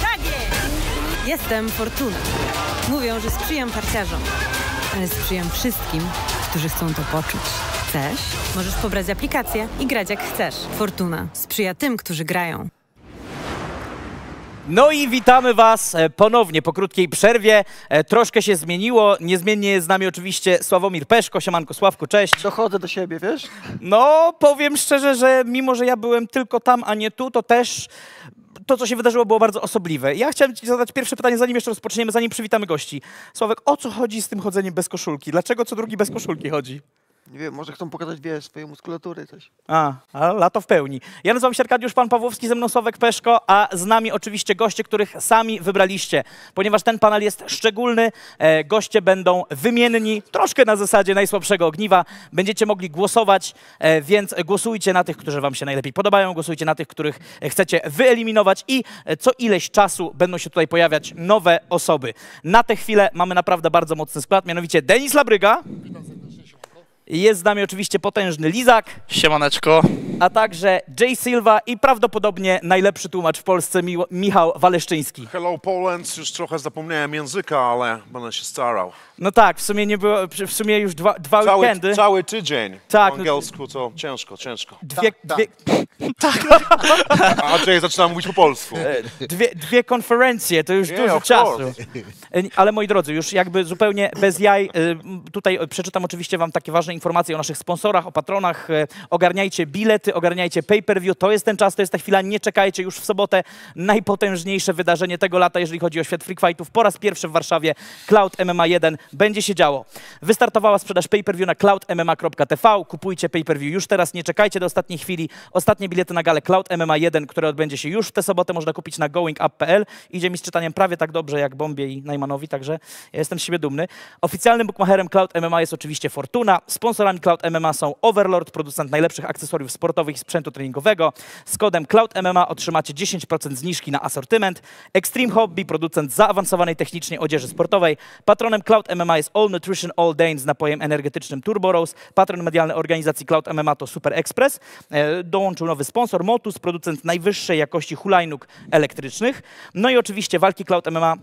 Tak jest! Jestem Fortuna. Mówią, że sprzyjam parciarzom, ale sprzyjam wszystkim, którzy chcą to poczuć. Chcesz? Możesz pobrać aplikację i grać jak chcesz. Fortuna sprzyja tym, którzy grają. No i witamy Was e, ponownie po krótkiej przerwie. E, Troszkę się zmieniło. Niezmiennie jest z nami oczywiście Sławomir Peszko. Siemanko Sławku, cześć. Dochodzę do siebie, wiesz? No, powiem szczerze, że mimo, że ja byłem tylko tam, a nie tu, to też to, co się wydarzyło, było bardzo osobliwe. Ja chciałem Ci zadać pierwsze pytanie, zanim jeszcze rozpoczniemy, zanim przywitamy gości. Sławek, o co chodzi z tym chodzeniem bez koszulki? Dlaczego co drugi bez koszulki chodzi? Nie wiem, może chcą pokazać, wiesz, swoją muskulatury coś. A, a lato w pełni. Ja nazywam się Arkadiusz Pan Pawłowski, ze mną Sławek Peszko, a z nami oczywiście goście, których sami wybraliście. Ponieważ ten panel jest szczególny, e, goście będą wymienni, troszkę na zasadzie najsłabszego ogniwa. Będziecie mogli głosować, e, więc głosujcie na tych, którzy wam się najlepiej podobają, głosujcie na tych, których e, chcecie wyeliminować i e, co ileś czasu będą się tutaj pojawiać nowe osoby. Na tę chwilę mamy naprawdę bardzo mocny skład, mianowicie Denis Labryga. Jest z nami oczywiście potężny Lizak. Siemaneczko. A także Jay Silva i prawdopodobnie najlepszy tłumacz w Polsce Mi Michał Waleszczyński. Hello Poland, już trochę zapomniałem języka, ale będę się starał. No tak, w sumie nie było, w sumie już dwa, dwa Cały, weekendy. cały tydzień. Tak, Po no- angielsku to ciężko, ciężko. Dwie, dwie, A Jay zaczyna mówić po polsku. E, dwie, dwie konferencje, to już Yeah, dużo czasu. E, Ale moi drodzy, już jakby zupełnie bez jaj, e, tutaj przeczytam oczywiście wam takie ważne informacje o naszych sponsorach, o patronach. Ogarniajcie bilety, ogarniajcie pay-per-view, to jest ten czas, to jest ta chwila, nie czekajcie już w sobotę. Najpotężniejsze wydarzenie tego lata, jeżeli chodzi o świat freak fightów. Po raz pierwszy w Warszawie Cloud MMA 1 będzie się działo. Wystartowała sprzedaż pay-per-view na cloudmma.tv. Kupujcie pay-per-view już teraz, nie czekajcie do ostatniej chwili. Ostatnie bilety na galę Cloud MMA 1, które odbędzie się już w tę sobotę, można kupić na goingup.pl. Idzie mi z czytaniem prawie tak dobrze jak Bombie i Najmanowi, także ja jestem z siebie dumny. Oficjalnym bookmacherem Cloud MMA jest oczywiście Fortuna. Sponsorami Cloud MMA są Overlord, producent najlepszych akcesoriów sportowych i sprzętu treningowego. Z kodem Cloud MMA otrzymacie 10% zniżki na asortyment. Extreme Hobby, producent zaawansowanej technicznie odzieży sportowej. Patronem Cloud MMA jest All Nutrition All Day z napojem energetycznym Turbo Rose. Patron medialny organizacji Cloud MMA to Super Express. E, dołączył nowy sponsor Motus, producent najwyższej jakości hulajnóg elektrycznych. No i oczywiście walki Cloud MMA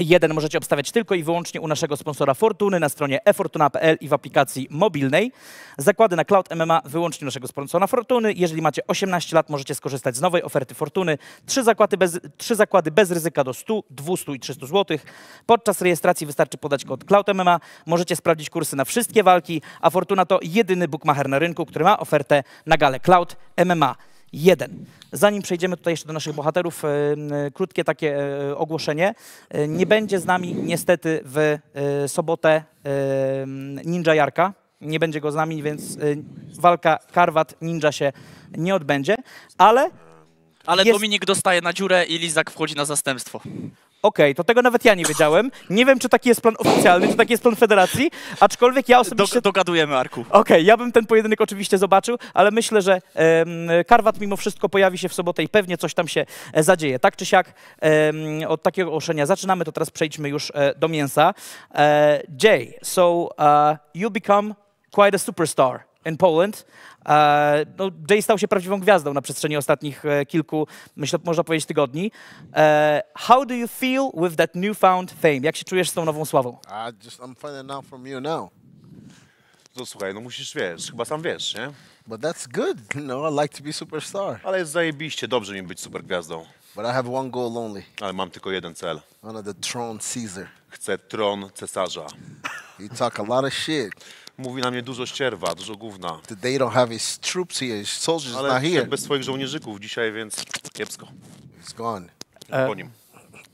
Jeden możecie obstawiać tylko i wyłącznie u naszego sponsora Fortuny na stronie efortuna.pl i w aplikacji mobilnej. Zakłady na Cloud MMA wyłącznie naszego sponsora Fortuny. Jeżeli macie 18 lat, możecie skorzystać z nowej oferty Fortuny. Trzy zakłady bez, zakłady bez ryzyka do 100, 200 i 300 zł. Podczas rejestracji wystarczy podać kod Cloud MMA. Możecie sprawdzić kursy na wszystkie walki, a Fortuna to jedyny bookmacher na rynku, który ma ofertę na galę Cloud MMA 1. Zanim przejdziemy tutaj jeszcze do naszych bohaterów, e, m, krótkie takie e, ogłoszenie. E, Nie będzie z nami niestety w e, sobotę e, Ninja Jarka. Nie będzie go z nami, więc e, walka Karwat Ninja się nie odbędzie, ale Ale Jest- Dominik dostaje na dziurę i Lizak wchodzi na zastępstwo. Okej, to tego nawet ja nie wiedziałem. Nie wiem, czy taki jest plan oficjalny, czy taki jest plan federacji, aczkolwiek ja osobiście... dogadujemy, Arku. Okej, ja bym ten pojedynek oczywiście zobaczył, ale myślę, że em, Karwat mimo wszystko pojawi się w sobotę i pewnie coś tam się e, zadzieje. Tak czy siak, em, od takiego ogłoszenia zaczynamy, to teraz przejdźmy już e, do mięsa. E, Jay, so uh, you become quite a superstar in Poland. No, Jay stał się prawdziwą gwiazdą na przestrzeni ostatnich e, kilku, myślę, można powiedzieć, tygodni. E, how do you feel with that newfound fame? Jak się czujesz z tą nową sławą? I just I'm finding out from you now. To słuchaj, no musisz wiesz, chyba sam wiesz, nie? But that's good. No, I like to be superstar. Ale jest zajebiście, dobrze mi być supergwiazdą. But I have one goal only. Ale mam tylko jeden cel. Under the throne Caesar. Chcę tron cesarza. You talk a lot of shit. Mówi na mnie dużo ścierwa, dużo gówna. They don't have his troops here, his soldiers Ale not here. bez swoich żołnierzyków dzisiaj, więc kiepsko. It's gone. Po nim.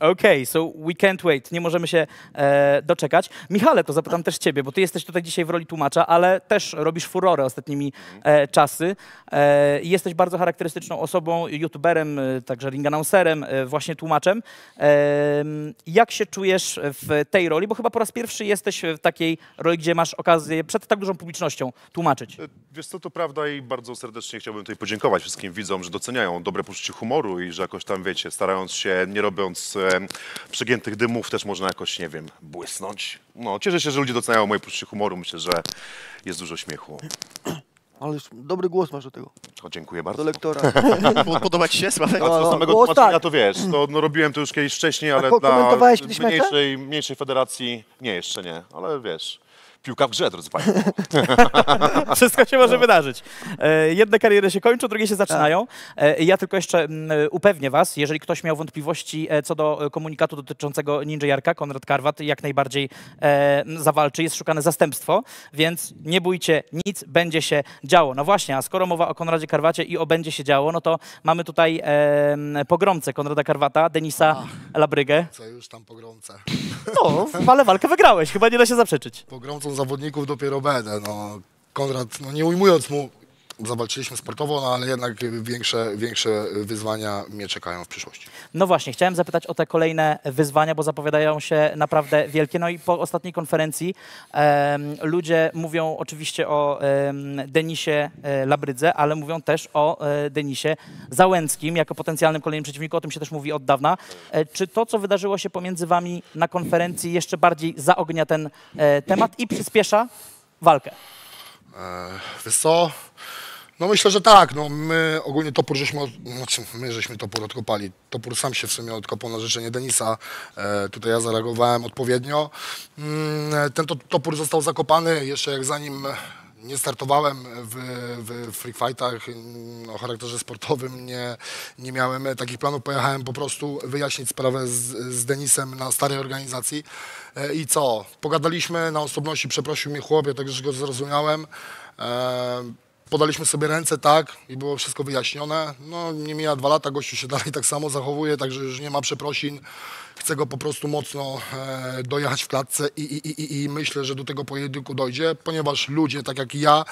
Okej, so we can't wait. Nie możemy się e, doczekać. Michale, to zapytam też ciebie, bo ty jesteś tutaj dzisiaj w roli tłumacza, ale też robisz furorę ostatnimi e, czasy. E, jesteś bardzo charakterystyczną osobą, youtuberem, e, także ring announcerem, e, właśnie tłumaczem. E, jak się czujesz w tej roli? Bo chyba po raz pierwszy jesteś w takiej roli, gdzie masz okazję przed tak dużą publicznością tłumaczyć. Wiesz co, to prawda i bardzo serdecznie chciałbym tutaj podziękować wszystkim widzom, że doceniają dobre poczucie humoru i że jakoś tam, wiecie, starając się, nie robiąc przegiętych dymów, też można jakoś, nie wiem, błysnąć. No, cieszę się, że ludzie doceniają moje poczucie humoru. Myślę, że jest dużo śmiechu. Ale już dobry głos masz do tego. O, dziękuję bardzo. Do lektora. Podoba ci się, Sławek? A co No, samego głos tłumaczenia tak. to wiesz, to no, robiłem to już kiedyś wcześniej, ale ko- dla mecze? mniejszej, mniejszej federacji nie, jeszcze nie, ale wiesz, piłka w grze, drodzy Państwo. Wszystko się może wydarzyć. E, Jedne kariery się kończą, drugie się zaczynają. E, Ja tylko jeszcze mm, upewnię Was, jeżeli ktoś miał wątpliwości e, co do komunikatu dotyczącego Ninja Jarka, Konrad Karwat jak najbardziej zawalczy, jest szukane zastępstwo, więc nie bójcie, nic będzie się działo. No właśnie, a skoro mowa o Konradzie Karwacie i o będzie się działo, no to mamy tutaj pogromcę Konrada Karwata, Denisa Labrygę. Co już tam pogromcę. No, ale walkę wygrałeś, chyba nie da się zaprzeczyć. Pogromcą zawodników dopiero będę. No, Konrad, no nie ujmując mu, zawalczyliśmy sportowo, no ale jednak większe, większe wyzwania mnie czekają w przyszłości. No właśnie, chciałem zapytać o te kolejne wyzwania, bo zapowiadają się naprawdę wielkie. No i po ostatniej konferencji em, ludzie mówią oczywiście o em, Denisie e, Labrydze, ale mówią też o e, Denisie Załęckim jako potencjalnym kolejnym przeciwniku. O tym się też mówi od dawna. E, czy to, co wydarzyło się pomiędzy wami na konferencji jeszcze bardziej zaognia ten e, temat i przyspiesza walkę? E? No myślę, że tak. No my ogólnie topór żeśmy, znaczy my żeśmy topór odkopali. Topór sam się w sumie odkopał na życzenie Denisa. E, tutaj ja zareagowałem odpowiednio. Mm, ten to, topór został zakopany jeszcze jak zanim nie startowałem w, w free fightach mm, o charakterze sportowym, nie, nie miałem takich planów. Pojechałem po prostu wyjaśnić sprawę z, z Denisem na starej organizacji. E, I co? Pogadaliśmy na osobności, przeprosił mnie chłopie, także go zrozumiałem. E, Podaliśmy sobie ręce, tak, i było wszystko wyjaśnione. No, nie mija dwa lata, gościu się dalej tak samo zachowuje, także już nie ma przeprosin. Chcę go po prostu mocno e, dojechać w klatce i, i, i, i myślę, że do tego pojedynku dojdzie, ponieważ ludzie, tak jak ja,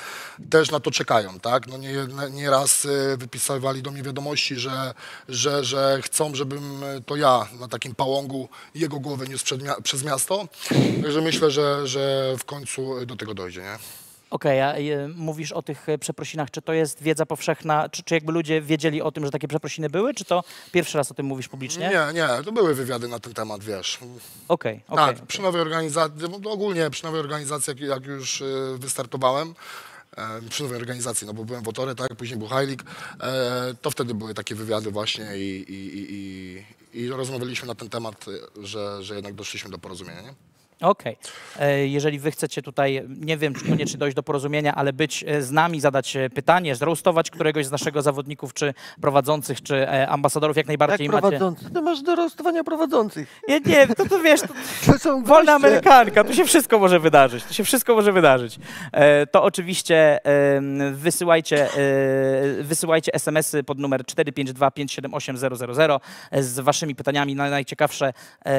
też na to czekają, tak. No nie, nie raz e, wypisywali do mnie wiadomości, że, że, że chcą, żebym to ja na takim pałągu jego głowę niósł przed, przez miasto. Także myślę, że, że w końcu do tego dojdzie, nie? Okej, a e, mówisz o tych e, przeprosinach. Czy to jest wiedza powszechna? Czy, czy jakby ludzie wiedzieli o tym, że takie przeprosiny były? Czy to pierwszy raz o tym mówisz publicznie? Nie, nie, to były wywiady na ten temat, wiesz. Okej, okej. Tak, przy nowej organizacji, no ogólnie przy nowej organizacji, jak, jak już y, wystartowałem, e, przy nowej organizacji, no bo byłem w Otore, tak, później był e, to wtedy były takie wywiady właśnie i, i, i, i, i rozmawialiśmy na ten temat, że, że jednak doszliśmy do porozumienia, nie? Okej. E, Jeżeli wy chcecie tutaj, nie wiem, czy koniecznie dojść do porozumienia, ale być e, z nami, zadać e, pytanie, zroastować któregoś z naszych zawodników, czy prowadzących, czy ambasadorów, jak najbardziej Jak macie... prowadzący? Ty masz do rostowania prowadzących. Nie, nie, to, to wiesz, to, To są wolna amerykanka, tu się wszystko może wydarzyć, tu się wszystko może wydarzyć. To oczywiście wysyłajcie, wysyłajcie SMS-y pod numer 452 578 000 z waszymi pytaniami, na najciekawsze,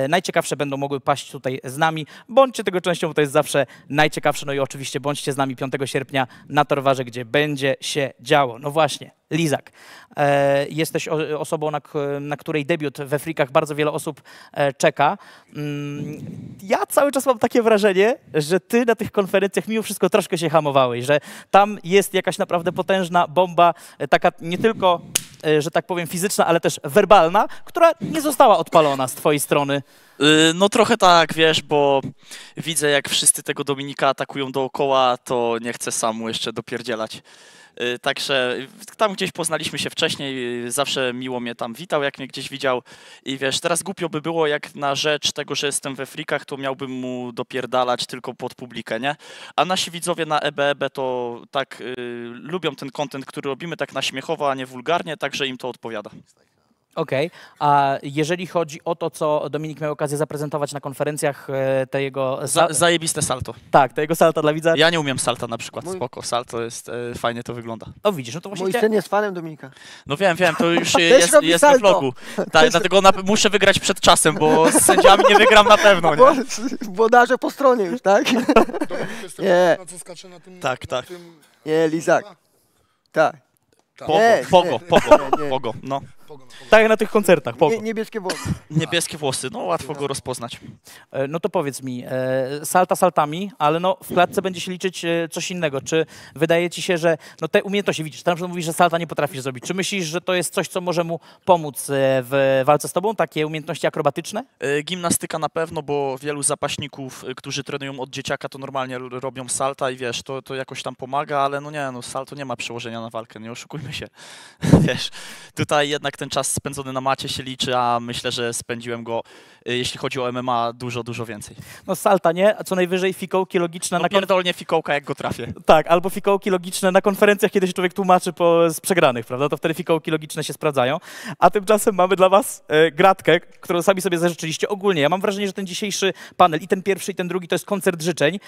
najciekawsze będą mogły paść tutaj z nami. Bądźcie tego częścią, bo to jest zawsze najciekawsze. No i oczywiście bądźcie z nami 5 sierpnia na Torwarze, gdzie będzie się działo. No właśnie, Lizak. E, jesteś osobą, na, na której debiut we Frikach bardzo wiele osób e, czeka. Mm, ja cały czas mam takie wrażenie, że ty na tych konferencjach mimo wszystko troszkę się hamowałeś, że tam jest jakaś naprawdę potężna bomba, e, taka nie tylko, że tak powiem, fizyczna, ale też werbalna, która nie została odpalona z twojej strony. Y, No trochę tak, wiesz, bo widzę jak wszyscy tego Dominika atakują dookoła, to nie chcę sam mu jeszcze dopierdzielać. Y, Także tam gdzieś poznaliśmy się wcześniej, y, zawsze miło mnie tam witał, jak mnie gdzieś widział i wiesz, teraz głupio by było jak na rzecz tego, że jestem we frikach, to miałbym mu dopierdalać tylko pod publikę, nie? A nasi widzowie na EBEB to tak y, lubią ten content, który robimy tak na śmiechowo, a nie wulgarnie, także im to odpowiada. Okej, a jeżeli chodzi o to, co Dominik miał okazję zaprezentować na konferencjach, e, te jego... Za, zajebiste salto. Tak, to jego salta dla widza. Ja nie umiem salta na przykład, Mój- spoko, salto jest, e, fajnie to wygląda. O widzisz, no to właśnie Mój syn jest fanem Dominika. No wiem, wiem, to już jest, jest salto. vlogu. Tak, dlatego na, muszę wygrać przed czasem, bo z sędziami nie wygram na pewno, Bo, nie? włodarze po stronie już, tak? Nie, Na co skacze na tym... Tak, tak. nie, Lizak. Tak. Pogo, pogo, pogo, pogo, no. Tak jak na tych koncertach, pogo. Nie, niebieskie włosy. Niebieskie włosy, no łatwo go rozpoznać. E, No to powiedz mi, e, salta saltami, ale no w klatce będzie się liczyć e, coś innego. Czy wydaje ci się, że no te umiejętności widzisz, tam że mówisz, że salta nie potrafisz zrobić. Czy myślisz, że to jest coś, co może mu pomóc w walce z tobą, takie umiejętności akrobatyczne? Gimnastyka na pewno, bo wielu zapaśników, którzy trenują od dzieciaka, to normalnie robią salta i wiesz, to, to jakoś tam pomaga, ale no nie, no salto nie ma przełożenia na walkę, nie oszukujmy się. wiesz, tutaj jednak ten czas spędzony na macie się liczy, a myślę, że spędziłem go, e, jeśli chodzi o MMA, dużo, dużo więcej. No salta nie, a co najwyżej fikołki logiczne No na pierdolnie fikołka, jak go trafię. Tak, albo fikołki logiczne na konferencjach, kiedy się człowiek tłumaczy po, z przegranych, prawda? To wtedy fikołki logiczne się sprawdzają. A tymczasem mamy dla was e, gratkę, którą sami sobie zażyczyliście ogólnie. Ja mam wrażenie, że ten dzisiejszy panel, i ten pierwszy, i ten drugi, to jest koncert życzeń.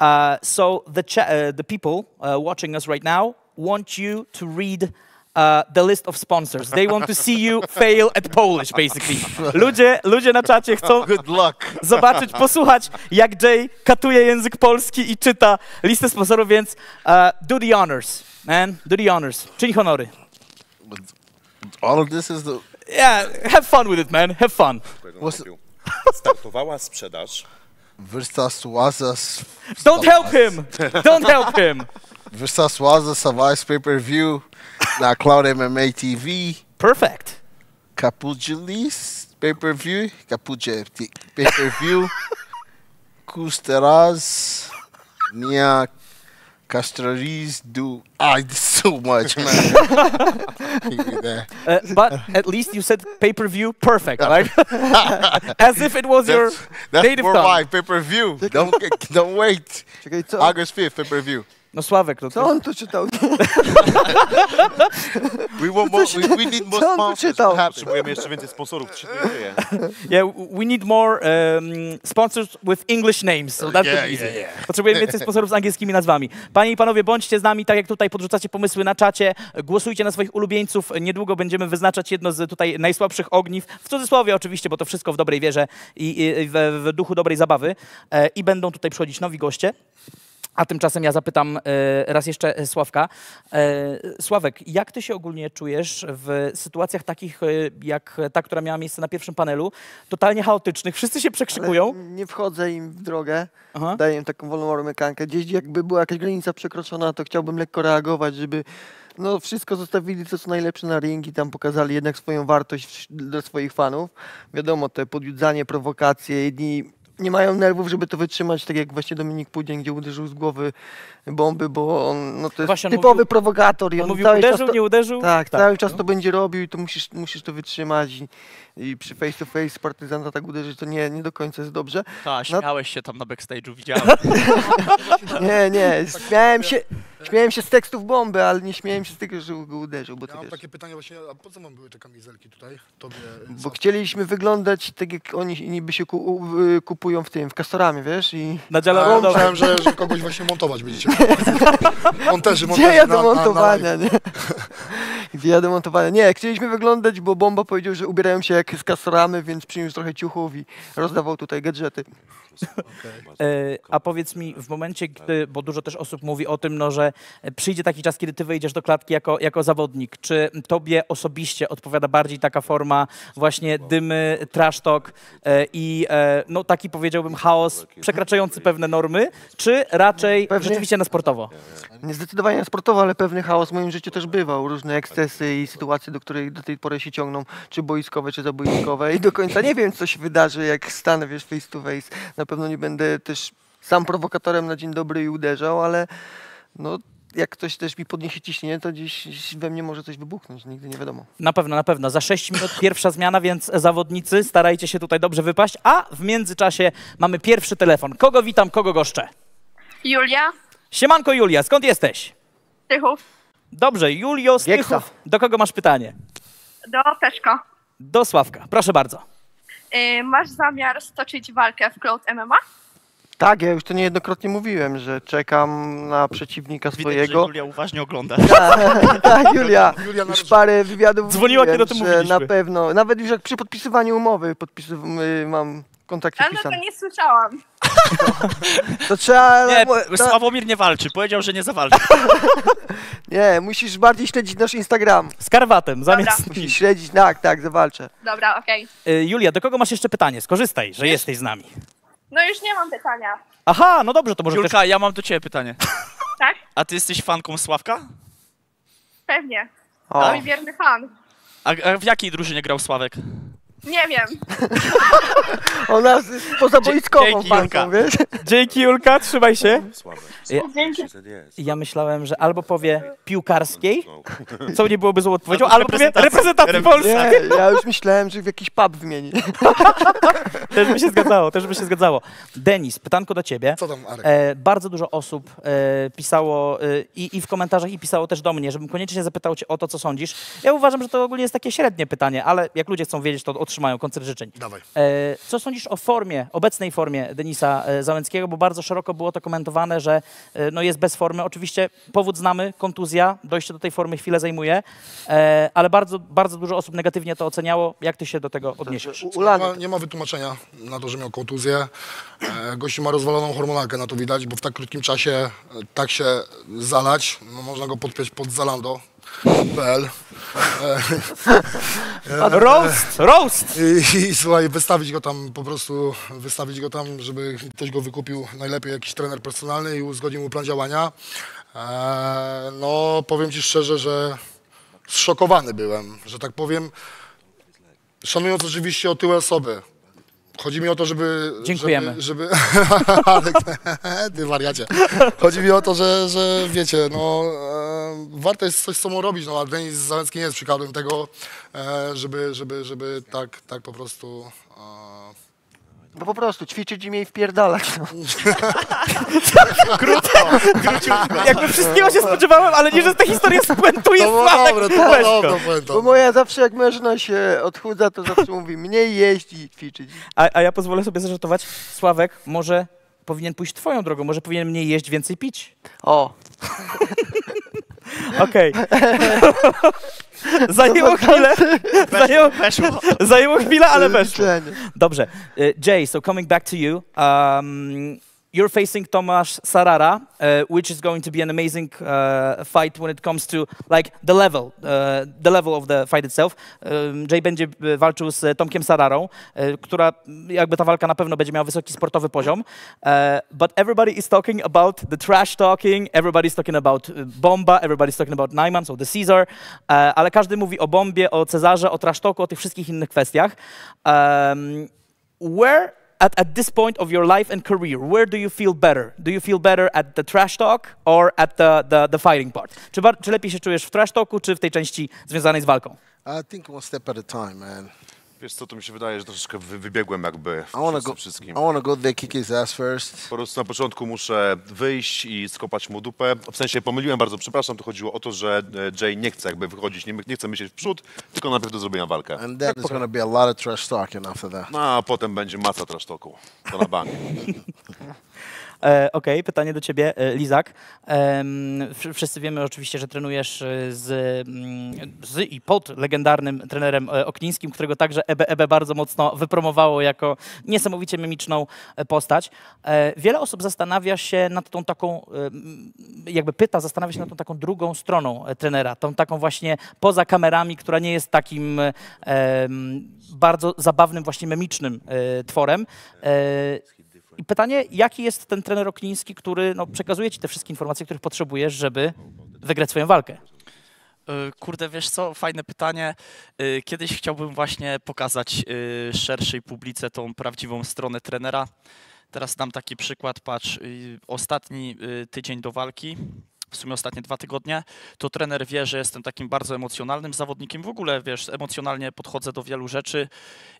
Uh, so the, uh, the people uh, watching us right now want you to read uh, the list of sponsors. They want to see you fail at Polish, basically. Ludzie, ludzie na czacie chcą Good luck. zobaczyć, posłuchać, jak Jay katuje język polski i czyta listę sponsorów, więc uh, do the honors, man, do the honors. Czyń honory. All of this is the... Yeah, have fun with it, man, have fun. What's Startowała sprzedaż. Verstaswaza... Don't help him! Don't help him! Verstaswaza Savais pay-per-view na Cloud MMA TV. Perfect. Capugilis pay-per-view. Capugie pay-per-view. Kusteraz. Nia Castrariz do... Ah, this is so much, man. Keep me there. Uh, but at least you said pay-per-view perfect, right? As if it was your That's, that's native tongue. worldwide pay-per-view. Don't, don't wait. Czekaj, co, August 5th pay-per-view. No Sławek, no co to... on tu czytał? We want more, we, we need more Co on tu sponsors. czytał? Potrzebujemy jeszcze więcej sponsorów, co? Yeah, we need more um, sponsors with English names, so that Yeah, would be easy. yeah, yeah. Potrzebujemy więcej sponsorów z angielskimi nazwami. Panie i panowie, bądźcie z nami, tak jak tutaj podrzucacie pomysły na czacie, głosujcie na swoich ulubieńców. Niedługo będziemy wyznaczać jedno z tutaj najsłabszych ogniw, w cudzysłowie oczywiście, bo to wszystko w dobrej wierze i, i w, w duchu dobrej zabawy. E, I będą tutaj przychodzić nowi goście. A tymczasem ja zapytam e, raz jeszcze e, Sławka. E, Sławek, jak ty się ogólnie czujesz w sytuacjach takich jak ta, która miała miejsce na pierwszym panelu, totalnie chaotycznych, wszyscy się przekrzykują? Nie wchodzę im w drogę, Aha. daję im taką wolną amerykankę. Gdzieś jakby była jakaś granica przekroczona, to chciałbym lekko reagować, żeby no wszystko zostawili, co co najlepsze na ring i tam pokazali jednak swoją wartość dla swoich fanów. Wiadomo, te podjudzanie, prowokacje, jedni nie mają nerwów, żeby to wytrzymać, tak jak właśnie Dominik Pudzień, gdzie uderzył z głowy bomby, bo on no to jest Właśnie on typowy mówił- prowokator. I on on mówił, cały uderzył, czas to, nie uderzył? Tak, Tak, cały czas no. to będzie robił i to musisz, musisz to wytrzymać i, i przy face to face partyzanta tak uderzyć, to nie, nie do końca jest dobrze. Tak, No- śmiałeś się tam na backstage'u, widziałem. Nie, nie, śmiałem się, śmiałem się z tekstów bomby, ale nie śmiałem się z tego, że go uderzył, bo Ja to mam wiesz, takie pytanie właśnie, a po co mam były te kamizelki tutaj? Tobie, bo chcieliśmy wyglądać tak jak oni niby się ku, u, kupują w tym, w Castoramie, wiesz, i... Na A ja myślałem, że, że kogoś właśnie montować będziecie. Monterzy, monterzy. Gdzie ja na- do na- na montowania, live. nie? Gdzie ja do montowania? Nie, chcieliśmy wyglądać, bo Bomba powiedział, że ubierają się jak z Castoramy, więc przyniósł trochę ciuchów i rozdawał tutaj gadżety. E, A powiedz mi, w momencie, gdy, bo dużo też osób mówi o tym, no, że przyjdzie taki czas, kiedy ty wejdziesz do klatki jako, jako zawodnik, czy tobie osobiście odpowiada bardziej taka forma właśnie dymy, trash talk e, i e, no, taki powiedziałbym chaos przekraczający pewne normy, czy raczej Pewnie- rzeczywiście na sportowo? Nie zdecydowanie sportowo, ale pewny chaos w moim życiu też bywał. Różne ekscesy i sytuacje, do których do tej pory się ciągną, czy boiskowe, czy zaboiskowe. I do końca nie wiem, co się wydarzy, jak stanę, wiesz, face to face. Na pewno nie będę też sam prowokatorem na dzień dobry i uderzał, ale no, jak ktoś też mi podniesie ciśnienie, to gdzieś we mnie może coś wybuchnąć. Nigdy nie wiadomo. Na pewno, na pewno. Za 6 minut pierwsza zmiana, więc zawodnicy starajcie się tutaj dobrze wypaść. A w międzyczasie mamy pierwszy telefon. Kogo witam, kogo goszczę? Julia, Siemanko Julia, skąd jesteś? Tychów, Dobrze, Julio z. Tychów. Do kogo masz pytanie? do Peszka. Do Sławka. Proszę bardzo. Y, masz zamiar stoczyć walkę w Cloud MMA? Tak, ja już to niejednokrotnie mówiłem, że czekam na przeciwnika Widać, że swojego. Julia uważnie ogląda. Tak, tak, Julia. Julia Już parę wywiadów Dzwoniła, mówiłem, kiedy o tym że mówiliśmy. na pewno. Nawet już jak przy podpisywaniu umowy podpisyw- y, mam kontrakt Ale no to nie słyszałam. To trzeba... Nie, to- Sławomir nie walczy, powiedział, że nie zawalczy. Nie, musisz bardziej śledzić nasz Instagram. Z karwatem, zamiast... Musisz śledzić, tak, tak, zawalczę. Dobra, okej. Y, Julia, do kogo masz jeszcze pytanie? Skorzystaj, że jesteś z nami. No już nie mam pytania. Aha, no dobrze, to może Julka, też... ja mam do ciebie pytanie. Tak? A ty jesteś fanką Sławka? Pewnie. O. To mój wierny fan. A, a w jakiej drużynie grał Sławek? Nie wiem. Ona jest pozaboiskową Dzięki, fanką, Julka. wiesz? Dzięki Julka, trzymaj się. Ja, Dzięki. ja myślałem, że albo powie piłkarskiej, co nie byłoby złą odpowiedzią, albo powie reprezentacji Polski. Nie, ja już myślałem, że w jakiś pub wymieni. Też by się zgadzało, też by się zgadzało. Denis, pytanko do ciebie. Co tam, Arek? E, bardzo dużo osób e, pisało e, i, i w komentarzach, i pisało też do mnie, żebym koniecznie zapytał cię o to, co sądzisz. Ja uważam, że to ogólnie jest takie średnie pytanie, ale jak ludzie chcą wiedzieć, to otrzymają koncert życzeń. Dawaj. E, co sądzisz o formie, obecnej formie Denisa e, Załęckiego, bo bardzo szeroko było to komentowane, że e, no jest bez formy. Oczywiście powód znamy, kontuzja, dojście do tej formy chwilę zajmuje, ale bardzo, bardzo dużo osób negatywnie to oceniało. Jak ty się do tego odniesiesz? U- Nie nie ma wytłumaczenia na to, że miał kontuzję. Gościu ma rozwaloną hormonalkę, na to widać, bo w tak krótkim czasie tak się zalać, no można go podpiąć pod zalando.pl E, Roast, roast! I, I słuchaj, wystawić go tam po prostu, wystawić go tam, żeby ktoś go wykupił, najlepiej jakiś trener personalny i uzgodnił mu plan działania. E, no, powiem Ci szczerze, że zszokowany byłem, że tak powiem, szanując oczywiście otyłe osoby. Chodzi mi o to, żeby... Dziękujemy. Żeby, żeby... Ty wariacie. Chodzi mi o to, że, że wiecie, no, e, warto jest coś z sobą robić, no, a Denis Załęcki nie jest przykładem tego, e, żeby, żeby, żeby tak, tak po prostu... E, No po prostu ćwiczyć i mniej wpierdalać. No. Krótko, Jakby wszystkiego się spodziewałem, ale nie, że ta historia spuentuje To było Sławek dobre, to było dobre, puenta. Bo moja zawsze jak mężna się odchudza, to zawsze mówi mniej jeść i ćwiczyć. A, a ja pozwolę sobie zażartować. Sławek może powinien pójść twoją drogą, może powinien mniej jeść, więcej pić. O. Okej. Zajęło chwilę. Zajęło, zajęło chwilę, ale weszło. Dobrze. Y, Jay, so coming back to you. Um, you're facing Tomasz Sarara, uh, which is going to be an amazing uh, fight when it comes to like the level, uh, the level of the fight itself. Um, Jay będzie walczył z Tomkiem Sararą, która jakby ta walka na pewno będzie miała wysoki sportowy poziom. But everybody is talking about the trash talking, everybody's talking about Bomba, everybody's talking about Najman, so the Caesar, ale każdy mówi o Bombie, o Cezarze, o trash talku, o tych wszystkich innych kwestiach. Um, where at, at this point of your life and career, where do you feel better? Do you feel better at the trash talk or at the, the, the fighting part? Czy, czy lepiej się czujesz w trash talku, czy w tej części związanej z walką? I think one step at a time, man. Wiesz co, to mi się wydaje, że troszeczkę wy, wybiegłem jakby w go. wszystkim. I wanna go there, kick his ass first. Po prostu na początku muszę wyjść i skopać mu dupę. W sensie pomyliłem bardzo, przepraszam, to chodziło o to, że e, Jay nie chce jakby wychodzić, nie, nie chce myśleć w przód, tylko najpierw do zrobienia walkę. And then there's gonna be a lot of trash talking after that. No, a potem będzie masa trasztoku. To na bank. E, Okej, pytanie do ciebie, e, Lizak. Wszyscy wiemy oczywiście, że trenujesz e, z, mm, z i pod legendarnym trenerem Oknińskim, którego także EB, EB bardzo mocno wypromowało jako niesamowicie mimiczną postać. Wiele osób zastanawia się nad tą taką, jakby pyta, zastanawia się nad tą taką drugą stroną trenera, tą taką właśnie poza kamerami, która nie jest takim bardzo zabawnym, właśnie memicznym tworem. E, i pytanie, jaki jest ten trener Okliński, który no, przekazuje ci te wszystkie informacje, których potrzebujesz, żeby wygrać swoją walkę? Y, Kurde, wiesz co, fajne pytanie. Y, Kiedyś chciałbym właśnie pokazać y, szerszej publice tą prawdziwą stronę trenera. Teraz dam taki przykład, patrz, ostatni tydzień do walki, w sumie ostatnie dwa tygodnie, to trener wie, że jestem takim bardzo emocjonalnym zawodnikiem. W ogóle, wiesz, emocjonalnie podchodzę do wielu rzeczy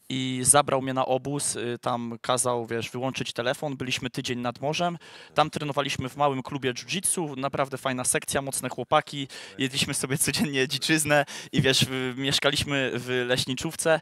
i zabrał mnie na obóz, y, tam kazał, wiesz, wyłączyć telefon, byliśmy tydzień nad morzem, tam trenowaliśmy w małym klubie jiu-jitsu, naprawdę fajna sekcja, mocne chłopaki, jedliśmy sobie codziennie dziczyznę i wiesz, mieszkaliśmy w leśniczówce.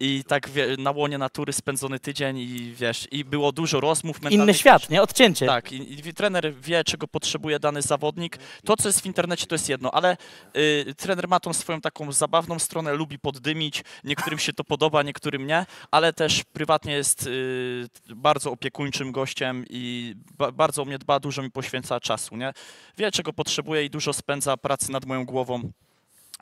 I tak wie, na łonie natury spędzony tydzień i wiesz, i było dużo rozmów Inny świat, nie? Odcięcie. Tak, i, i trener wie, czego potrzebuje dany zawodnik. To, co jest w internecie, to jest jedno, ale y, trener ma tą swoją taką zabawną stronę, lubi poddymić, niektórym się to podoba, niektórym nie, ale też prywatnie jest y, bardzo opiekuńczym gościem i ba, bardzo o mnie dba, dużo mi poświęca czasu, nie? Wie, czego potrzebuje i dużo spędza pracy nad moją głową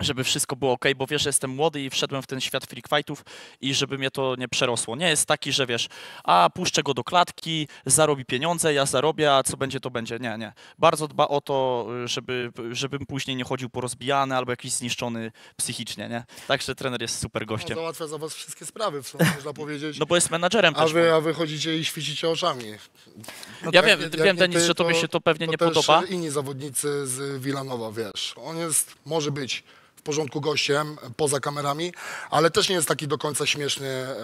żeby wszystko było ok, bo wiesz, że jestem młody i wszedłem w ten świat freak fightów i żeby mnie to nie przerosło. Nie jest taki, że wiesz, a puszczę go do klatki, zarobi pieniądze, ja zarobię, a co będzie, to będzie. Nie, nie. Bardzo dba o to, żeby, żebym później nie chodził porozbijany albo jakiś zniszczony psychicznie, nie? Także trener jest super gościem. No, załatwia za was wszystkie sprawy, sumie można powiedzieć. No bo jest menadżerem A też. wy, a wy chodzicie i świecicie oczami. No Ja tak, wiem- jak- wiem, jak Denis, ty, że tobie się to pewnie nie też podoba. inni zawodnicy z Wilanowa, wiesz. On jest, może być w porządku gościem poza kamerami, ale też nie jest taki do końca śmieszny e,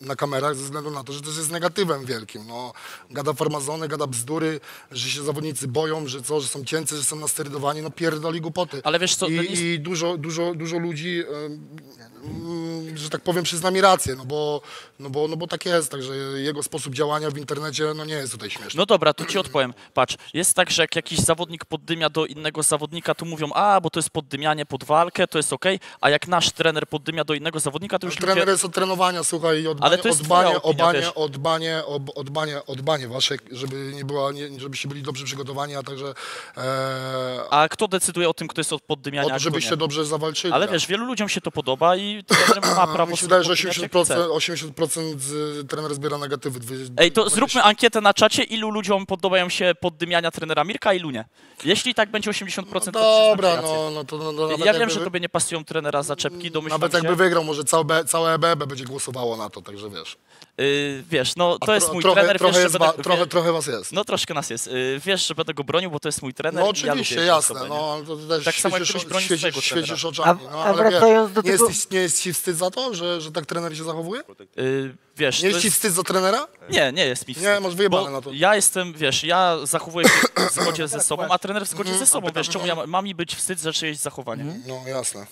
na kamerach ze względu na to, że też jest negatywem wielkim. No, gada farmazony, gada bzdury, że się zawodnicy boją, że co, że są cięcy, że są nasterydowani, no pierdoli głupoty. Ale wiesz co, I, Denis- i dużo, dużo, dużo ludzi, em, że tak powiem, przyzna mi rację, no bo, no, bo, no bo tak jest, także jego sposób działania w internecie no nie jest tutaj śmieszny. No dobra, to ci odpowiem. Patrz, jest tak, że jak jakiś zawodnik poddymia do innego zawodnika, to mówią, a, bo to jest poddymianie pod walkę, to jest okej, a jak nasz trener poddymia do innego zawodnika, to już Trener ludzie... jest od trenowania, słuchaj, i o Ale to jest o dbanie, twoja o opinia, dbanie, wiesz. o dbanie, o, o dbanie, o dbanie wasze, żeby nie była, nie, żebyście byli dobrze przygotowani, a także e, A kto decyduje o tym, kto jest od poddymiania, o a to, kto żebyście dobrze zawalczyli. Ale tak. wiesz, wielu ludziom się to podoba i trener ma prawo Mi się wydaje, że poddymiać, jak 80%, chce. 80% z, trener zbiera negatywy. Ej, to 20. zróbmy ankietę na czacie, ilu ludziom podobają się poddymiania trenera Mirka, a ilu nie. Jeśli tak będzie 80%, to przyznam Dobra, ci rację. no, no to no, no, Ja wiem, że tobie nie pasują trenera zaczepki, domyślam Nawet jakby wygrał, może całe, całe EBB będzie głosowało na to, także wiesz. Yy, wiesz, no A to jest tro- mój trochę- trener, trochę wiesz, jest będę, trochę- wie- trochę was jest. No troszkę nas jest. Yy, wiesz, że będę go bronił, bo to jest mój trener No oczywiście, ja lubię jasne, no nie? ale to też Tak samo jak świecisz, ktoś broni świecisz, swojego świecisz trenera. oczami. A- no, a ale wracając wie, do nie, tego- jest, nie jest ci wstyd za to, że, że tak trener się zachowuje? Yy, wiesz, Nie to jest ci jest- wstyd za trenera? Nie, nie jest mi wstyd. Nie, masz wyjebane na to. Ja jestem, wiesz, ja zachowuję się w zgodzie ze sobą, a trener w zgodzie Mhm. ze sobą. Wiesz, czemu ja ma- ma mi być wstyd za czyjeś zachowanie? No jasne.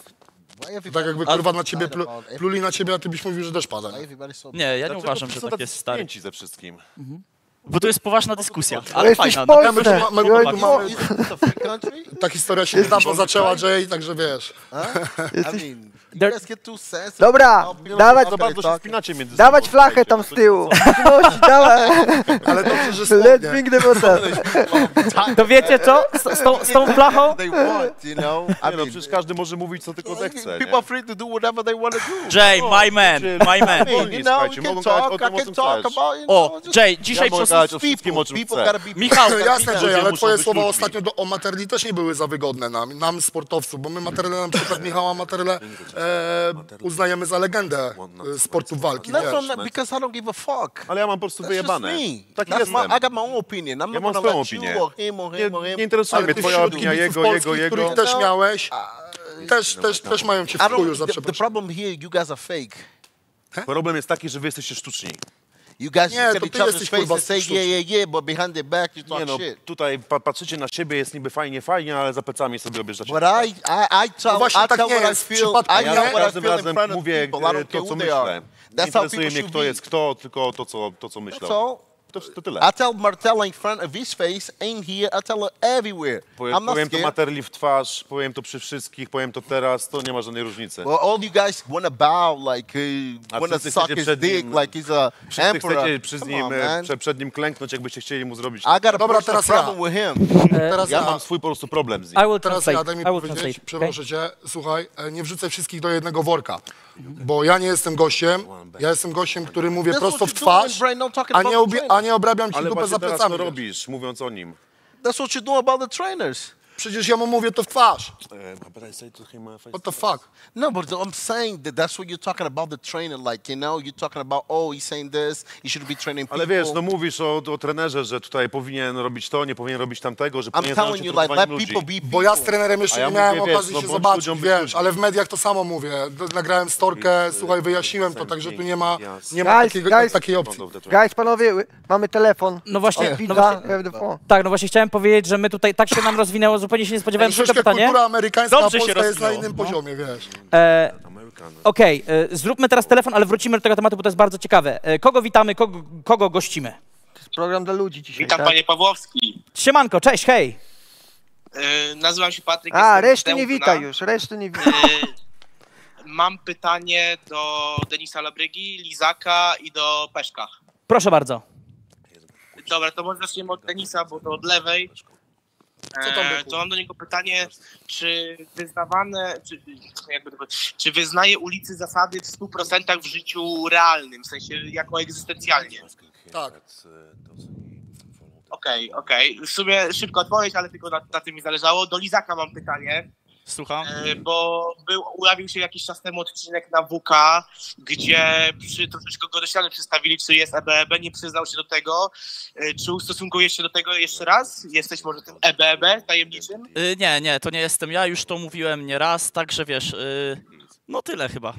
Tak jakby kurwa na ciebie plu, pluli na ciebie, a ty byś mówił, że też pada. Nie? Nie, ja nie Dlaczego uważam, że tak jest stary. ze wszystkim. Bo to jest poważna dyskusja, Ale ale jesteś fajna. Polsce. się Ma- ma- podoba. ma- ma- Ta historia się niedawno zaczęła, Jay, także wiesz. Dobra, dawać, Za bardzo się spinacie między dawać flachę tam z tyłu. Nosi, dawaj. Ale dobrze, że Let's bring the water. To wiecie co? Z, z, tą, z tą flachą? Know? Nie no, przecież każdy może mówić co tylko zechce, People are free to do whatever they want to do. Jay, my man, my man. Know, Słuchajcie, mogą gadać o tym, I o czym chcesz. O, Jay, dzisiaj people. wszystkim, o czym Michał, people. jasne, gotta ale twoje słowa ostatnio do, o Materli też nie były za wygodne nam, nam sportowców, bo my Materle, na przykład Michała Materle uznajemy za legendę e, sportu walki, Not because I don't give a fuck. Ale ja mam po prostu That's wyjebane. Taki That's jestem. my, I got my own opinion. I'm Ja not mam swoją opinię. him or him or him. Nie interesuje mnie twoja opinia, jego, jego, jego. których też miałeś, też, też, też mają cię w don't, za the, the problem here, you guys are fake. Problem jest taki, że wy jesteście sztuczni. You guys Nie, to ty jesteś, face kurwa, say, yeah, yeah, yeah, but behind their back you talk Nie no, shit. tutaj pa patrzycie na siebie, jest niby fajnie, fajnie, ale za plecami sobie obieżdżacie. But I, I, I tell, No właśnie I tak tell nie what jest feel. I Ja what I razem feel in razem front of mówię people. I don't to, co they myślę. are. Nie That's interesuje mnie, kto jest kto, tylko to, co, to, co myślą. To, to tyle. I tell Martella in front of his face, ain't here. I tell her everywhere. Powiem, I'm not powiem to scared. Materli w twarz, powiem to przy wszystkich, powiem to teraz, to nie ma żadnej różnicy. Well, all you guys want to bow like, uh, A want to wszyscy suck chcecie his przed dick nim- like he's a Wszyscy emperor. chcecie przy Come nim, on, e, man. przed nim klęknąć, jakbyście chcieli mu zrobić. I got a Dobra, personal teraz ja. problem with him. Teraz ja ja. mam swój po prostu problem z nim. I will Teraz translate. ja, daj mi I will powiedzieć, translate. przeproszę cię, słuchaj, e, nie wrzucaj wszystkich do jednego worka, bo ja nie jestem gościem, ja jestem gościem, który mówię That's prosto w twarz, a nie, a nie obrabiam ci Ale dupę za teraz plecami. to wiesz. robisz, mówiąc o nim. That's what you do about the trainers. Przecież ja mu mówię to w twarz. Him, uh, What the fuck? No, but I'm saying that that's what you're talking about the trainer. Like, you know, you're talking about, oh, he's saying this, he should be training people. Ale wiesz, no mówisz o, o trenerze, że tutaj powinien robić to, nie powinien robić tamtego, że I'm powinien telling you, like, let people be Bo ja z people. trenerem A jeszcze ja nie miałem mówię, wiesz, okazji no się bądź zobaczyć, ludziom wiesz, ale w mediach to samo mówię. D- Nagrałem storkę, słuchaj, wyjaśniłem to, także tu nie ma, nie ma Guys, takiego, guys, takiej opcji. Guys, panowie, mamy telefon. No właśnie, no właśnie, phone. tak, no właśnie chciałem powiedzieć, że my tutaj tak się nam rozwinęło, zupełnie się nie spodziewałem. Troszeczkę pytanie. kultura amerykańska, Dobrze polska jest na innym No. poziomie, wiesz. E, Okej, e, zróbmy teraz telefon, ale wrócimy do tego tematu, bo to jest bardzo ciekawe. E, kogo witamy, kogo, kogo gościmy? To jest program dla ludzi dzisiaj, Witam tak? panie Pawłowski. Siemanko, cześć, hej. Yy, nazywam się Patryk. A, reszty nie witaj już, reszty nie witaj. Yy, mam pytanie do Denisa Labrygi, Lizaka i do Peszka. Proszę bardzo. Dobra, to może zaczniemy od Denisa, bo to od lewej. E, to mam do niego pytanie, czy wyznawane, czy, jakby czy wyznaje ulicy zasady w 100% w życiu realnym, w sensie jako egzystencjalnie? Tak. Okej, okej. W sumie szybko odpowiedź, ale tylko na, na tym mi zależało. Do Lizaka mam pytanie. Słucham? E, Bo był, ujawnił się jakiś czas temu odcinek na WK, gdzie przy troszeczkę go do ściany przedstawili, czy jest EBEB, nie przyznał się do tego. E, Czy ustosunkujesz się do tego jeszcze raz? Jesteś może tym EBEB tajemniczym? Y, nie, nie, to nie jestem ja, już to mówiłem nie raz, także wiesz, y, no tyle chyba.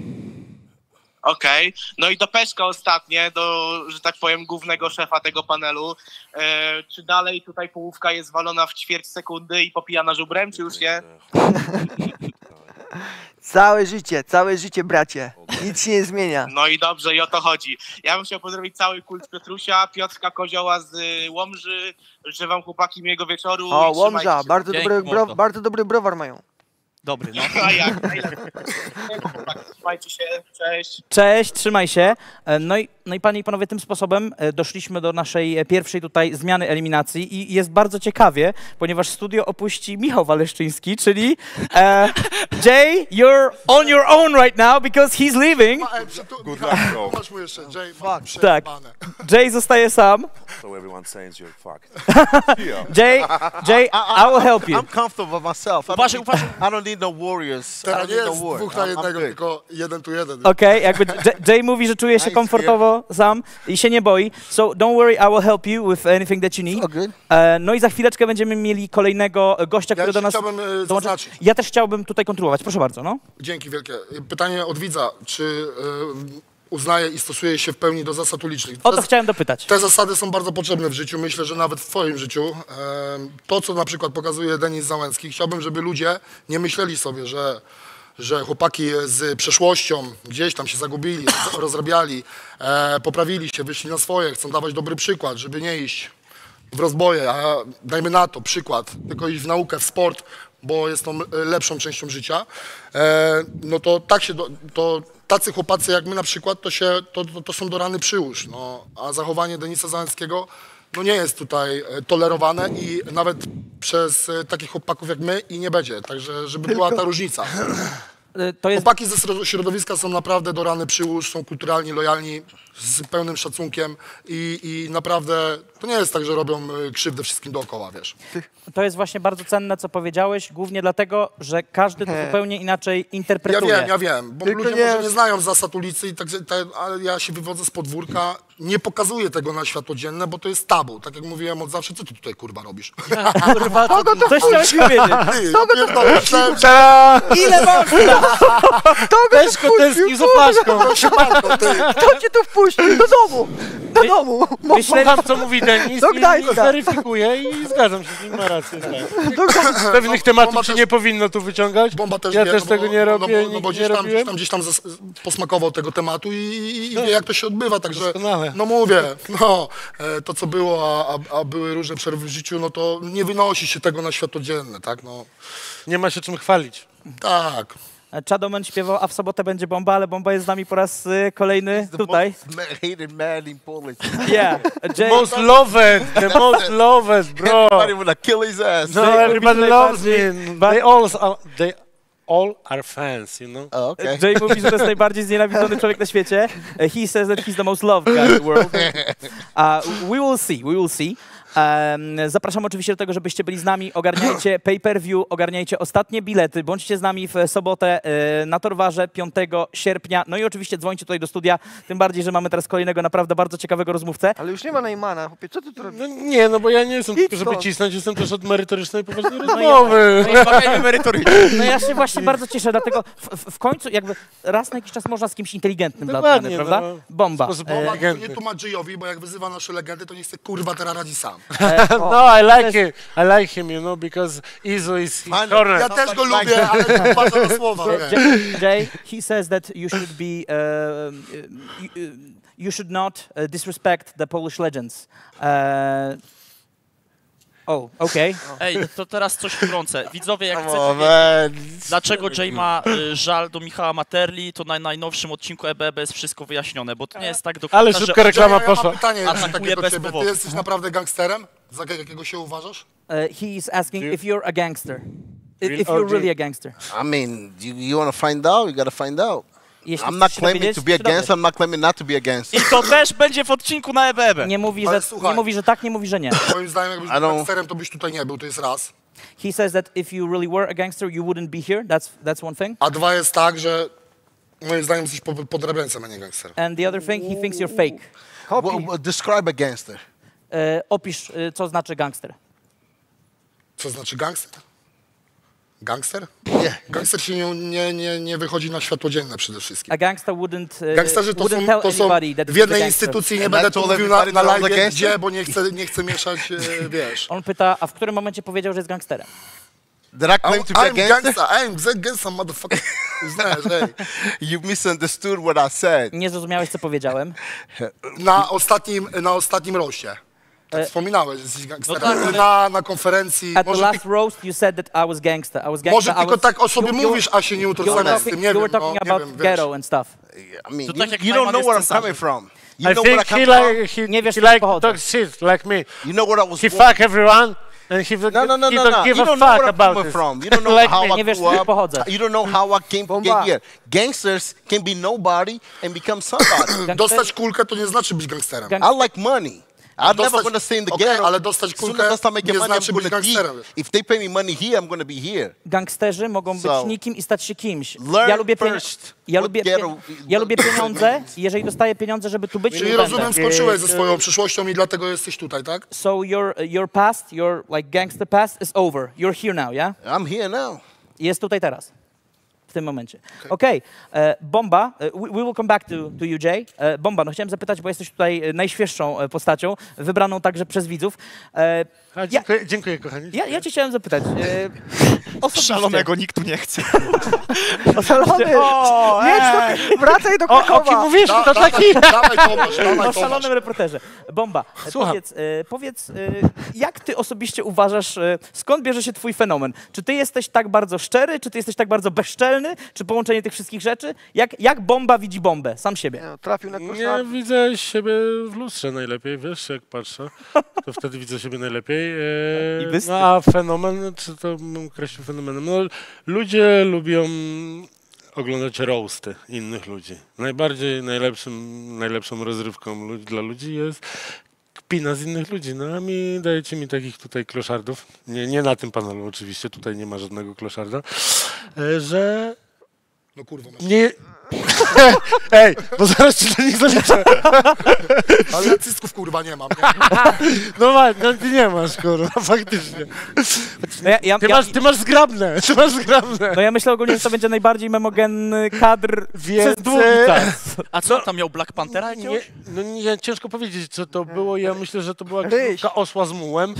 Okej. No i do Peszka ostatnie, do, że tak powiem, głównego szefa tego panelu. E, czy dalej tutaj połówka jest walona w ćwierć sekundy i popijana żubrem, czy już nie? Całe życie, całe życie, bracie. Nic się nie zmienia. No i dobrze, i o to chodzi. Ja bym chciał pozdrowić cały kult Piotrusia, Piotrka Kozioła z y, Łomży. Życzę wam chłopaki miłego wieczoru. O, Łomża, bardzo dobry, bro, bardzo dobry browar mają. Dobry, no. Chłopaki, Trzymajcie się, cześć. Cześć, trzymaj się. E, No i, no i panie i panowie, tym sposobem e, doszliśmy do naszej e, pierwszej tutaj zmiany eliminacji i jest bardzo ciekawie, ponieważ studio opuści Michał Waleszczyński, czyli e, Jay, you're on your own right now because he's leaving. Good luck, bro. Masz mu jeszcze, Jay, fuck. Tak. Jay zostaje sam. So everyone's saying you're fucked. Jay, Jay, I will help you. I'm comfortable with myself. I don't, need. I don't need no warriors. Teraz nie no jest war. dwóch na jednego, tylko jeden tu jeden. Okej, jakby J- Jay mówi, że czuje się Nice, sam i się nie boi. So don't worry, I will help you with anything that you need. E, no i za chwileczkę będziemy mieli kolejnego e, gościa, który do nas chciałbym, e, dołączy. zaznaczyć. Ja też chciałbym tutaj kontynuować, proszę bardzo, no. Dzięki wielkie. Pytanie od widza, czy y, uznaje i stosuje się w pełni do zasad ulicznych? O to Te- chciałem dopytać. Te zasady są bardzo potrzebne w życiu, myślę, że nawet w twoim życiu. To, co na przykład pokazuje Denis Załęcki, chciałbym, żeby ludzie nie myśleli sobie, że że chłopaki z przeszłością gdzieś tam się zagubili, roz- rozrabiali, e, poprawili się, wyszli na swoje, chcą dawać dobry przykład, żeby nie iść w rozboje, a dajmy na to przykład, tylko iść w naukę, w sport, bo jest m- lepszą częścią życia, e, no to tak się, do, to tacy chłopacy jak my na przykład, to, się, to, to, to są do rany przyłóż, no, a zachowanie Denisa Załęckiego no nie jest tutaj e, tolerowane i nawet przez e, takich chłopaków jak my i nie będzie, także żeby była ta różnica. E, To jest... Chłopaki ze środo- środowiska są naprawdę do rany przyłóż, są kulturalni, lojalni, z pełnym szacunkiem i, i naprawdę to nie jest tak, że robią y, krzywdę wszystkim dookoła, wiesz. To jest właśnie bardzo cenne, co powiedziałeś, głównie dlatego, że każdy to Nie. zupełnie inaczej Ja interpretuje. wiem, ja wiem, bo Tylko ludzie nie- może nie znają zasad ulicy, i tak, tak, ale ja się wywodzę z podwórka, nie pokazuję tego na światło dzienne, bo to jest tabu. Tak jak mówiłem od zawsze, co ty tutaj kurwa robisz? Kurwa, co Kogo to Coś chciałeś powiedzieć. Kogo ja to! Ile można? Leszko tęsknił za flaszką. Kto cię tu wpuścił? Do domu! Do domu! Słucham, co mówi Denis Do i, i Gdańska. weryfikuję i zgadzam się z nim, ma rację. Tak. Do Gdańska. Pewnych tematów się też- nie powinno tu wyciągać. Bomba też ja wie, też no tego nie robię, no bo, no nigdy bo nie gdzieś tam, robiłem. gdzieś tam, gdzieś tam zas- posmakował tego tematu i, i, wie, jak to się odbywa, także Doskonale. no mówię, no, e, to co było, a, a, a były różne przerwy w życiu, no to nie wynosi się tego na światło dzienne, tak, no. Nie ma się czym chwalić. Tak. Chadoman śpiewał, a w sobotę będzie bomba, ale bomba jest z nami po raz y, kolejny tutaj. hated man in Polish. Yeah, Jay- Most loved, the most loved, bro. Everybody would like kill his ass. No, everybody loves me. They all, are, they all are fans, you know? Oh, okay. Jay mówi, że to jest najbardziej znienawidzony człowiek na świecie. He says that he's the most loved guy in the world. Uh, we will see, we will see. Zapraszam oczywiście do tego, żebyście byli z nami. Ogarniajcie pay-per-view, ogarniajcie ostatnie bilety. Bądźcie z nami w sobotę e, na Torwarze 5 sierpnia. No i oczywiście dzwońcie tutaj do studia, tym bardziej, że mamy teraz kolejnego naprawdę bardzo ciekawego rozmówcę. Ale już nie ma Neymana, chłopie, co ty tu robisz? No nie, no bo ja nie jestem tylko, żeby stąd. cisnąć, jestem też od merytorycznej, poważnej No i- rozmowy. no merytorycznie. No ja się właśnie bardzo cieszę, dlatego w, w, w końcu jakby raz na jakiś czas można z kimś inteligentnym dla odmiany, prawda? no. Bomba. Sposób Bomba, nie tłumacz Jay-owi, bo jak wyzywa nasze legendy, to nie chce kurwa teraz radzić sam. no, I like him. I like him, you know, because Izo is his corner. Ja też go lubię, ale nie uważam na słowa. Jay, Jay, he says that you should be, uh, you, uh, you should not uh, disrespect the Polish legends. Oh, okay. Ej, to teraz coś wtrącę. Widzowie, jak chcecie wiedzieć, dlaczego Jay ma y, żal do Michała Materli, to na najnowszym odcinku EBB jest wszystko wyjaśnione, bo to nie jest tak do końca, Ale że szybka reklama Ja mam poszła. pytanie Atakuje takie do bez ciebie. Ty powodu. jesteś naprawdę gangsterem? Za jakiego się uważasz? Uh, he is asking if you're a gangster. If, you're really a gangster. I mean, you, you want to find out? You got to find out. Jeśli I'm not chcesz claiming to be a to dobrze. gangster. I'm not claiming not to be a gangster. I to też będzie w odcinku na E EBB. Nie mówi, Ale że, słuchaj. nie mówi, że tak, nie mówi, że nie. Moim zdaniem, jakbyś był gangsterem, to byś tutaj nie był, to jest raz. He says that if you really were a gangster, you wouldn't be here. That's, that's one thing. A dwa jest tak, że moim zdaniem jesteś po- podrabiańcem, a nie gangsterem. And the other thing, he thinks you're fake. Well, well, describe a gangster. E, opisz, e, co znaczy gangster. Co znaczy gangster? Gangster? Nie. Gangster się nie, nie, nie, nie wychodzi na światło dzienne przede wszystkim. A gangster wouldn't, e, Gangsterzy to wouldn't są, tell to są anybody that w jednej a instytucji, nie będę told mówił na, na a live, gdzie, bo nie chcę, nie chcę mieszać, e, wiesz. On pyta, a w którym momencie powiedział, że jest gangsterem? Did I claim to be a I'm gangster? gangster, I'm a gangster, motherfucker. Znasz, ej. You misunderstood what I said. Nie zrozumiałeś, co powiedziałem. Na ostatnim, na ostatnim roście. Tak E, wspominałeś, że jesteś gangsterem. tak, ale- na, na konferencji. At the Może, last roast, you said that I was gangster. I was gangster. może I tylko was, tak o sobie you- mówisz, a się nie utożsamiasz z talking, tym. Nie you wiem, were no, talking nie about wiem, ghetto and stuff. I mean, you, tak you don't know where I'm coming from. You I know think where I he like, he, Nie wiesz, he like talk shit like me. You know where I was He born. fuck everyone and he, No, no, no, he no, don't no. give You a don't know fuck where I'm about coming this. from. You don't know Like how me. I grew up. You don't know how I came to get here. Gangsters can be nobody and become somebody. Dostać kulkę to nie znaczy być gangsterem. Gang- I like money. I'm dostać- never gonna stay in the ghetto. ale dostać kulkę nie money, znaczy być gangsterem. If they pay me money here, I'm gonna be here. Gangsterzy mogą być nikim i stać się kimś. Ja lubię, first ja lubię, ghetto- ja lubię pieniądze i jeżeli dostaję pieniądze, żeby tu być, Czyli rozumiem, skończyłeś ze swoją przyszłością i dlatego jesteś tutaj, tak? So your, your past, your like gangster past is over. You're here now, yeah? I'm here now. Jest tutaj teraz. W tym momencie. Okej, e, Bomba, e, we, will come back to, to you, Jay. E, Bomba, no chciałem zapytać, bo jesteś tutaj najświeższą postacią, wybraną także przez widzów. A, dziękuję, dziękuję, kochani. ja, ja cię chciałem zapytać. E, osobiście. Szalonego nikt tu nie chce. Szalony! O, Jedź e, do, wracaj do O, o kim Krakowa! mówisz? Da- To taki... Dawaj Tomasz, dawaj O szalonym reporterze. Bomba, Słucham. powiedz, powiedz jak ty osobiście uważasz, skąd bierze się twój fenomen? Czy ty jesteś tak bardzo szczery, czy ty jesteś tak bardzo bezczelny, czy połączenie tych wszystkich rzeczy? Jak, jak Bomba widzi bombę, sam siebie? Nie, Trafił na Nie koszar. widzę siebie w lustrze najlepiej, wiesz, jak patrzę, to wtedy widzę siebie najlepiej. E, no a fenomen, czy to bym określił fenomenem? No, ludzie lubią oglądać roasty innych ludzi. Najbardziej najlepszym, najlepszą rozrywką dla ludzi jest kpina z innych ludzi. No a mi dajecie mi takich tutaj kloszardów, nie, nie na tym panelu oczywiście, tutaj nie ma żadnego kloszarda, e, że No kurwa, masz. nie... Ej, bo zaraz ci do nich zaliczę. Ale nacystków kurwa nie mam. No właśnie, no ty nie masz, kurwa, faktycznie. No ja, ja, Ty ja, masz, ty masz zgrabne, ty masz zgrabne. no ja myślę ogólnie, że to będzie najbardziej memogenny kadr Więc, przez długi czas. A co, tam miał Black Panthera jakiegoś? Nie, no nie, ciężko powiedzieć, co to było. Ja myślę, że to była książka osła z mułem,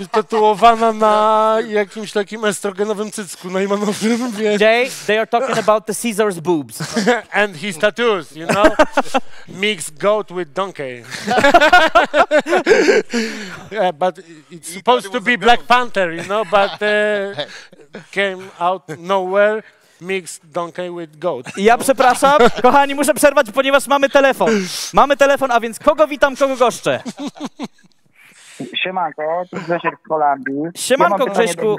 wytytułowana na jakimś takim estrogenowym cycku najmanowym, wiesz. Jay, they are talking about the Caesar's boobs. And his tattoos, you know? Mix goat with donkey. yeah, but it's supposed to be Black Panther, you know, but uh, came out nowhere. Mix donkey with goat. I Ja przepraszam, kochani, muszę przerwać, ponieważ mamy telefon. Mamy telefon, a więc kogo witam, kogo goszczę? Siemanko, tu Grzesiek z Holandii. Siemanko, ja Grześku.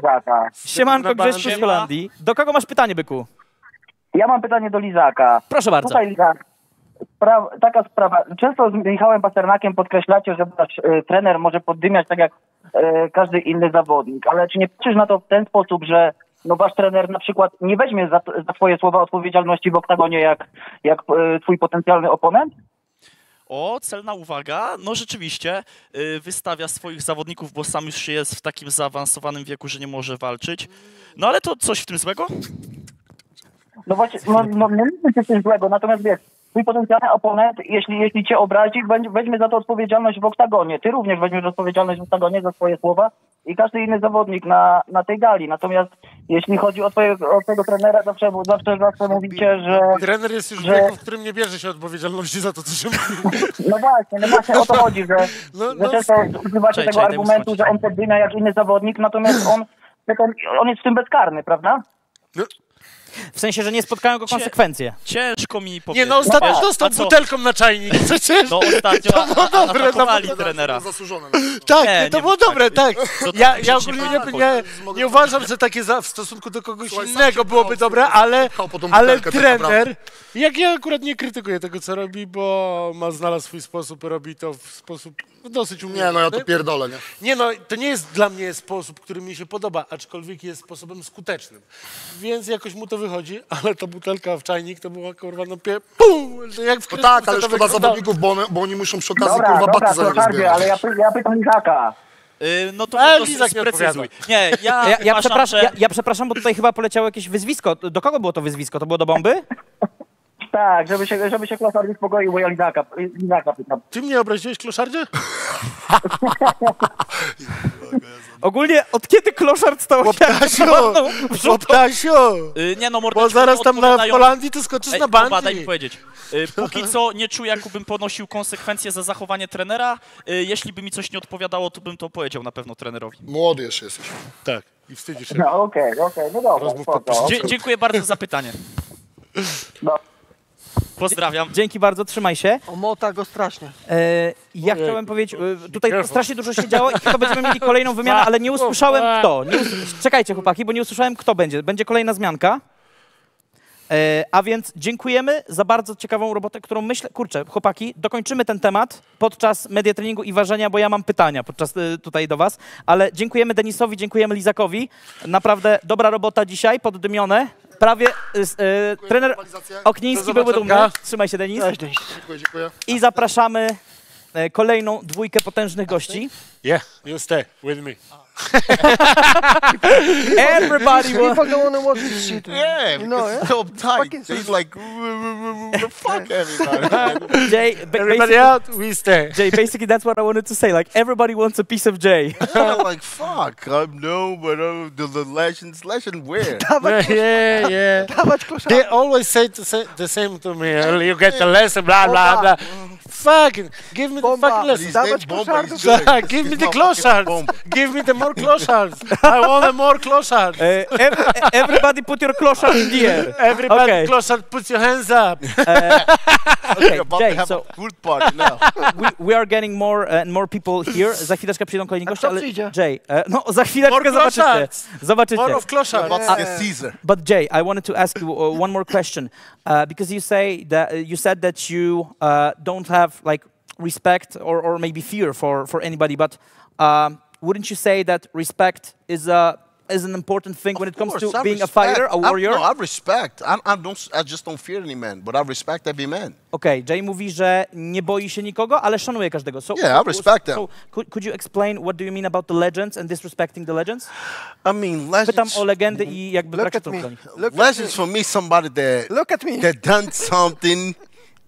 Siemanko Grześku z Holandii. Do kogo masz pytanie, byku? Ja mam pytanie do Lizaka. Proszę bardzo. Tutaj Lizak, taka sprawa. Często z Michałem Pasternakiem podkreślacie, że wasz y, trener może poddymiać tak jak y, każdy inny zawodnik, ale czy nie patrzysz na to w ten sposób, że no wasz trener na przykład nie weźmie za, za twoje słowa odpowiedzialności w oktagonie jak, jak y, twój potencjalny oponent? O, celna uwaga. No rzeczywiście, y, wystawia swoich zawodników, bo sam już jest w takim zaawansowanym wieku, że nie może walczyć. No ale to coś w tym złego? No właśnie, no, no nie myślę coś złego, natomiast wiesz, twój potencjalny oponent, jeśli, jeśli cię obrazi, weź- weźmie za to odpowiedzialność w oktagonie. Ty również weźmiesz odpowiedzialność w oktagonie za swoje słowa i każdy inny zawodnik na, na tej gali. Natomiast jeśli chodzi o twojego, o twojego trenera, zawsze, zawsze, zawsze mówicie, że... Trener jest już w że, wieku, w którym nie bierze się odpowiedzialności za to, co się mówi. No właśnie, no właśnie o to chodzi, że, No, że no, często używacie czekaj, tego czekaj, argumentu, że on poddymia jak inny zawodnik, natomiast on, on jest w tym bezkarny, prawda? W sensie, że nie spotkają go konsekwencje. Ciężko mi powiedzieć. Nie, no ostatnio dostał a co? butelką na czajnik przecież. No ostatnio To było a- a- dobre, atakowali to było trenera. Tak, Nie, to nie było mów tak. dobre, tak. To Ja, tak ja krzycznie ogólnie nie, powiedzieć. nie, nie uważam, że takie za, w stosunku do kogoś Słuchaj, sam innego byłoby pchał, dobre, ale, pchał po tą ale butelkę tak trener, jak ja akurat nie krytykuję tego, co robi, bo ma znalazł swój sposób, robi to w sposób dosyć umiejętny. Nie, no ja to pierdolę, nie? Nie no, to nie jest dla mnie sposób, który mi się podoba, aczkolwiek jest sposobem skutecznym. Więc jakoś mu to wychodzi, ale ta butelka w czajnik to była kurwa no pie... Pum! To Jak w No tak, ale szkoda zawodników, bo, one, bo oni muszą przy okazji Dobra, kurwa dobra, baty za niego Kloszardzie, zbierać. ale ja, py- ja pytam Lizaka. Y, no to, Ale to Lizak nie sprecyzuj. odpowiada. Nie, ja, Ja, ja, przepraszam, że... ja, ja przepraszam, bo tutaj chyba poleciało jakieś wyzwisko. Do kogo było to wyzwisko? To było do bomby? Tak, żeby się, żeby się Kloszard uspokoił, bo ja Lizaka, Lizaka pytam. Ty mnie obraziłeś, kloszardzie? Ogólnie, od kiedy kloszard stał się aktualną wrzutką? Y, nie no, Bo mordeczko, zaraz tam na odpowiadają- Holandii to skoczysz Ej, na Kuba, bandzi. daj mi powiedzieć. Y, Póki co nie czuję, jakbym ponosił konsekwencje za zachowanie trenera. Y, Jeśli by mi coś nie odpowiadało, to bym to powiedział na pewno trenerowi. Młody jeszcze jesteś. Tak, i wstydzisz się. No okej, okej, no dobra, Rozmów spoko. podpisz- Dzie dziękuję bardzo za pytanie. No. Pozdrawiam. Dzięki bardzo, trzymaj się. Omota go strasznie. E, ja Ojej. chciałem powiedzieć, e, tutaj strasznie dużo się działo i chyba będziemy mieli kolejną wymianę, ale nie usłyszałem kto. Nie us Czekajcie chłopaki, bo nie usłyszałem kto będzie. Będzie kolejna zmianka. E, a więc dziękujemy za bardzo ciekawą robotę, którą myślę, kurczę, chłopaki, dokończymy ten temat podczas media treningu i ważenia, bo ja mam pytania podczas e, tutaj do was, ale dziękujemy Denisowi, dziękujemy Lizakowi. Naprawdę dobra robota dzisiaj, poddymione. Prawie e, s- e, trener Okniński byłby dumny. Trzymaj się, Denis. Dziękuję, dziękuję. I zapraszamy e, kolejną dwójkę potężnych gości. Yeah, you stay with me. Everybody People wa- don't want to watch this shit. Yeah, you know, because yeah? so tight. Fucking He's like, fuck everybody. Jay, Everybody out, we stay. Jay, basically that's what I wanted to say. Like everybody wants a piece of Jay. like, fuck. I'm no, but uh, the, the legends, legend where? Yeah, yeah, yeah. They always say to say the same to me. You get the lesson, blah blah blah. Fuck, give me the fucking lesson. His name's Bomba. Give me the motherfucking close Bomba. Give me the more closhards. I want a more closhards. E, ev- everybody put your closhard in the air. Everybody Okay. closhard, put your hands up. Okay, about to Jay, have so a good party now. we, we are getting more uh, and more people here. Za chwileczkę przyjdą kolejni goście, ale? Jay, e, no za chwileczkę More zobaczycie. closhards. Zobaczycie. More of closhards. About to get Caesar. But Jay, I wanted to ask you uh, one more question uh, because you say that uh, you said that you uh, don't have like respect or, or maybe fear for, for anybody, but um, wouldn't you say that respect is a is an important thing when it comes course, to I being a fighter, a I- warrior? no, I respect. I, I don't. I just don't fear any man, but I respect every man. Okej, Jay mówi, że nie boi się nikogo, ale szanuje każdego. So, Yeah, I respect so, them. could, could you explain what do you mean about the legends and disrespecting the legends? I mean, legends. Pytam o legendy i jakby Look brak me. Look Legends me. for me, somebody that Look at me. that done something,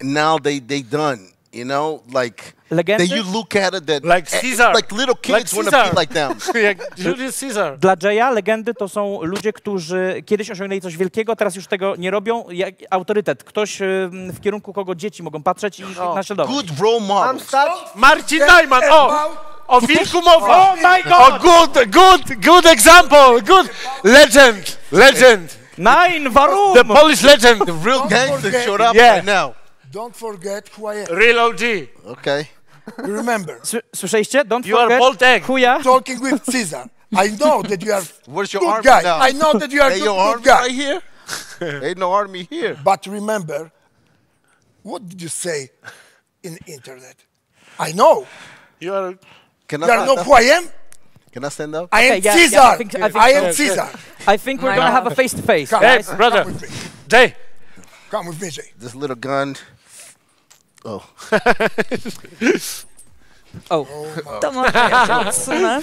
and now they they done. You know, like Legendy? that you look at it that Like eh, Caesar. like little Like kids want to be like them. Jak Julius Caesar. Dla Jaya legendy to są ludzie, którzy kiedyś osiągnęli coś wielkiego, teraz już tego nie robią. Jak autorytet, ktoś y, w kierunku kogo dzieci mogą patrzeć i naśladować. Good role stać? Marcin Najman, o! O wilku mowa! Oh my God! O good, good, good example, good legend, legend. Nein, warum? The Polish legend, The real gangster showed up Yeah. right now. Don't forget who I am. real OG. Okay. You remember, Sły- Słyszeliście? Don't You are forget bold egg. who ja. talking with Caesar. I know that you are Where's your good army guy. now? I know that you are Hey, good, your good army guy. right here. Ain't no army here. But remember, what did you say in the internet? I know. You are Can You I are stand know up? who I am? Can I stand up? I am Okay, yeah, Caesar. yeah, I think- I think I am Yeah, Caesar. I think we're gonna have a face to face. Come, Hey, brother. Come with me. Jay. Come with me, Jay. This little gun. Oh. Oh. To może ja odsunę.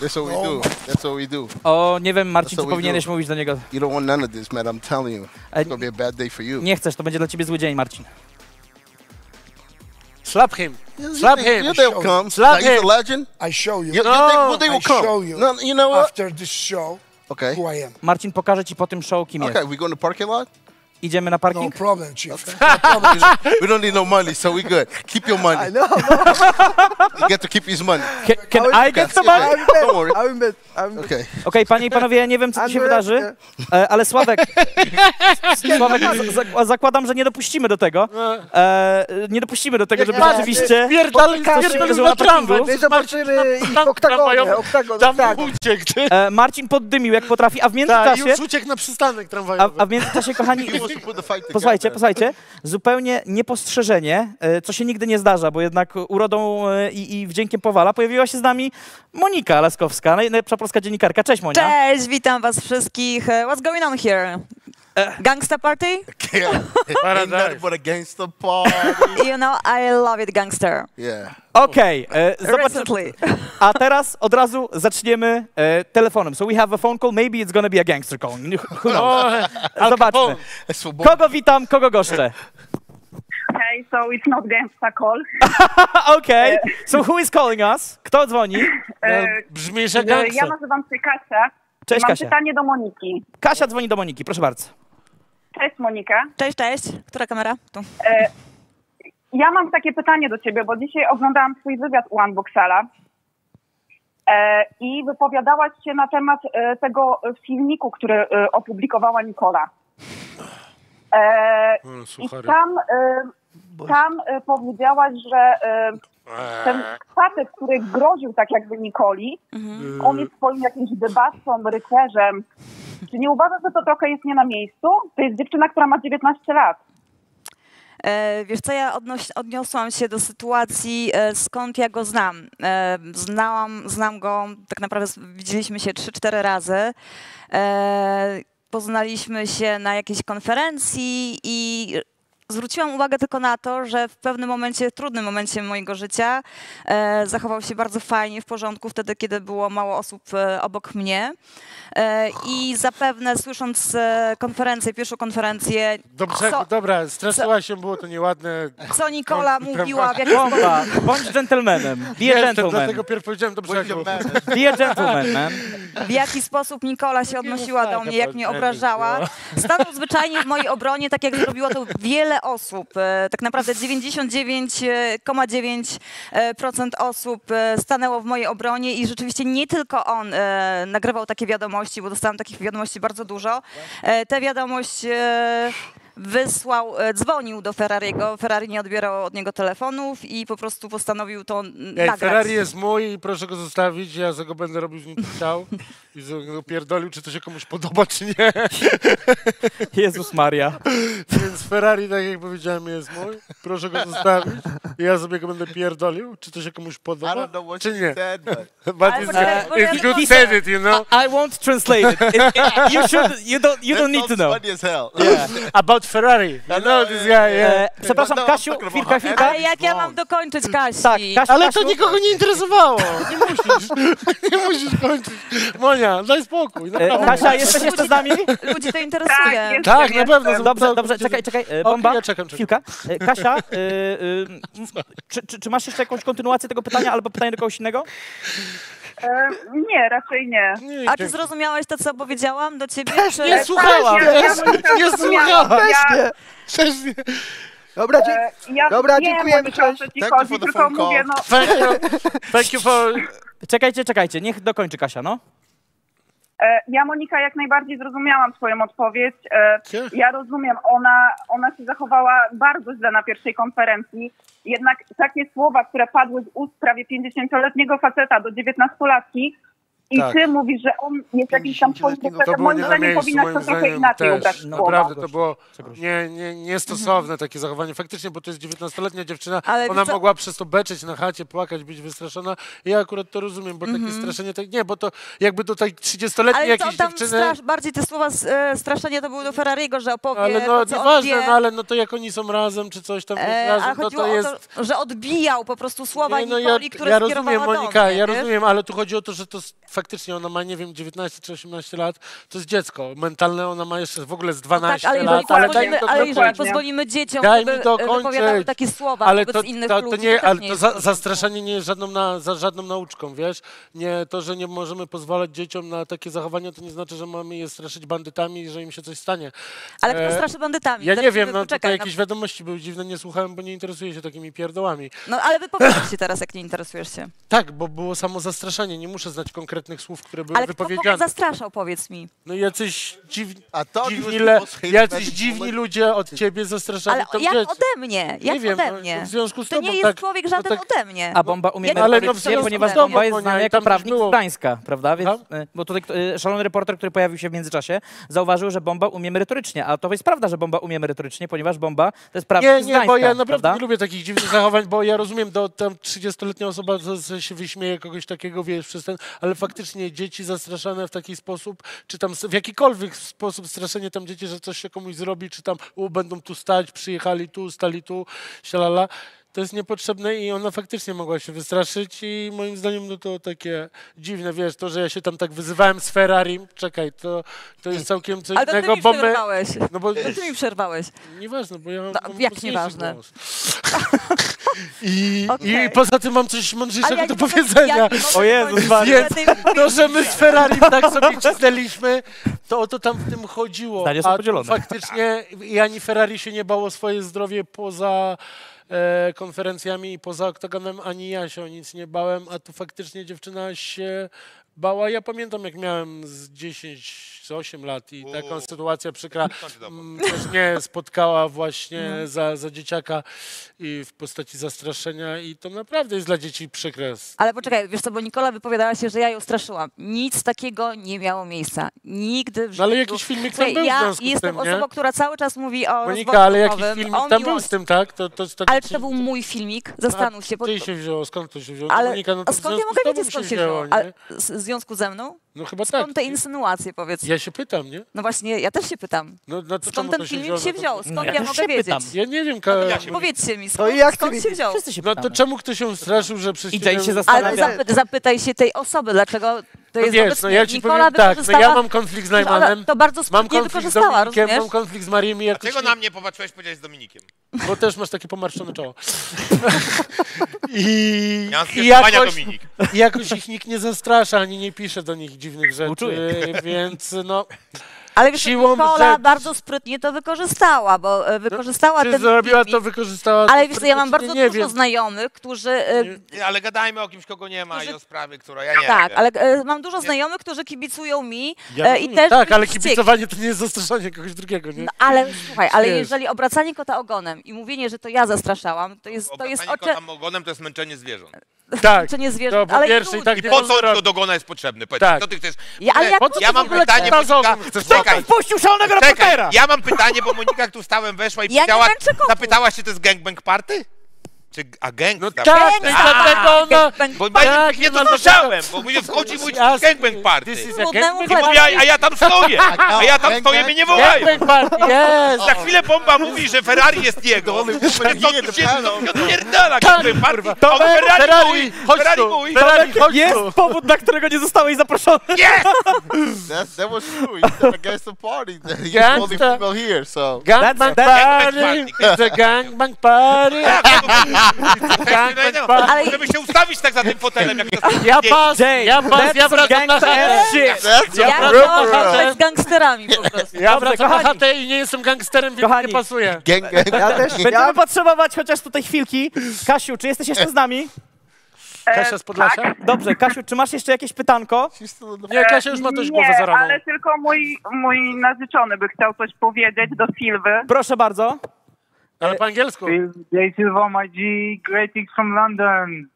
That's what we do. That's what we do. O, nie wiem, Marcin, czy powinieneś do. mówić do niego. You don't want none of this, man. I'm telling you. Uh, It's gonna be a bad day for you. Nie chcesz, to będzie dla ciebie zły dzień, Marcin. Slap him. Slap him. Yeah, they'll come. Slap Now, he's him. a legend. I show you. You, No, you think, well, they I will come. show you. No, you know what? After this show, Okay. who I am. Marcin pokaże ci po tym show, kim jest. Okay, we going to parking lot? Idziemy na No parking? problem, chief. we don't need no money, so we good. Keep your money. I know. You get to keep his money. Can, can I get the Okay. money? Don't worry. I'm bet. I'm bet. Okay. Okej, panie i panowie, ja nie wiem, co tu się wydarzy, e, ale Sławek, Sławek za- zakładam, że nie dopuścimy do tego. E, nie dopuścimy do tego, żeby Nie, nie, rzeczywiście... Pierdal że na tramwaj. My zobaczymy ich oktagonie. oktagon, uciekł, ty. E, Marcin poddymił jak potrafi, a w Tak, międzyczasie... już uciekł na przystanek A, tramwajowy. a w międzyczasie, kochani, Posłuchajcie, posłuchajcie, zupełnie niepostrzeżenie, e, co się nigdy nie zdarza, bo jednak urodą e, i, i wdziękiem powala, pojawiła się z nami Monika Laskowska, naj- najlepsza polska dziennikarka. Cześć Monia. Cześć, witam was wszystkich. E, What's going on here? Gangsta party? Yeah. Ain't nothing but a gangster party. You know, I love it, gangster. Yeah. Okej, e, zobaczymy. Recently. A teraz od razu zaczniemy e, telefonem. So we have a phone call, maybe it's gonna be a gangster call. Who knows? Zobaczmy. Kogo witam, kogo goszczę? Okay, so it's not gangsta call. Okej, so who is calling us? Kto dzwoni? E, Brzmi, że e, gangster. Ja nazywam się Kasia. Cześć, Mam Kasia. pytanie do Moniki. Kasia dzwoni do Moniki, proszę bardzo. Cześć Monika. Cześć, cześć. Która kamera? Tu. E, ja mam takie pytanie do ciebie, bo dzisiaj oglądałam twój wywiad u Unboxala e, i wypowiadałaś się na temat e, tego filmiku, który e, opublikowała Nikola. E, I tam, e, tam e, powiedziałaś, że e, ten facet, który groził tak jakby Nikoli, on jest swoim jakimś debacą, rycerzem. Czy nie uważasz, że to trochę jest nie na miejscu? To jest dziewczyna, która ma 19 lat. E, wiesz co, ja odnoś, odniosłam się do sytuacji, e, skąd ja go znam. E, znałam, znam go, tak naprawdę widzieliśmy się 3-4 razy. Poznaliśmy się na jakiejś konferencji i zwróciłam uwagę tylko na to, że w pewnym momencie, trudnym momencie mojego życia e, zachował się bardzo fajnie, w porządku, wtedy, kiedy było mało osób e, obok mnie. E, I zapewne słysząc e, konferencję, pierwszą konferencję, Dobrze, co, dobra, stresować się, było to nieładne. co Nikola No, mówiła, w Bomba, sposób... bądź dżentelmenem. Be Jestem, gentleman. dlatego pierw powiedziałem dobrze. Be a gentleman, man. w jaki sposób Nikola się odnosiła do mnie, jak mnie obrażała. Stanął zwyczajnie w mojej obronie, tak jak zrobiło to wiele osób, e, tak naprawdę 99,9% osób e, stanęło w mojej obronie i rzeczywiście nie tylko on e, nagrywał takie wiadomości, bo dostałam takich wiadomości bardzo dużo. E, Tę wiadomość e, wysłał, e, dzwonił do Ferrariego, Ferrari nie odbierał od niego telefonów i po prostu postanowił to Ej, nagrać. Ferrari jest mój i proszę go zostawić, ja za go będę robił z nim chciał i go pierdolił, czy to się komuś podoba, czy nie. Jezus Maria. Więc Ferrari, tak jak powiedziałem, jest mój, proszę go zostawić i ja sobie go będę pierdolił, czy to się komuś podoba, czy nie. But Ale it's, ja it's nie good said it, you know. I won't translate it. It- it- you should, you don't, you don't need to know. Yeah. About Ferrari. You know this guy, yeah. E, przepraszam, Kasiu, chwilka, chwilka. Ale jak ja mam dokończyć Kasi? Tak, Kasia, Ale to Kasiu. nikogo nie interesowało. Nie musisz. Nie musisz kończyć. Monia, daj spokój. E, naprawdę. Kasia, jesteś jeszcze z nami? Ludzi to interesuje. Tak, na pewno. Dobrze, dobrze, czekaj, czekaj. e, Bomba, ja czekam, czekam. chwilka. E, Kasia, e, e, czy, czy, czy masz jeszcze jakąś kontynuację tego pytania albo pytanie do kogoś innego? E, nie, raczej nie. A czy zrozumiałeś to, co powiedziałam do ciebie? czy... nie słuchałam. Tak, Ja Monika nie słuchałam. Ja- Też nie. Dobra, E, dzie- ja Dobra, wiem, dziękujemy, cześć. ci Thank chodzi, the tylko mówię, no... Thank you. Thank you for... Czekajcie, czekajcie, niech dokończy Kasia, no. E, Ja, Monika, jak najbardziej zrozumiałam Twoją odpowiedź. E, Ja rozumiem, ona, ona się zachowała bardzo źle na pierwszej konferencji. Jednak takie słowa, które padły z ust prawie 50-letniego faceta do 19-latki i Tak. ty mówisz, że on jest jakimś tam To facetem, było moim zdaniem moim to trochę inaczej też. ubrać słowa. Naprawdę, to było nie, nie, niestosowne takie zachowanie. Faktycznie, bo to jest 19-letnia dziewczyna, Ale ona co- mogła przez to beczeć na chacie, płakać, być wystraszona. Ja akurat to rozumiem, bo takie straszenie, tak, nie, bo to jakby tutaj 30-letniej Ale co jakiejś tam dziewczyny... strasz, bardziej te słowa e, straszenia to były do Ferrariego, że opowie Ale to, no, nieważne, wie. no, ale no to jak oni są razem, czy coś tam E, razem, ale to to jest... to, że odbijał po prostu słowa Nie, no Nikoli, ja, które ja rozumiem, do Monika, ja rozumiem, ale tu chodzi o to, że to faktycznie ona ma, nie wiem, 19 czy 18 lat, to jest dziecko. Mentalne ona ma jeszcze w ogóle z 12 Tak, ale jeżeli, lat, ale pozwolimy, ale jeżeli pozwolimy dzieciom, Daj żeby mi wypowiadały takie słowa ale wobec to, innych to, ludzi, to nie, też ale nie to za, zastraszanie nie jest żadną, na, za żadną nauczką, wiesz? Nie, to, że nie możemy pozwalać dzieciom na takie zachowania, to nie znaczy, że mamy je straszyć bandytami, że im się coś stanie. Ale kto E, straszy bandytami? Ja nie wiem, no tutaj no. jakieś wiadomości były dziwne, nie słuchałem, bo nie interesuję się takimi pierdołami. No ale wypowiedz się teraz, jak nie interesujesz się. Tak, bo było samo zastraszanie, nie muszę znać konkretnych słów, które były Ale wypowiedziane. zastraszał, powiedz mi? No jacyś dziwni, thought dziwni, it le, jacyś dziwni ludzie od ciebie zastraszali Ale to jak dzieci. ode mnie? Jak Nie wiem, ode no, mnie? w związku z to tobą nie jest tak- człowiek no żaden tak- ode mnie. A bomba umie Ja Ale no ponieważ bomba tobą, jest i jako tam prawnik z Gdańska, prawda? Więc, e, bo tutaj e, szalony reporter, który pojawił się w międzyczasie, zauważył, że bomba umie merytorycznie. A to jest prawda, że bomba umie merytorycznie, ponieważ bomba to jest prawnik Nie, nie, Gdańska, bo ja naprawdę prawda? nie lubię takich dziwnych zachowań, bo ja rozumiem, do tam 30-letnia osoba to, to się wyśmieje kogoś takiego, wiesz, przez ten, ale faktycznie dzieci zastraszane w taki sposób, czy tam w jakikolwiek sposób straszenie tam dzieci, że coś się komuś zrobi, czy tam u, będą tu stać, przyjechali tu, stali tu, sialala, to jest niepotrzebne i ona faktycznie mogła się wystraszyć i moim zdaniem no to takie dziwne, wiesz, to, że ja się tam tak wyzywałem z Ferrari, czekaj, to, to jest całkiem coś Ale to ty innego, mi bo my... No bo... To ty mi przerwałeś. Nieważne, bo ja mam No, jak mocniejszy nieważne? głos. I, Okej. I poza tym mam coś mądrzejszego ja do powiedzenia. ja O Jezus Więc to, że my z Ferrari tak sobie cisnęliśmy, to o to tam w tym chodziło. Są podzielone. faktycznie i ani Ferrari się nie bało o swoje zdrowie poza konferencjami i poza oktagonem, ani ja się o nic nie bałem, a tu faktycznie dziewczyna się bała. Ja pamiętam, jak miałem z 10 czy 8 lat i taką sytuacja przykra mm, też mnie spotkała właśnie No. za, za dzieciaka i w postaci zastraszenia i to naprawdę jest dla dzieci przykre. Ale poczekaj, wiesz co, bo Nikola wypowiadała się, że ja ją straszyłam. Nic takiego nie miało miejsca. Nigdy w życiu. No ale jakiś filmik tam Słuchaj, był w ja związku z jestem tym, nie? osobą, która cały czas mówi o Monika, ale jakiś filmik o tam był miłości. z tym, tak? To, to, to, Ale czy to był mój filmik? Zastanów się. bo- Gdzie się wzięło? Skąd to się wzięło? Ale Monika, no a to w skąd ja związku mogę z tobą wiedzieć, skąd się wzięło? nie? Z- w związku ze mną? No chyba Skąd tak. te insynuacje, powiedz? Ja się pytam, nie? No właśnie, ja też się pytam. No, no to Skąd ten się filmik się No to- wziął? Skąd No ja, ja mogę się wiedzieć? pytam. Ja nie wiem, Ka... Powiedzcie mi, To skąd, i jak skąd się wziął? Wszyscy się No to czemu ktoś się straszył, że przez Jay się Ale zastanawia. zapy, zapytaj się tej osoby, dlaczego to No jest wiesz, wobec no ja ci Nikola powiem tak, no ja mam konflikt z Najmanem, To bardzo mam konflikt z Dominikiem, rozumiesz? mam konflikt z Marią i jakoś... Dlaczego na mnie popatrzyłeś, powiedziałeś z Dominikiem? Bo też masz takie pomarszczone czoło. I, Ja mam i, jakoś, Dominik. Jakoś ich nikt nie zastrasza, ani nie pisze do nich dziwnych rzeczy, więc no... Ale wiesz, won't Nikola bardzo sprytnie to wykorzystała, bo e, wykorzystała Czy ten zrobiła to, wykorzystała Ale wiesz ja mam bardzo dużo wiem. znajomych, którzy... e, Nie, Ale gadajmy o kimś, kogo nie ma i o sprawie, która ja nie tak, wiem. ale e, mam dużo znajomych, którzy kibicują mi Ja e, i też tak, ale kibicowanie to nie jest zastraszanie kogoś drugiego, nie? No, ale słuchaj, ale Wiesz. jeżeli obracanie kota ogonem i mówienie, że to ja zastraszałam, to jest, to jest Obracanie ocze... kota ogonem to jest męczenie zwierząt. Tak. Czy nie zwierząt, po ale i pierwsze i ludzi. tak nie po wolno co robić. to do gona jest potrzebny? Powiedz, Tak. co ty chcesz? Ja- ale jak Po to ja w mam ogóle pytanie, Monika... Czekaj, Wpuścił szalonego czekaj, reportera! ja mam pytanie, bo Monika jak tu stałem, weszła i Ja nie powiedziała, zapytałaś, czy to jest gangbang party? Czy, a gang? No tak, no i dlatego ona- Bo Tak, ja nie no to słyszałem, bo mówię, wchodzi mój gangbang party. This is a Brudnemu I mówię, a, a ja tam stoję, a ja tam stoję, mnie nie wołają. Gangbang party, yes! Za chwilę bomba mówi, że Ferrari jest jego. I to się odpierdala gangbang party. Ferrari mój, Ferrari tu, mój. Ferrari, chodź Jest tu. powód, dla którego nie zostałeś zaproszony. That, that was true. Against the party. He's the only female here, so. Gangbang party, it's a gangbang party. Ale... Żeby się ustawić tak za tym fotelem, jak to Ja pas, ja pas, ja wracam na chatę. Ja wracam z gangsterami po prostu. Ja wracam na chatę i nie jestem gangsterem, więc nie pasuje. Ja też, Będziemy potrzebować chociaż tutaj chwilki. Kasiu, czy jesteś jeszcze z nami? Kasia z Podlasia? Dobrze, Kasiu, czy masz jeszcze jakieś pytanko? Nie, Kasia już ma dość głowę Nie, zaraną. ale tylko mój, mój narzeczony by chciał coś powiedzieć do Silwy. Proszę bardzo. Ale po angielsku. Jay Silva, my G, greetings from London.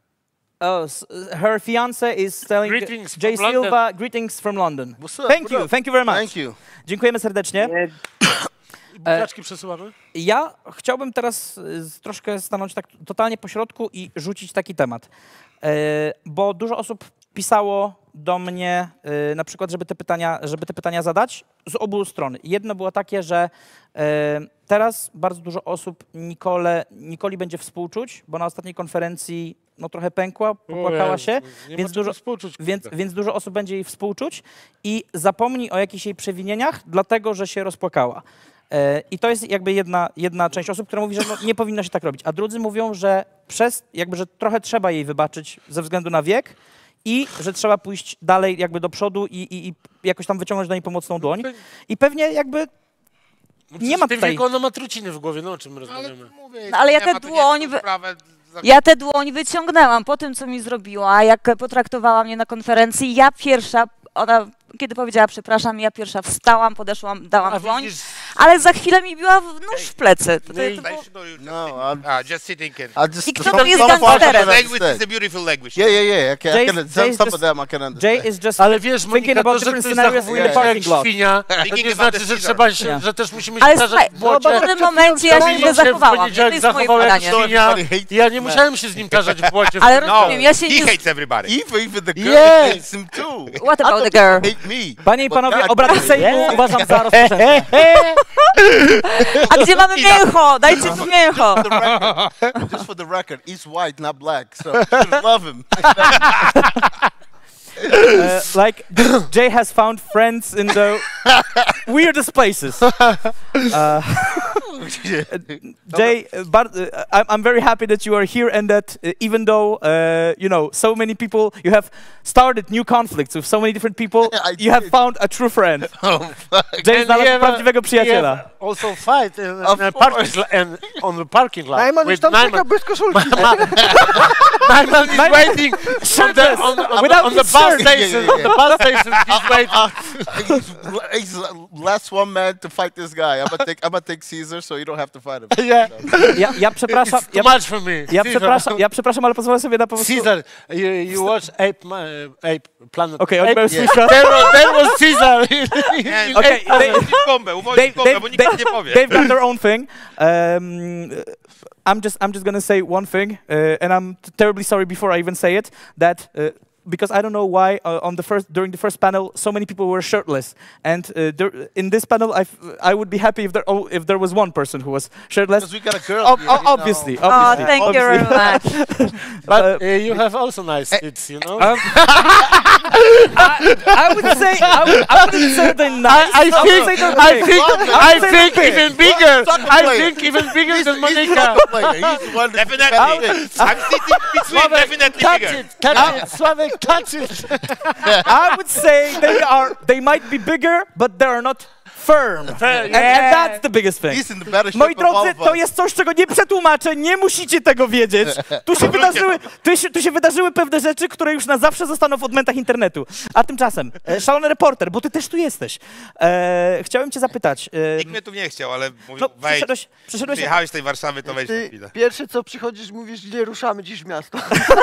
Oh, her fiance is telling Greetings Jay from London. Silva greetings from London. Up? Thank you, thank you very much. Thank you. Dziękujemy serdecznie. Buziaczki przesyłamy. Ja chciałbym teraz y, troszkę stanąć tak totalnie po środku i rzucić taki temat. E, Bo dużo osób pisało do mnie e, na przykład, żeby te pytania, żeby te pytania zadać z obu stron. Jedno było takie, że e, teraz bardzo dużo osób Nikole, Nikoli będzie współczuć, bo na ostatniej konferencji no trochę pękła, popłakała się, więc dużo, więc, więc dużo osób będzie jej współczuć i zapomni o jakichś jej przewinieniach, dlatego że się rozpłakała. E, I to jest jakby jedna, jedna część osób, która mówi, że no, nie powinno się tak robić. A drudzy mówią, że przez, jakby, że trochę trzeba jej wybaczyć ze względu na wiek i że trzeba pójść dalej jakby do przodu i, i, i jakoś tam wyciągnąć do niej pomocną dłoń. I pewnie jakby nie ma tutaj... wieku ona ma truciny w głowie, no o czym rozmawiamy? No, ale ja tę dłoń, ja tę dłoń wyciągnęłam po tym, co mi zrobiła, jak potraktowała mnie na konferencji. Ja pierwsza, ona kiedy powiedziała przepraszam, ja pierwsza wstałam, podeszłam, dałam A dłoń, widzisz- ale za chwilę mi biła w nóż w plecy. To, to, to było... No, I'm, Ah, just sitting in. I just I kto tu jest gangsterem? Language is a beautiful language. Yeah, yeah, yeah. I can, I Jay- can, Jay some, is some just- of them I can understand. Jay is just Ale wiesz, Monika, to, że scenarios zachowuje in the się jak parking lot. świnia, to Thinking nie znaczy, the że trzeba się, Yeah. że też musimy Ale się tarzać w no, bo błocie. w pewnym momencie ja się w zachowałam. To jest moje i ja nie musiałem się z nim tarzać w błocie. Ale No. rozumiem, ja się He nie... hates everybody. Even, even the girl Yes. hates him too. What I about the girl? hate me. Panie i panowie, obrady. Sejmu uważam za rozpoczęte. A gdzie mamy mięcho? Dajcie tu mięcho. For record, just for the record, he's white, not black, so love him. Uh, like Jay has found friends in the weirdest places. Uh, Jay, uh, but uh, I'm, I'm very happy that you are here and that uh, even though uh, you know so many people, you have started new conflicts with so many different people. I you have found a true friend. oh, fuck. Jay And we znalazł have a- prawdziwego we przyjaciela. Also fight in, in a parking and on the parking lot. Najman już tam czeka Najman. bez koszulki. Najman is waiting on the, on, on, Without on the bus station. Yeah, yeah, On the bus station, he's waiting. Uh, he's, he's last one man to fight this guy. I'm gonna take, I'm gonna take Caesar, so you don't have to fight him. Yeah. Ja, ja przepraszam. Too Ja, much for me. ja Caesar. przepraszam, ja przepraszam, ale pozwolę sobie na po prostu... Caesar, you, you watch Ape, Ma- uh, Ape Planet. Okay, Ape? odbyłem Yeah. switcha. There, was, there was Caesar. in- Nie, in Okay, Ape Planet. they- Uwolnić bombę, uwolnić They've, bombę, they've, bo nikt they, nie powie. they've got their own thing. Um, I'm just I'm just gonna say one thing, uh, and I'm t- terribly sorry before I even say it. That uh, because I don't know why uh, on the first during the first panel so many people were shirtless, and uh, there, in this panel I, f- I would be happy if there oh, if there was one person who was shirtless. Because we got a girl Ob- here, o- you know. obviously, Oh, obviously, thank you very much. But Uh, you have also nice tits, you know. Um, I, I would say I, would, I wouldn't say they're nice. I, I think, I big. think, would I think even bigger. I think even bigger than Monica. soccer player. He's one that's Definitely. I'm sitting between definitely Catch bigger. it, catch it, Slavek, catch it. I would say they are. They might be bigger, but they are not firm. And, and that's the biggest thing. He's in the better shape Moi drodzy, to jest coś, czego nie przetłumaczę, nie musicie tego wiedzieć. Tu się wydarzyły, tu się, tu się wydarzyły pewne rzeczy, które już na zawsze zostaną w odmętach internetu. A tymczasem, e, szalony reporter, bo ty też tu jesteś. E, chciałem cię zapytać. E, Nikt mnie tu nie chciał, ale mówił, No, wejdź. przyszedłeś- przyszedłeś- Przyjechałeś z tej Warszawy, to wejdź na chwilę. pierwsze co przychodzisz, mówisz, gdzie ruszamy dziś w miasto.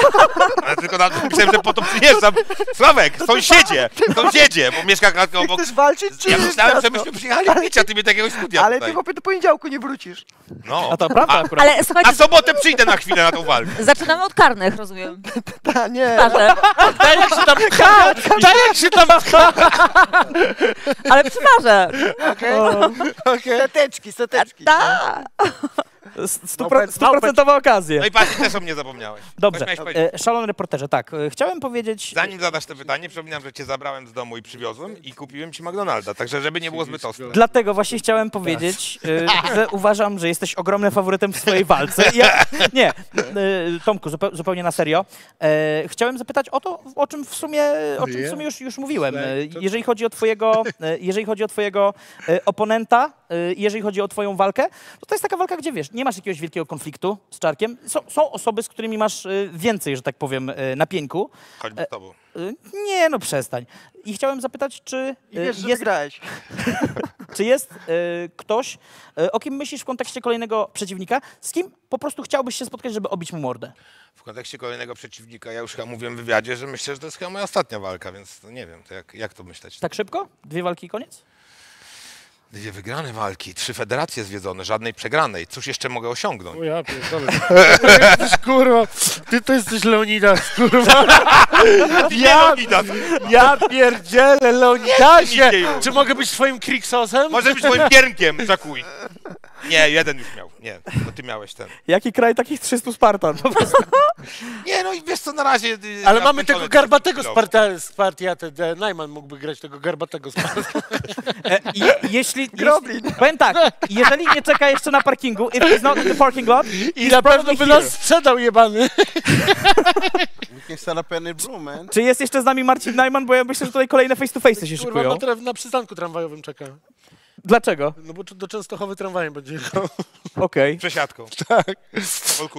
Ale tylko na, myślałem, że po to przyjeżdżam. Sławek, sąsiedzie, sąsiedzie, bo mieszka obok. Chcesz walczyć, czy Ja myślałem, że myśmy przyjechali pić, a ty mnie jakiegoś studia Ale tutaj. ty chłopie do poniedziałku nie wrócisz. No. A to prawda akurat. Ale słuchajcie, Na sobotę przyjdę na chwilę na tą walkę. zaczynamy od karnych, rozumiem. Ta, nie. Tak jak się tam... Tak jak się tam... Ale przyważę. Okej. Seteczki, seteczki. Tak. Stupro- Stuprocentowa okazja. No i patrz, też o mnie zapomniałeś. Dobrze. E, szalony reporterze, tak. e, Chciałem powiedzieć... Zanim zadasz to pytanie, przypominam, że cię zabrałem z domu i przywiozłem i kupiłem ci McDonalda, także żeby nie było zbyt ostre. Dlatego właśnie chciałem powiedzieć, e, że uważam, że jesteś ogromnym faworytem w swojej walce. Ja, nie, e, Tomku, zupe, zupełnie na serio. E, chciałem zapytać o to, o czym w sumie, o czym w sumie już, już mówiłem. E, jeżeli chodzi o twojego, e, jeżeli chodzi o twojego e, oponenta, e, jeżeli chodzi o twoją walkę, to to jest taka walka, gdzie wiesz, nie masz jakiegoś wielkiego konfliktu z Czarkiem. Są, są osoby, z którymi masz e, więcej, że tak powiem, e, na pieńku. Choćby z tobą. E, Nie, no przestań. I chciałem zapytać, czy I wiesz, że jest, wygrałeś. czy jest e, ktoś, e, o kim myślisz w kontekście kolejnego przeciwnika, z kim po prostu chciałbyś się spotkać, żeby obić mu mordę? W kontekście kolejnego przeciwnika, ja już chyba mówiłem w wywiadzie, że myślę, że to jest chyba moja ostatnia walka, więc nie wiem, to jak, jak to myśleć? Tak szybko? Dwie walki i koniec? Dwie wygrane walki, trzy federacje zwiedzone, żadnej przegranej. Cóż jeszcze mogę osiągnąć? O ja pierdolę. Ty jesteś, kurwa, ty to jesteś Leonidas, kurwa. Ja, Leonidas. ja pierdzielę Leonidasie. Czy mogę być twoim Kriksosem? Może być moim piernkiem, czakuj. Nie, jeden już miał. Nie, to ty miałeś ten. Jaki kraj takich 300 Spartan? Po prostu. Nie, no i wiesz co, na razie... y, Ale ja mamy tego garbatego chwilą. Sparta, Spartiatę. Najman mógłby grać tego garbatego Sparta. E, je, jeśli, jeśli, powiem tak, jeżeli nie czeka jeszcze na parkingu, if he's not in the parking lot, I na pewno by nas sprzedał jebany. Czy jest jeszcze z nami Marcin Najman, bo ja myślę, że tutaj kolejne face to face się Kurwa, szykują. na, tra- na przystanku tramwajowym czeka. Dlaczego? No bo do Częstochowy tramwajem będzie jechał. Okej, Przesiadką. Tak.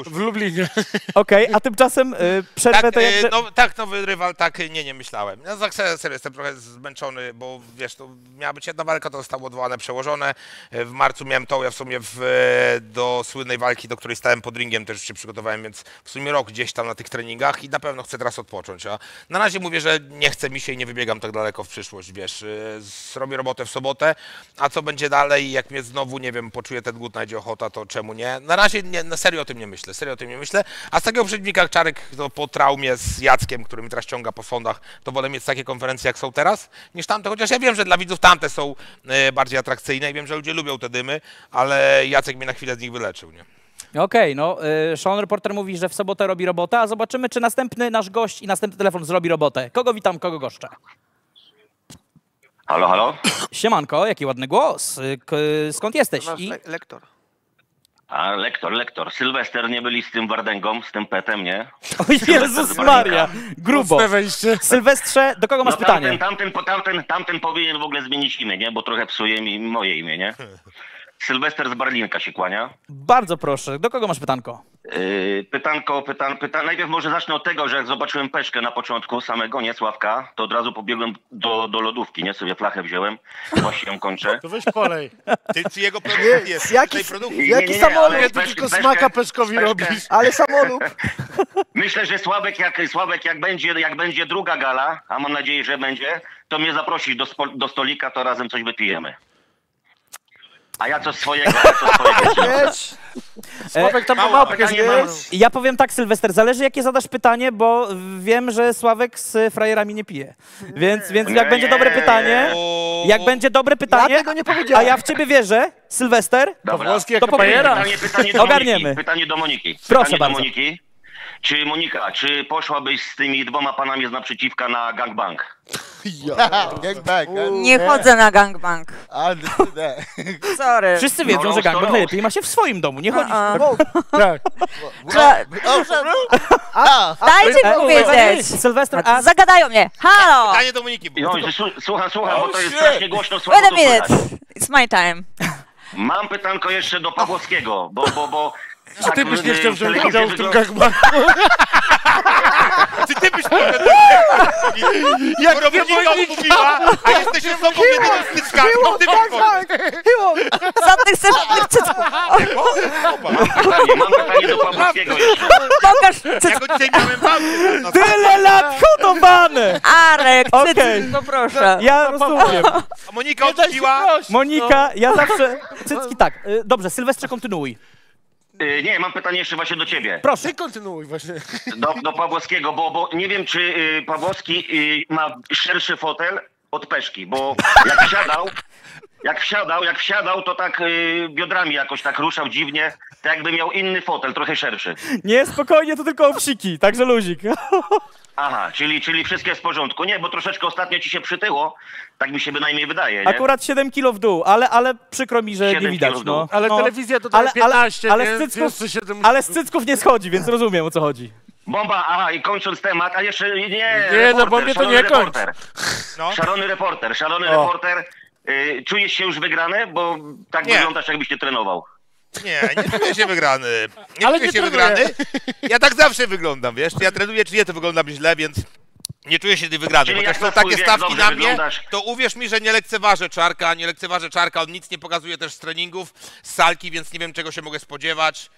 W Lublinie. okej, a tymczasem y, przerwę Tak, to jakże... no, tak, nowy rywal, tak, nie, nie myślałem. Ja tak serio, serio jestem trochę zmęczony, bo wiesz, to miała być jedna walka, to zostało odwołane, przełożone. E, W marcu miałem to, ja w sumie w, do słynnej walki, do której stałem pod ringiem, też się przygotowałem, więc w sumie rok gdzieś tam na tych treningach i na pewno chcę teraz odpocząć. A na razie mówię, że nie chce mi się i nie wybiegam tak daleko w przyszłość, wiesz. Zrobię robotę w sobotę, a co będzie dalej, jak mnie znowu, nie wiem, poczuję ten głód, najdzie ochota, to czemu nie? Na razie nie, na serio o tym nie myślę, serio o tym nie myślę. A z takiego przeciwnika Czarek to po traumie z Jackiem, który mi teraz ciąga po sądach, to wolę mieć takie konferencje, jak są teraz, niż tamte. Chociaż ja wiem, że dla widzów tamte są e, bardziej atrakcyjne i wiem, że ludzie lubią te dymy, ale Jacek mnie na chwilę z nich wyleczył, nie? Okej, no, y, Sean Reporter mówi, że w sobotę robi robotę, a zobaczymy, czy następny nasz gość i następny telefon zrobi robotę. Kogo witam, kogo goszczę? Halo, halo? Siemanko, jaki ładny głos. Y, k- skąd jesteś? I... le- lektor. A, lektor, lektor. Sylwester nie byli z tym Wardęgą, z tym petem, nie? O Jezus Maria, grubo. Sylwestrze, do kogo masz no, pytanie? Tamten, tamten, po- tamten, tamten powinien w ogóle zmienić imię, nie? Bo trochę psuje mi moje imię, nie? Sylwester z Barlinka się kłania. Bardzo proszę, do kogo masz pytanko? Yy, pytanko, pytan, pytan... Najpierw może zacznę od tego, że jak zobaczyłem peszkę na początku samego, nie, Sławka, to od razu pobiegłem do, do lodówki, nie? Sobie flachę wziąłem, właśnie ją kończę. To weź polej. Ty, czy jego produkt jest? Jaki, tej produkcji. Nie, jaki nie, nie, samolub? ale Ty peszkę- tylko peszkę- smaka peszkowi peszkę- robisz. Ale samolub. Myślę, że Sławek jak, Sławek, jak, będzie, jak będzie druga gala, a mam nadzieję, że będzie, to mnie zaprosisz do, do stolika, to razem coś wypijemy. A ja co swojego, ja co swojego. Wiesz? Sławek tam ma mapkę. Ja powiem tak, Sylwester, zależy jakie zadasz pytanie, bo wiem, że Sławek z frajerami nie pije. Więc, więc jak będzie dobre nie. pytanie, jak będzie dobre pytanie, Ja tego nie a ja w ciebie wierzę, Sylwester, Dobra. Jak To Pajera. Pytanie, pytanie do Ogarniemy. Moniki. Pytanie do Moniki. Proszę pytanie bardzo. do Moniki. Czy Monika, czy poszłabyś z tymi dwoma panami z naprzeciwka na gangbang? Gangbang. Nie chodzę na gangbang. Sorry. Wszyscy wiedzą, że gangbang najlepiej ma się w swoim domu, nie chodzi. Tak. Dajcie mi powiedzieć. Sylwester, a... Zagadają mnie. Halo! Pytanie do Moniki. No, słucham, słucham, bo to jest strasznie głośno Wait a minute. It's my time. Mam pytanko jeszcze do Pawłowskiego, bo, bo, bo... Czy ty byś nie chciał wziąć udziału w tym gangbangu? Czy ty byś poszedł Jak Skoro Monika odmówiła, a jesteś osobą jedyną z to ty byś. Żadnych serdecznych cycków. Mam pytanie, mam pytanie do Pawłowskiego jeszcze. Pokaż Ja go dzisiaj miałem. Tyle lat hodowane! Arek, cycki, poproszę. Ja rozumiem. A Monika odmówiła. Monika, ja zawsze... Cycki tak. y, Dobrze, Sylwestrze, kontynuuj. Y, Nie, mam pytanie jeszcze właśnie do ciebie. Proszę. Ty kontynuuj właśnie. Do, do Pawłowskiego, bo, bo nie wiem, czy y, Pawłowski y, ma szerszy fotel od Peszki, bo jak wsiadał, jak wsiadał, jak wsiadał, to tak biodrami jakoś tak ruszał dziwnie, tak jakby miał inny fotel, trochę szerszy. Nie, spokojnie, to tylko obsiki, także luzik. Aha, czyli, czyli wszystko jest w porządku. Nie, bo troszeczkę ostatnio ci się przytyło, tak mi się bynajmniej wydaje, nie? Akurat 7 kilo w dół, ale, ale przykro mi, że nie 7 widać. kilo w dół. No. Ale no. telewizja to daje 15, ale, nie? ale, z cycków, Jeszcze 7 ale z cycków nie schodzi, więc rozumiem o co chodzi. Bomba, aha, i kończąc temat, a jeszcze nie, Nie, reporter, na bombie to szalony nie kończ. reporter. No. Szalony reporter, szalony O. reporter. Y, czujesz się już wygrany? Bo tak Nie. wyglądasz, jakbyś nie trenował. Nie, nie czuję się wygrany. Nie Ale czuję nie się trenuje. wygrany. Ja tak zawsze wyglądam, wiesz? Czy ja trenuję, czy nie, to wyglądam źle, więc nie czuję się wygrany. Czyli Chociaż jak są takie stawki na mnie, wyglądasz. to uwierz mi, że nie lekceważę Czarka, nie lekceważę Czarka, on nic nie pokazuje też z treningów, z salki, więc nie wiem, czego się mogę spodziewać.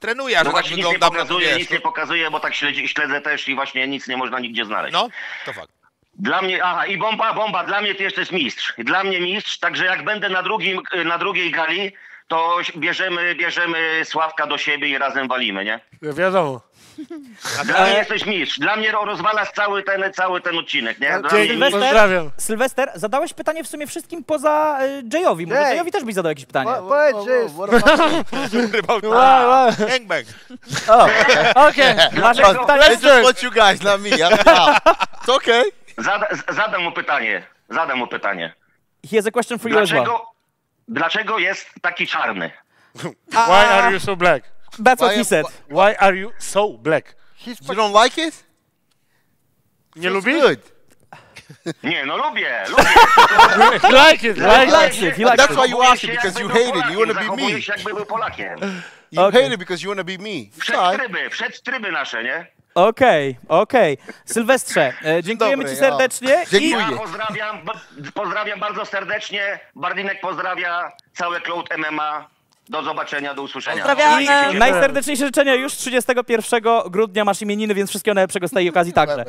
Trenuję, a No że tak właśnie nic nie wyglądam, no to pokazuje, wiesz. nic nie pokazuje, bo tak śledzi, śledzę też i właśnie nic nie można nigdzie znaleźć. No, to fakt. Dla mnie, aha, i bomba, bomba, dla mnie ty jesteś mistrz. Dla mnie mistrz, także jak będę na, drugim, na drugiej gali, to bierzemy, bierzemy Sławka do siebie i razem walimy, nie? Wiadomo. Dla mnie jesteś mistrz. Dla mnie ro- rozwalasz cały ten, cały ten odcinek, nie? Dla mistrz. pozdrawiam. Sylwester, zadałeś pytanie w sumie wszystkim poza y, Jayowi. Może Ej. Jayowi też byś zadał jakieś pytanie. Po- Powiedz, że jest... Wow, wow. Gangbang. Okej, masz jakieś Dlaczego? pytanie? Let's you guys, not me. I'm out. It's okay. Zada, zadam mu pytanie. Zadam mu pytanie. He has a question for you as well. Dlaczego, jest taki czarny? Why are you so black? That's what he said. Why are you so black? You don't like it? Nie lubisz? Nie, no lubię, lubię. like it, like it. likes it, he likes That's it. why you asked it, because you hate it. You want to be me. się, jakby był Polakiem. You Okay. hate it because you want to be me. Przed tryby, przed tryby nasze, nie? Okej, okej. Sylwestrze, e, dziękujemy Dobry, ci serdecznie. ja. I Dziękuję. Ja pozdrawiam, pozdrawiam bardzo serdecznie. Bardinek pozdrawia całe Cloud MMA. Do zobaczenia, do usłyszenia. Pozdrawiamy. Się. najserdeczniejsze życzenia już 31 grudnia masz imieniny, więc wszystkiego najlepszego z tej okazji także.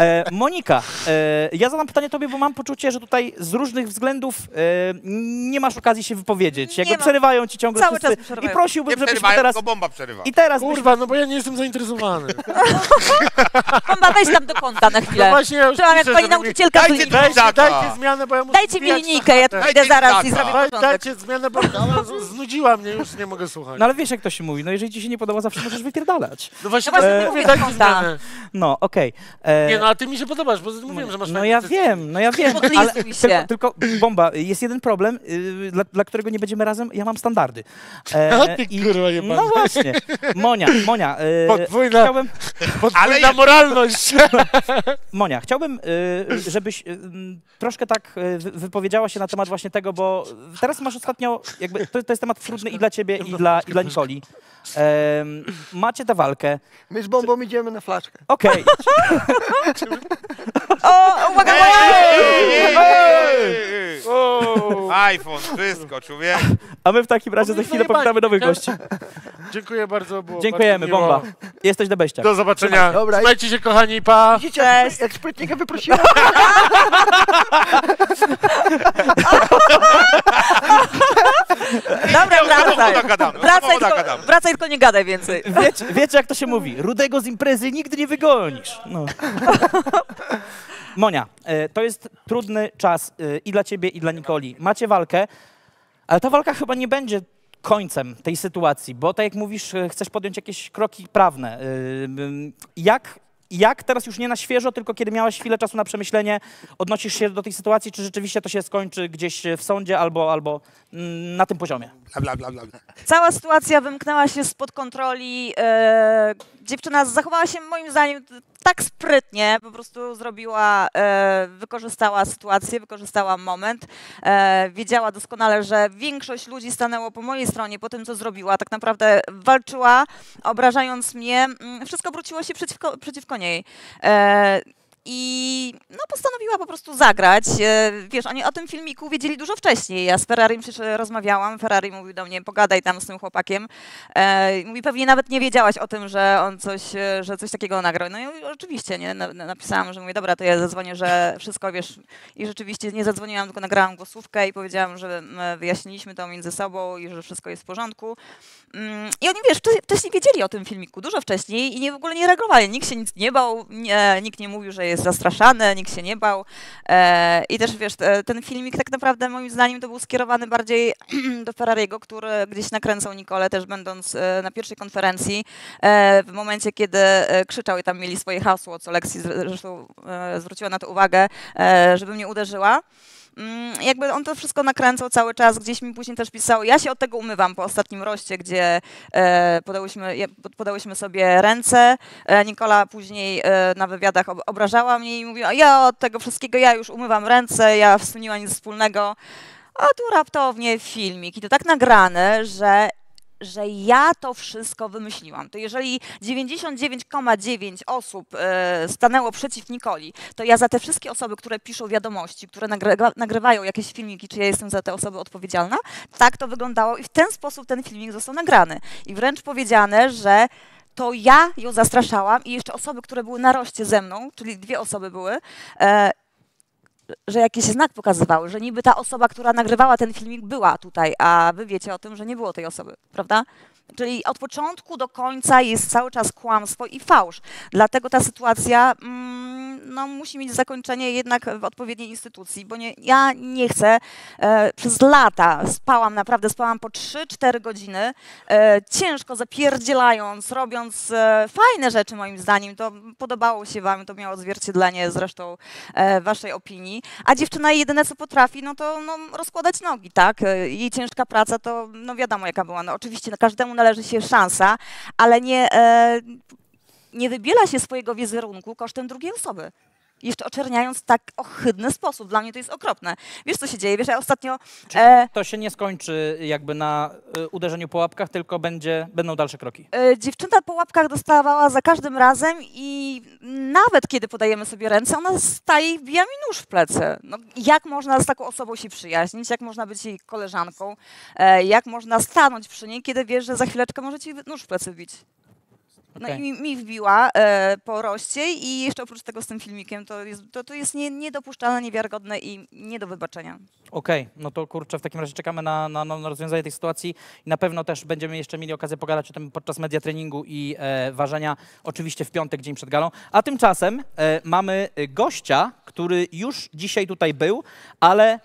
E, Monika, e, ja zadam pytanie tobie, bo mam poczucie, że tutaj z różnych względów e, nie masz okazji się wypowiedzieć. Jakby mam. przerywają ci ciągle Cały wszyscy. czas przerywają. I prosiłbym, Nie żebyśmy przerywają, teraz... tylko bomba przerywa. I teraz Kurwa, no bo ja nie jestem zainteresowany. Bomba, weź tam do kąta na No chwilę. właśnie, ja już Trzymam jak piszę, pani żeby mi- nauczycielka Dajcie linijką. dajcie, Dajcie, Dajcie dajcie zmianę, bo ja muszę Dajcie mi wbijać linijkę, ja tu Dajcie idę zaraz i ptaka. zrobię Daj, porządek. dajcie zmianę, bo ona z- znudziła mnie, już nie mogę słuchać. No ale wiesz, jak to się mówi, no jeżeli ci się nie podoba, zawsze możesz wypierdalać. No właśnie, No właśnie, tak nie mówię, dajcie kąta. zmianę. No, okej. E, Nie no, a ty mi się podobasz, bo mówiłem, że masz No ja wiem, no ja wiem, ale tylko, tylko bomba, jest jeden problem, yy, dla, dla którego nie będziemy razem, ja mam standardy. A ty, kurwa, jebany. No właśnie, Monia, Monia, yy, Podwójna- chciałbym, Podwójna Ale ja- moralność. Monia, chciałbym, yy, żebyś yy, troszkę tak wy- wypowiedziała się na temat właśnie tego, bo teraz masz ostatnio, jakby, to, to jest temat trudny i dla ciebie, i dla, i dla Nikoli. Macie tę walkę, My z bombą idziemy na flaszkę. okej, O, uwaga, iPhone, wszystko, człowiek. a my w takim razie za chwilę powitamy nowych gości. Dziękuję bardzo, było Dziękujemy, bardzo bomba. Jesteś debeściak. Do zobaczenia. Dobra, Trzymajcie się, kochani, pa. Widzicie, jak, jak sprytnie go wyprosiłem? Dobra, wracaj. Wracaj, tylko, wracaj, tylko nie gadaj więcej. Wiecie, wiecie, jak to się mówi? Rudego z imprezy nigdy nie wygonisz. No. Monia, e, to jest trudny czas e, i dla ciebie, i dla Nikoli. Macie walkę, ale ta walka chyba nie będzie końcem tej sytuacji? Bo tak jak mówisz, e, chcesz podjąć jakieś kroki prawne. Jak, jak teraz już nie na świeżo, tylko kiedy miałaś chwilę czasu na przemyślenie, odnosisz się do tej sytuacji, czy rzeczywiście to się skończy gdzieś w sądzie albo, albo mm, na tym poziomie? Bla, bla, bla, bla. Cała sytuacja wymknęła się spod kontroli. E, dziewczyna zachowała się moim zdaniem tak sprytnie, po prostu zrobiła, e, wykorzystała sytuację, wykorzystała moment. E, wiedziała doskonale, że większość ludzi stanęło po mojej stronie po tym, co zrobiła. Tak naprawdę walczyła, obrażając mnie. Mm, Wszystko obróciło się przeciwko, przeciwko niej. E, i no, postanowiła po prostu zagrać. E, Wiesz, oni o tym filmiku wiedzieli dużo wcześniej. Ja z Ferrari przecież rozmawiałam. Ferrari mówił do mnie, pogadaj tam z tym chłopakiem. E, mówi, pewnie nawet nie wiedziałaś o tym, że on coś, e, że coś takiego nagrał. No i oczywiście, nie? Na- na- Napisałam, że mówię, dobra, to ja zadzwonię, że wszystko wiesz. I rzeczywiście nie zadzwoniłam, tylko nagrałam głosówkę i powiedziałam, że wyjaśniliśmy to między sobą i że wszystko jest w porządku. Mm, I oni, wiesz, wcze- wcześniej wiedzieli o tym filmiku, dużo wcześniej i nie, w ogóle nie reagowali. Nikt się nic nie bał, nikt nie mówił, że jest zastraszany, nikt się nie bał. E, I też, wiesz, te- ten filmik tak naprawdę moim zdaniem to był skierowany bardziej do Ferrariego, który gdzieś nakręcał Nikolę, też będąc e, na pierwszej konferencji, e, w momencie, kiedy krzyczał i tam mieli swoje hasło, co Lexi zre- zresztą zwróciła na to uwagę, żeby mnie uderzyła. Mm, jakby on to wszystko nakręcał cały czas, gdzieś mi później też pisał, ja się od tego umywam po ostatnim roście, gdzie e, podałyśmy, podałyśmy sobie ręce, e, Nikola później e, na wywiadach ob, obrażała mnie i mówiła, ja od tego wszystkiego, ja już umywam ręce, ja w sumie nic wspólnego, a tu raptownie filmik i to tak nagrane, że że ja to wszystko wymyśliłam. To jeżeli 99,9 osób e, stanęło przeciw Nikoli, to ja za te wszystkie osoby, które piszą wiadomości, które nagrywa, nagrywają jakieś filmiki, czy ja jestem za te osoby odpowiedzialna, tak to wyglądało i w ten sposób ten filmik został nagrany. I wręcz powiedziane, że to ja ją zastraszałam i jeszcze osoby, które były na roście ze mną, czyli dwie osoby były, e, że jakiś znak pokazywały, że niby ta osoba, która nagrywała ten filmik była tutaj, a wy wiecie o tym, że nie było tej osoby, prawda? Czyli od początku do końca jest cały czas kłamstwo i fałsz. Dlatego ta sytuacja mm, no, musi mieć zakończenie jednak w odpowiedniej instytucji, bo nie, ja nie chcę. E, przez lata spałam, naprawdę spałam po 3-4 godziny, e, ciężko zapierdzielając, robiąc e, fajne rzeczy moim zdaniem. To podobało się wam, to miało odzwierciedlenie zresztą waszej opinii. A dziewczyna jedyne co potrafi, no to no, rozkładać nogi, tak? Jej ciężka praca to no wiadomo jaka była. No, oczywiście każdemu należy się szansa, ale nie, e, nie wybiela się swojego wizerunku kosztem drugiej osoby. Jeszcze oczerniając w tak ohydny sposób. Dla mnie to jest okropne. Wiesz, co się dzieje? Wiesz, ja ostatnio... E, To się nie skończy jakby na y, uderzeniu po łapkach, tylko będzie, będą dalsze kroki. E, Dziewczyna po łapkach dostawała za każdym razem i nawet kiedy podajemy sobie ręce, ona staje i wbija mi nóż w plecy. No, jak można z taką osobą się przyjaźnić? Jak można być jej koleżanką? E, Jak można stanąć przy niej, kiedy wiesz, że za chwileczkę może ci nóż w plecy wbić? No i mi, mi wbiła e, po roście i jeszcze oprócz tego z tym filmikiem to jest, to, to jest nie, niedopuszczalne, niewiarygodne i nie do wybaczenia. Okej, no to kurczę, w takim razie czekamy na, na, na rozwiązanie tej sytuacji i na pewno też będziemy jeszcze mieli okazję pogadać o tym podczas media treningu i e, ważenia, oczywiście w piątek, dzień przed galą. A tymczasem e, mamy gościa, który już dzisiaj tutaj był, ale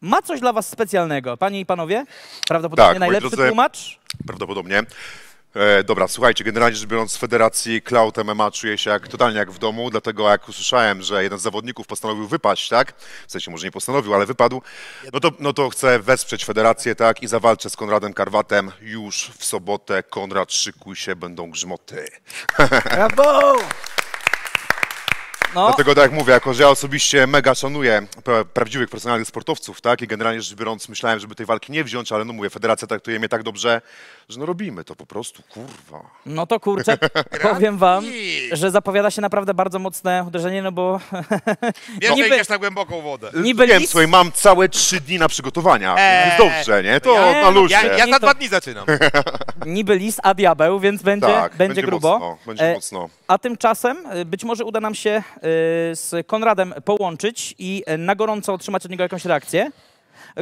ma coś dla was specjalnego. Panie i panowie, prawdopodobnie Tak, najlepszy drodzy, tłumacz. Prawdopodobnie. E, dobra, słuchajcie, generalnie rzecz biorąc z Federacji Cloud MMA czuję się jak, totalnie jak w domu, dlatego jak usłyszałem, że jeden z zawodników postanowił wypaść, tak? W sensie może nie postanowił, ale wypadł, no to, no to chcę wesprzeć Federację, tak? I zawalczę z Konradem Karwatem już w sobotę. Konrad, szykuj się, będą grzmoty. Brawo! No. Dlatego tak jak mówię, jako że ja osobiście mega szanuję pra- prawdziwych profesjonalnych sportowców, tak? I generalnie rzecz biorąc myślałem, żeby tej walki nie wziąć, ale no mówię, federacja traktuje mnie tak dobrze, że no robimy to po prostu, kurwa. No to kurczę, powiem wam, że zapowiada się naprawdę bardzo mocne uderzenie, no bo... Wiesz, niby- na głęboką wodę. Niby Wiem, lis- słuchaj, mam całe trzy dni na przygotowania, Eee. więc dobrze, nie? To Ja- na luzie. Ja, ja za dwa dni zaczynam. Niby lis, a diabeł, więc będzie, Tak, będzie, będzie grubo. mocno, będzie mocno. A tymczasem y, być może uda nam się y, z Konradem połączyć i na gorąco otrzymać od niego jakąś reakcję.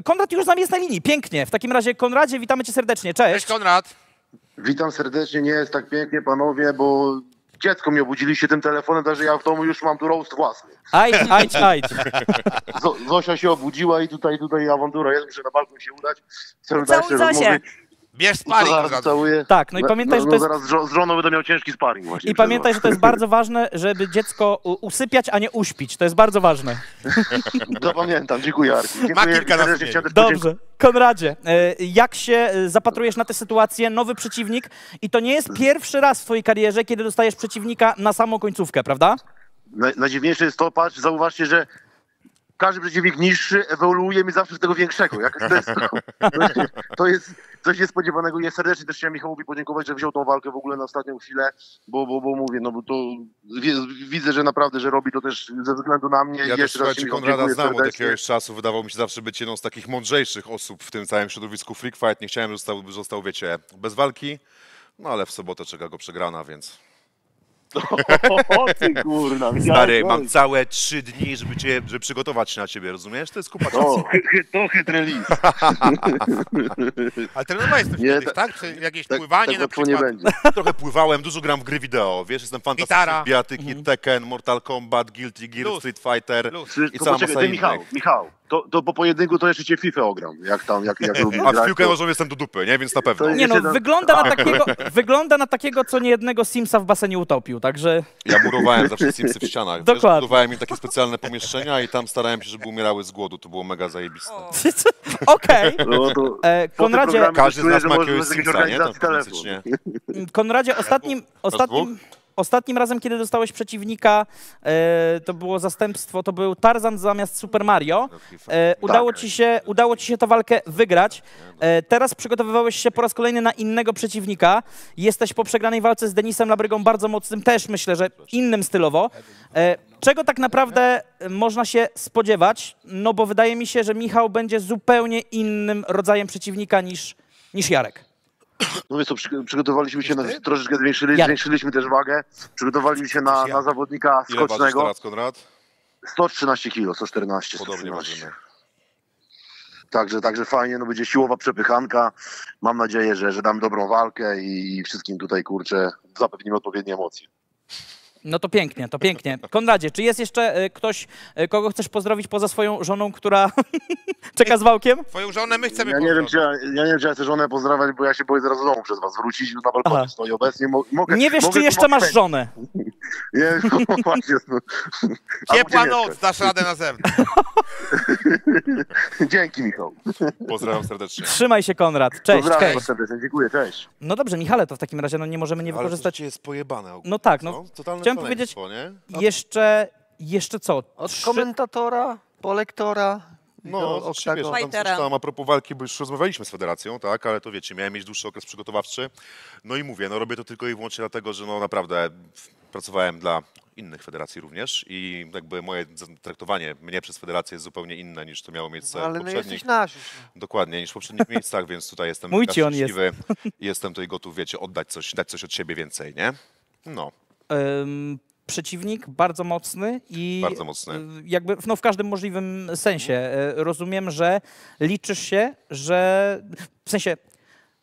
Konrad już z nami jest na linii, pięknie. W takim razie, Konradzie, witamy cię serdecznie, cześć. Cześć Konrad. Witam serdecznie, nie jest tak pięknie panowie, bo dziecko mi obudziliście tym telefonem, także ja w domu już mam tu roast własny. Ajdź, ajdź, ajdź. Zo- Zosia się obudziła i tutaj, tutaj awantura jest, muszę na balkon się udać. Chcę Całuj Zosię. Bierz sparing całuję. Tak, no i pamiętaj, no, że to jest- zaraz z żo- z żoną będę miał ciężki sparring właśnie. I pamiętaj, że to jest bardzo ważne, żeby dziecko u- usypiać, a nie uśpić. To jest bardzo ważne. Zapamiętam, dziękuję Arki. Dziękuję, kilka na serdecznie chciałem też Dobrze. Konradzie, e, jak się e, zapatrujesz na tę sytuację? Nowy przeciwnik i to nie jest pierwszy raz w twojej karierze, kiedy dostajesz przeciwnika na samą końcówkę, prawda? Naj, najdziwniejsze jest to, patrz, zauważcie, że każdy przeciwnik niższy ewoluuje mi zawsze w tego większego. Jak to, jest, to, to jest coś niespodziewanego. Ja serdecznie też chciałem Michałowi podziękować, że wziął tą walkę w ogóle na ostatnią chwilę, bo, bo, bo mówię, no bo to widzę, że naprawdę, że robi to też ze względu na mnie. Ja też, słuchajcie, Konrada znam od jakiegoś czasu. Wydawał mi się zawsze być jedną z takich mądrzejszych osób w tym całym środowisku Freak Fight. Nie chciałem, żeby został, został wiecie, bez walki. No ale w sobotę czeka go przegrana, więc... O ty kurna, Stary, mam całe trzy dni, żeby, cię, żeby przygotować się na ciebie, rozumiesz? To jest kupa czasu. to chytry list. Ale trenowałeś coś Nie, kiedyś, tak- tak? Czy jakieś tak- pływanie tak na łatwo nie przykład? będzie. Trochę pływałem, dużo gram w gry wideo, wiesz, jestem fantastyczny w bijatyki, Tekken, Mortal Kombat, Guilty Gear, Luz. Street Fighter Przecież i cała masa Michał. Michał, to, to po pojedynku to jeszcze cię FIFA ogram, jak tam, jak, jak lubisz A w piłkę to- nożną jestem do dupy, nie? Więc na pewno. Nie no, wygląda na, takiego, wygląda na takiego, co niejednego Simsa w basenie utopił, także... Ja murowałem zawsze Simsy w ścianach. Dokładnie. Wiesz, budowałem im takie specjalne pomieszczenia i tam starałem się, żeby umierały z głodu. To było mega zajebiste. Okej. No to E, Konradzie, Każdy z nas ma jakiegoś Simsa, nie? Tam. Konradzie, ostatnim, ostatnim, ostatnim razem, kiedy dostałeś przeciwnika, e, to było zastępstwo, to był Tarzan zamiast Super Mario. E, udało, ci się, udało ci się tę walkę wygrać. E, teraz przygotowywałeś się po raz kolejny na innego przeciwnika. Jesteś po przegranej walce z Denisem Labrygą bardzo mocnym, też myślę, że innym stylowo. E, czego tak naprawdę można się spodziewać? No bo wydaje mi się, że Michał będzie zupełnie innym rodzajem przeciwnika niż, niż Jarek. No wiesz co, przy, przygotowaliśmy się, na, troszeczkę zwiększyli, Ja- zwiększyliśmy też wagę, przygotowaliśmy się na, na zawodnika Ile skocznego. teraz, Konrad? 113 kilo, 114, Podobnie 113. ważymy. Także, także fajnie, no będzie siłowa przepychanka. Mam nadzieję, że, że dam dobrą walkę i wszystkim tutaj, kurczę, zapewnimy odpowiednie emocje. No to pięknie, to pięknie. Konradzie, czy jest jeszcze e, ktoś, e, kogo chcesz pozdrowić poza swoją żoną, która czeka z wałkiem? Twoją żonę my chcemy Ja nie, wiem, czy ja, ja nie wiem, czy ja chcę żonę pozdrawiać, bo ja się boję zaraz do domu przez was wrócić, na balkonie Aha. stoi obecnie. Mo, mogę, Nie wiesz, mogę czy jeszcze masz żonę. Nie, no właśnie. No. Ciepła noc, dasz radę na zewnątrz. Dzięki, Michał. Pozdrawiam serdecznie. Trzymaj się, Konrad. Cześć, Pozdrawiam cześć. serdecznie, dziękuję, cześć. No dobrze, Michale, to w takim razie no, nie możemy nie Ale wykorzystać... to jest pojebane ogólnie, No tak, co? no. Totalne Chciałem powiedzieć, nie? jeszcze, jeszcze co? Od Trzy- komentatora, po lektora. No, oczywiście, wiesz, oktagon. tam coś tam a propos walki, bo już rozmawialiśmy z federacją, tak, ale to wiecie, miałem mieć dłuższy okres przygotowawczy. No i mówię, no robię to tylko i wyłącznie dlatego, że no naprawdę pracowałem dla innych federacji również i jakby moje traktowanie mnie przez federację jest zupełnie inne niż to miało miejsce No, ale w no poprzednich. jesteś nasz Dokładnie, niż w poprzednich miejscach, więc tutaj jestem Mój on jest. jestem tutaj gotów, wiecie, oddać coś, dać coś od siebie więcej, nie? No. Ym, przeciwnik bardzo mocny i Bardzo mocny. y, jakby no, w każdym możliwym sensie. Y, Rozumiem, że liczysz się, że w sensie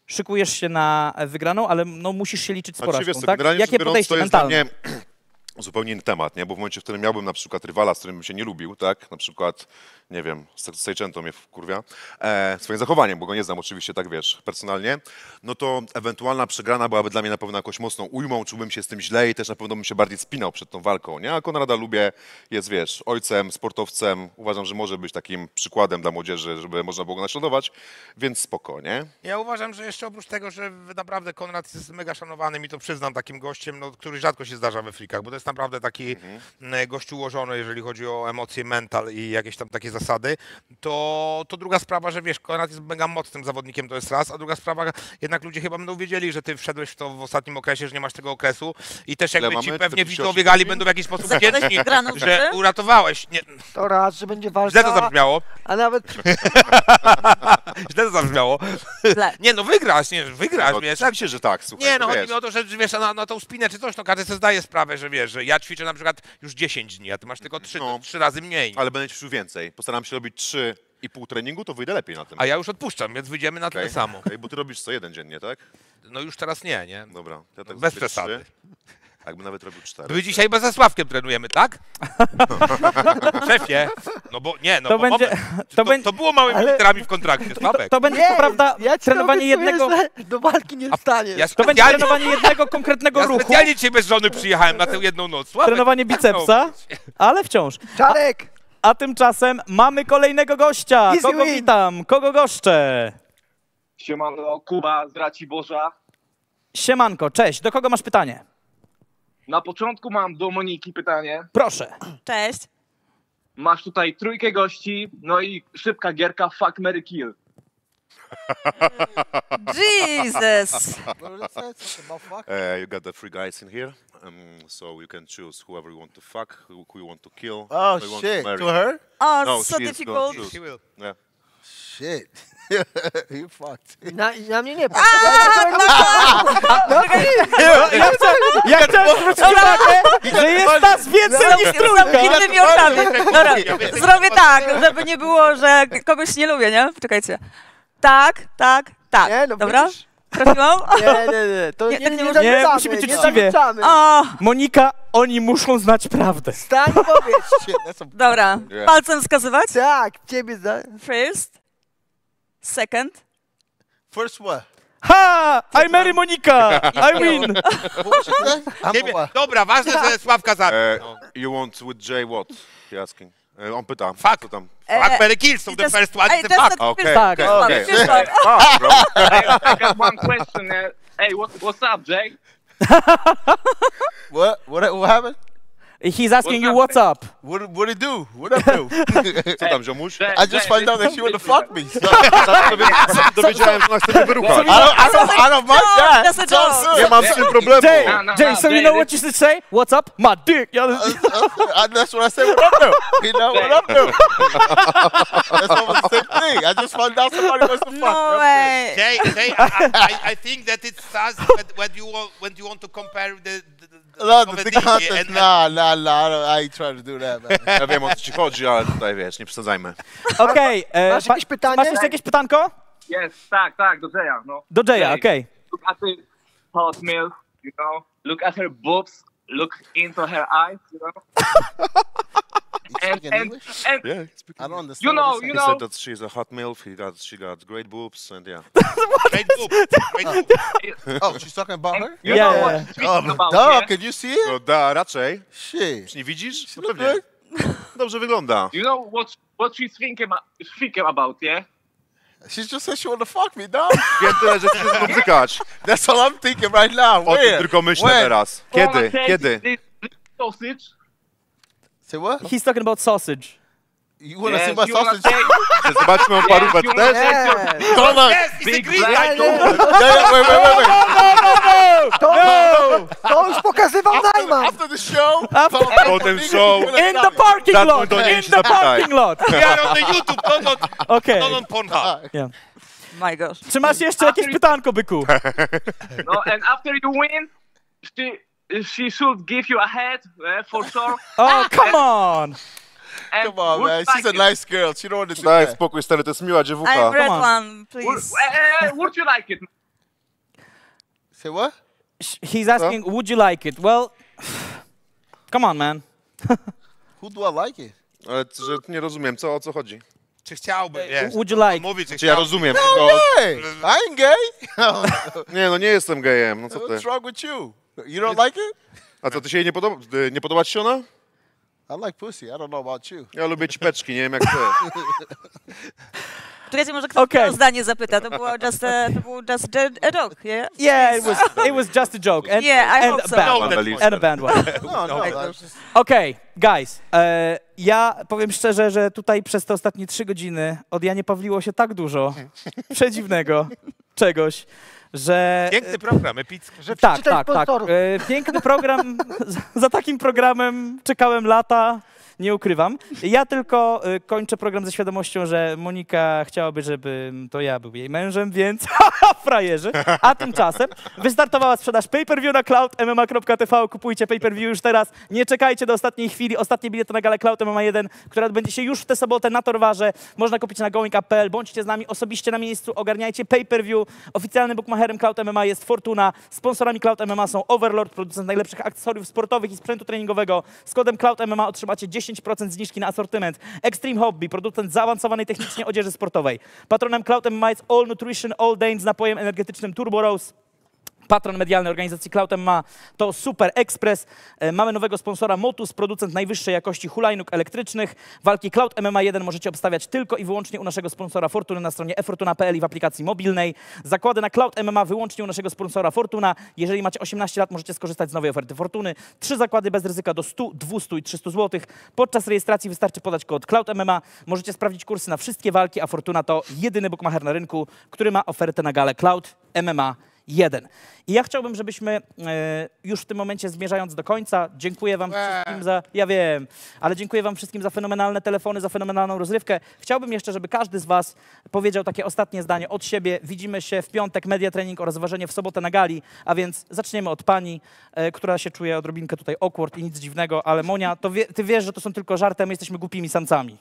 szykujesz się na wygraną, ale no, musisz się liczyć z porażką, tak? generalnie Jakie podejście to jest mentalne? zupełnie inny temat, nie? Bo w momencie, w którym miałbym na przykład rywala, z którym bym się nie lubił, tak? Na przykład, nie wiem, Sejczęto mnie wkurwia, e, swoim zachowaniem, bo go nie znam oczywiście, tak wiesz, personalnie, no to ewentualna przegrana byłaby dla mnie na pewno jakąś mocną ujmą, czułbym się z tym źle i też na pewno bym się bardziej spinał przed tą walką, nie? A Konrada lubię, jest, wiesz, ojcem, sportowcem, uważam, że może być takim przykładem dla młodzieży, żeby można było go naśladować, więc spoko, nie? Ja uważam, że jeszcze oprócz tego, że naprawdę Konrad jest mega szanowany, mi to przyznam, takim gościem, no, który rzadko się zdarza we frikach, bo to jest naprawdę taki mm, gość ułożony, jeżeli chodzi o emocje, mental i jakieś tam takie zasady, to, to druga sprawa, że wiesz, Konrad jest mega mocnym zawodnikiem, to jest raz, a druga sprawa, jednak ludzie chyba będą wiedzieli, że ty wszedłeś w to w ostatnim okresie, że nie masz tego okresu i też jakby ci pewnie 48 widzowie gali będą w jakiś sposób wdzięczni, że uratowałeś. Nie, To raz, że będzie walka. źle to zabrzmiało. A nawet Źle to zabrzmiało. Nie, no wygrasz, nie, wygrasz, No, wiesz. oczywiście, że tak, słuchaj, Nie, no chodzi wiesz. mi o to, że wiesz, na, na tą spinę czy coś, no każdy sobie zdaje sprawę, że wiesz, że ja ćwiczę na przykład już 10 dni, a ty masz tylko 3, No. to 3 razy mniej. Ale będę ćwiczył więcej. Postaram się robić trzy i pół treningu, to wyjdę lepiej na tym. A ja już odpuszczam, więc wyjdziemy na tyle Okej, samo. okej, bo ty robisz co jeden dziennie, tak? No już teraz nie, nie? Dobra. Ja tak Bez zrobię przesady. trzy. Jakby nawet robił cztery. My dzisiaj bez Zasławkiem trenujemy, tak? Szefie, no bo nie, no To bo będzie- to to, będzie- to było małymi ale- literami w kontrakcie, Sławek. To będzie Nie, co prawda ja trenowanie jednego... że do walki nie wstaniesz. Ja To będzie trenowanie jednego konkretnego Ja ruchu, specjalnie dzisiaj bez żony przyjechałem na tę jedną noc. Sławek, trenowanie tak bicepsa, ale wciąż. Czarek! A tymczasem mamy kolejnego gościa. Easy Kogo win. witam? Kogo goszczę? Siemano, Kuba z Raciborza. Siemanko, cześć. Do kogo masz pytanie? Na początku mam do Moniki pytanie. Proszę. Cześć. Masz tutaj trójkę gości, no i szybka gierka Fuck, Mary Kill. Jesus. Uh, you got the three guys in here, um, so you can choose whoever you want to fuck, who, who you want to kill. Oh, shit. marry. To her? Oh, no, so difficult. She will. Yeah. Shit. you fucked. Na, na mnie nie A, no, No, Ja, chcę, ja chciałem zwrócić uwagę, że jest nas więcej niż trójka. zamkniętymi oczami. Dobra, zrobię tak, żeby nie było, że kogoś nie lubię, nie? Czekajcie. Tak, tak, tak. Nie, no Dobra? widzisz? Trafiłam? Nie, nie, nie, to nie, Nie, nie, tak nie nie, musi być uczciwie. Monika, oni muszą znać prawdę. Stań powiedz. Dobra. Palcem wskazywać? Tak, ciebie za... First. Second. first what? Ha! I marry Monika! I win! What was you say? I'm Ciebie, a what? dobra, ważne, że Sławka zabił. Uh, No. you want with Jay what? He asking. Uh, on pyta. Fuck. Co tam? Fuck, Mary Kill, so i the to- first one Ej, is the to jest fuck. ten Okay, first Tak, okay, one, okay. first one. Fuck, bro. I got one question. Uh, hey, what, what's up, Jay? What? What? What happened? He's asking you what's up. What? What it do? What I do? Co tam, ziomuś? Jay, I just found out that she wanted to fuck me. So Dowiedziałem, że ona chce mnie wyruchać. I don't. I don't. Mind that. that's a joke. good. Nie mam z tym problemu. Jay, No, no, Jay, so you know what you should say? What's up? My dick. Yeah, that's what I said. What up, do? You know what up, do? That's almost the same thing. I just found out somebody wants to fuck. No way. Jay, Jay, I, I, I think that it starts when, when you want when you want to compare the, the, the No, the comedy thing contest. Nah, nah, nah. I, ain't trying to do that, man. Ja wiem o co ci chodzi, ale tutaj wiesz, nie przesadzajmy. Okej. e, Masz pa- jakieś pytanie? Masz jeszcze jakieś pytanko? Yes, tak, tak, do Jaya, no. Do Jaya, Jay, okej. Look at her hot milk, you know. Look at her boobs. Look into her eyes, you know. and, speaking and, English? and Yeah, I don't understand. you know, what you He know. said that she's a hot milf. He got she got great boobs, and yeah. Great boobs. great boob. Oh, she's talking about her? You Yeah, know yeah, what she's Oh, about, duh, yeah? can you see it? No da, raczej. Shit. Czy nie widzisz? No pewnie. Dobrze wygląda. You know what what she's thinking thinking about, yeah? She just said she want to fuck me, dog. Wiem tyle, że chcesz dotykać. That's all I'm thinking right now. O tym Where? tylko myślę When? teraz. Wanna Kiedy? Kiedy? This, this sausage. Say what? He's talking about sausage. You want to Yes, see my you wanna sausage? take- Czy zobaczmy o parówę you też? wanna take your Hold on. Yes, it's a Big green black light. Nie, Yeah, yeah, wait, wait, wait, wait. To, to już pokazywał Najman. After the show, After- the show. In the parking lot! do niej In the parking lot! We are on the YouTube, not on, Okej. not on Pornhub. Yeah. My gosh. Czy masz jeszcze jakieś pytanko, byku? No, and after you win, she she should give you a head uh, for sure. Oh, come on! Come on, man. She's a nice girl. She don't want to do Daj that. spokój, stary, to jest miła I'm dziewucha. red on. one, Would, please. uh, would you like it? Say what? Sh- He's asking, would you like it? Well, come on, man. Who do I like it? Ale że nie rozumiem, co, o co chodzi. Czy chciałby, wiesz, Would you like? mówi, czy Czy ja chciałby. rozumiem, No tylko... way. I ain't gay. Nie, no nie jestem gejem, no co ty. What's wrong with you? You don't like it? A co, ty się jej nie podoba? y, Nie podoba ci się ona? I like pussy. I don't know about you. Ja lubię ćpeczki, nie wiem jak ty. Czekajcie, może ktoś Okej. okay. zdanie zapyta. To było just a, to był just a, a joke, yeah? Yeah, it was it was just a joke. And, Yeah, I and hope a so. bad No, one. And a bad one. No, no. that's just- Okej, guys, e, ja powiem szczerze, że tutaj przez te ostatnie trzy godziny od Janie Pawliło się tak dużo przedziwnego czegoś, że... Piękny program, epicki. Że tak, tak, tak. sponsorów. E, piękny program. Za takim programem czekałem lata. Nie ukrywam. Ja tylko e, kończę program ze świadomością, że Monika chciałaby, żeby to ja był jej mężem, więc frajerzy. A tymczasem wystartowała sprzedaż pay-per-view na cloud mma.tv. Kupujcie pay-per-view już teraz. Nie czekajcie do ostatniej chwili. Ostatnie bilety na galę Cloud MMA 1, która odbędzie się już w tę sobotę na Torwarze. Można kupić na goingup.pl. Bądźcie z nami osobiście na miejscu. Ogarniajcie pay-per-view. Oficjalny bookmacher bookmacherem Cloud MMA jest Fortuna. Sponsorami Cloud MMA są Overlord, producent najlepszych akcesoriów sportowych i sprzętu treningowego. Z kodem Cloud MMA otrzymacie 10% zniżki na asortyment. Extreme Hobby, producent zaawansowanej technicznie odzieży sportowej. Patronem Cloud MMA jest All Nutrition All Day z napojem energetycznym Turbo Rose. Patron medialny organizacji Cloud ma to Super Express. E, mamy nowego sponsora Motus, producent najwyższej jakości hulajnóg elektrycznych. Walki Cloud MMA 1 możecie obstawiać tylko i wyłącznie u naszego sponsora Fortuny na stronie efortuna.pl i w aplikacji mobilnej. Zakłady na Cloud MMA wyłącznie u naszego sponsora Fortuna. Jeżeli macie 18 lat, możecie skorzystać z nowej oferty Fortuny. Trzy zakłady bez ryzyka do 100, 200 i 300 zł. Podczas rejestracji wystarczy podać kod Cloud MMA. Możecie sprawdzić kursy na wszystkie walki, a Fortuna to jedyny bookmacher na rynku, który ma ofertę na galę Cloud MMA jeden. I ja chciałbym, żebyśmy e, już w tym momencie zmierzając do końca, dziękuję wam wszystkim za, ja wiem, ale dziękuję wam wszystkim za fenomenalne telefony, za fenomenalną rozrywkę. Chciałbym jeszcze, żeby każdy z was powiedział takie ostatnie zdanie od siebie. Widzimy się w piątek, media training oraz ważenie w sobotę na gali, a więc zaczniemy od pani, e, która się czuje odrobinkę tutaj awkward i nic dziwnego, ale Monia, to wie, ty wiesz, że to są tylko żarty, my jesteśmy głupimi samcami.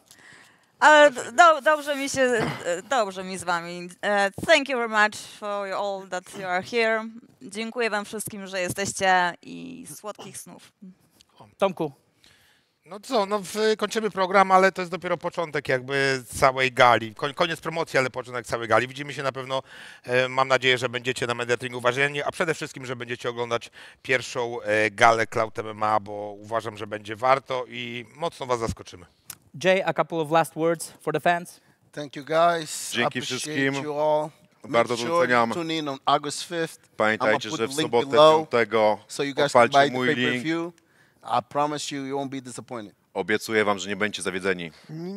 Ale do, dobrze mi się, e, dobrze mi z wami. Uh, thank you very much for all that you are here. Dziękuję wam wszystkim, że jesteście i słodkich snów. Tomku. No co, no kończymy program, ale to jest dopiero początek jakby całej gali. Koniec promocji, ale początek całej gali. Widzimy się na pewno, e, mam nadzieję, że będziecie na Mediatringu uważani, a przede wszystkim, że będziecie oglądać pierwszą galę Cloud MMA, bo uważam, że będzie warto i mocno was zaskoczymy. Jay, a couple of last words for the fans. Thank you guys. Dzięki wszystkim. You all. Bardzo sure doceniam. Tune in on August 5th. Pamiętajcie, że w sobotę below, 5 so you guys can odpalcie mój link. I promise you, you won't be disappointed. Obiecuję wam, że nie będziecie zawiedzeni.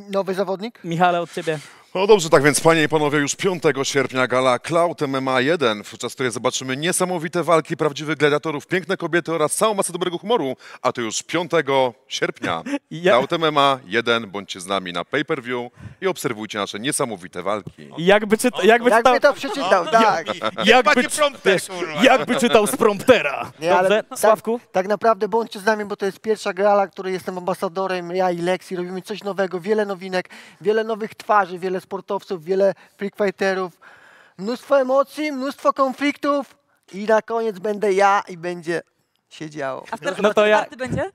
Nowy zawodnik? Michale, od ciebie. No dobrze, tak więc panie i panowie, już 5 sierpnia gala Cloud MMA 1, podczas której zobaczymy niesamowite walki prawdziwych gladiatorów, piękne kobiety oraz całą masę dobrego humoru, a to już 5 sierpnia. Ja- Cloud MMA 1, bądźcie z nami na pay-per-view i obserwujcie nasze niesamowite walki. Jakby, czyta, jakby, Jakby czytał, to przeczytał, tak. jakby, jakby czytał z promptera. Nie, ale Dobrze, tak, Sławku? tak naprawdę bądźcie z nami, bo to jest pierwsza gala, której jestem ambasadorem, ja i Lexi. Robimy coś nowego, wiele nowinek, wiele nowych twarzy, wiele sportowców, wiele freakfighterów, mnóstwo emocji, mnóstwo konfliktów i na koniec będę ja i będzie się działo. After No to ja- będzie?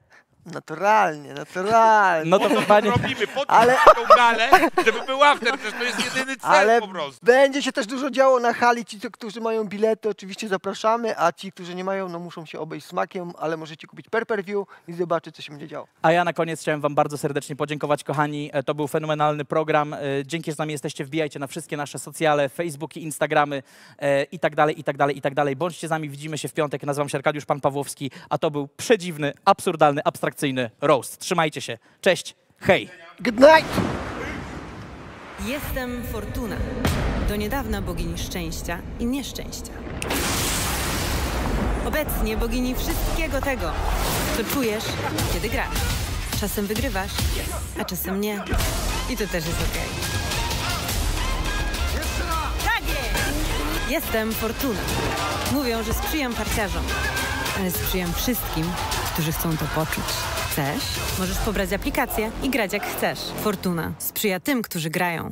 Naturalnie, naturalnie. No to kochani, Robimy po Ale- tą galę, żeby był after, przecież to jest jedyny cel Ale po prostu. będzie się też dużo działo na hali. Ci, którzy mają bilety, oczywiście zapraszamy, a ci, którzy nie mają, no muszą się obejść smakiem, ale możecie kupić per per view i zobaczyć, co się będzie działo. A ja na koniec chciałem Wam bardzo serdecznie podziękować, kochani. E, To był fenomenalny program. E, Dzięki, że z nami jesteście. Wbijajcie na wszystkie nasze socjale, Facebooki, Instagramy e, i tak dalej, i tak dalej, i tak dalej. Bądźcie z nami, widzimy się w piątek. Nazywam się Arkadiusz Pan Pawłowski, a to był przedziwny, absurdalny, abstrakcyjny roast. Trzymajcie się. Cześć. Hej. Good night! Jestem Fortuna. Do niedawna bogini szczęścia i nieszczęścia. Obecnie bogini wszystkiego tego, co czujesz, kiedy grasz. Czasem wygrywasz, a czasem nie. I to też jest okej. Tak jest! Jestem Fortuna. Mówią, że sprzyjam parciarzom, ale sprzyjam wszystkim, którzy chcą to poczuć. Chcesz? Możesz pobrać aplikację i grać jak chcesz. Fortuna sprzyja tym, którzy grają.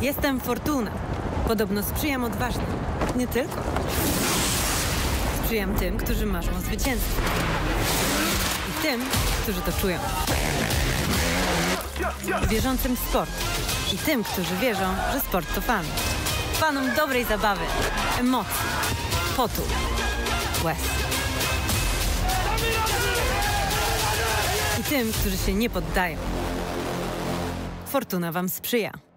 Jestem Fortuna. Podobno sprzyjam odważnym. Nie tylko. Sprzyjam tym, którzy marzą o zwycięstwie. I tym, którzy to czują. Wierzącym w sport. I tym, którzy wierzą, że sport to fan. Fanom dobrej zabawy, emocji, potu, łez. tym, którzy się nie poddają. Fortuna Wam sprzyja.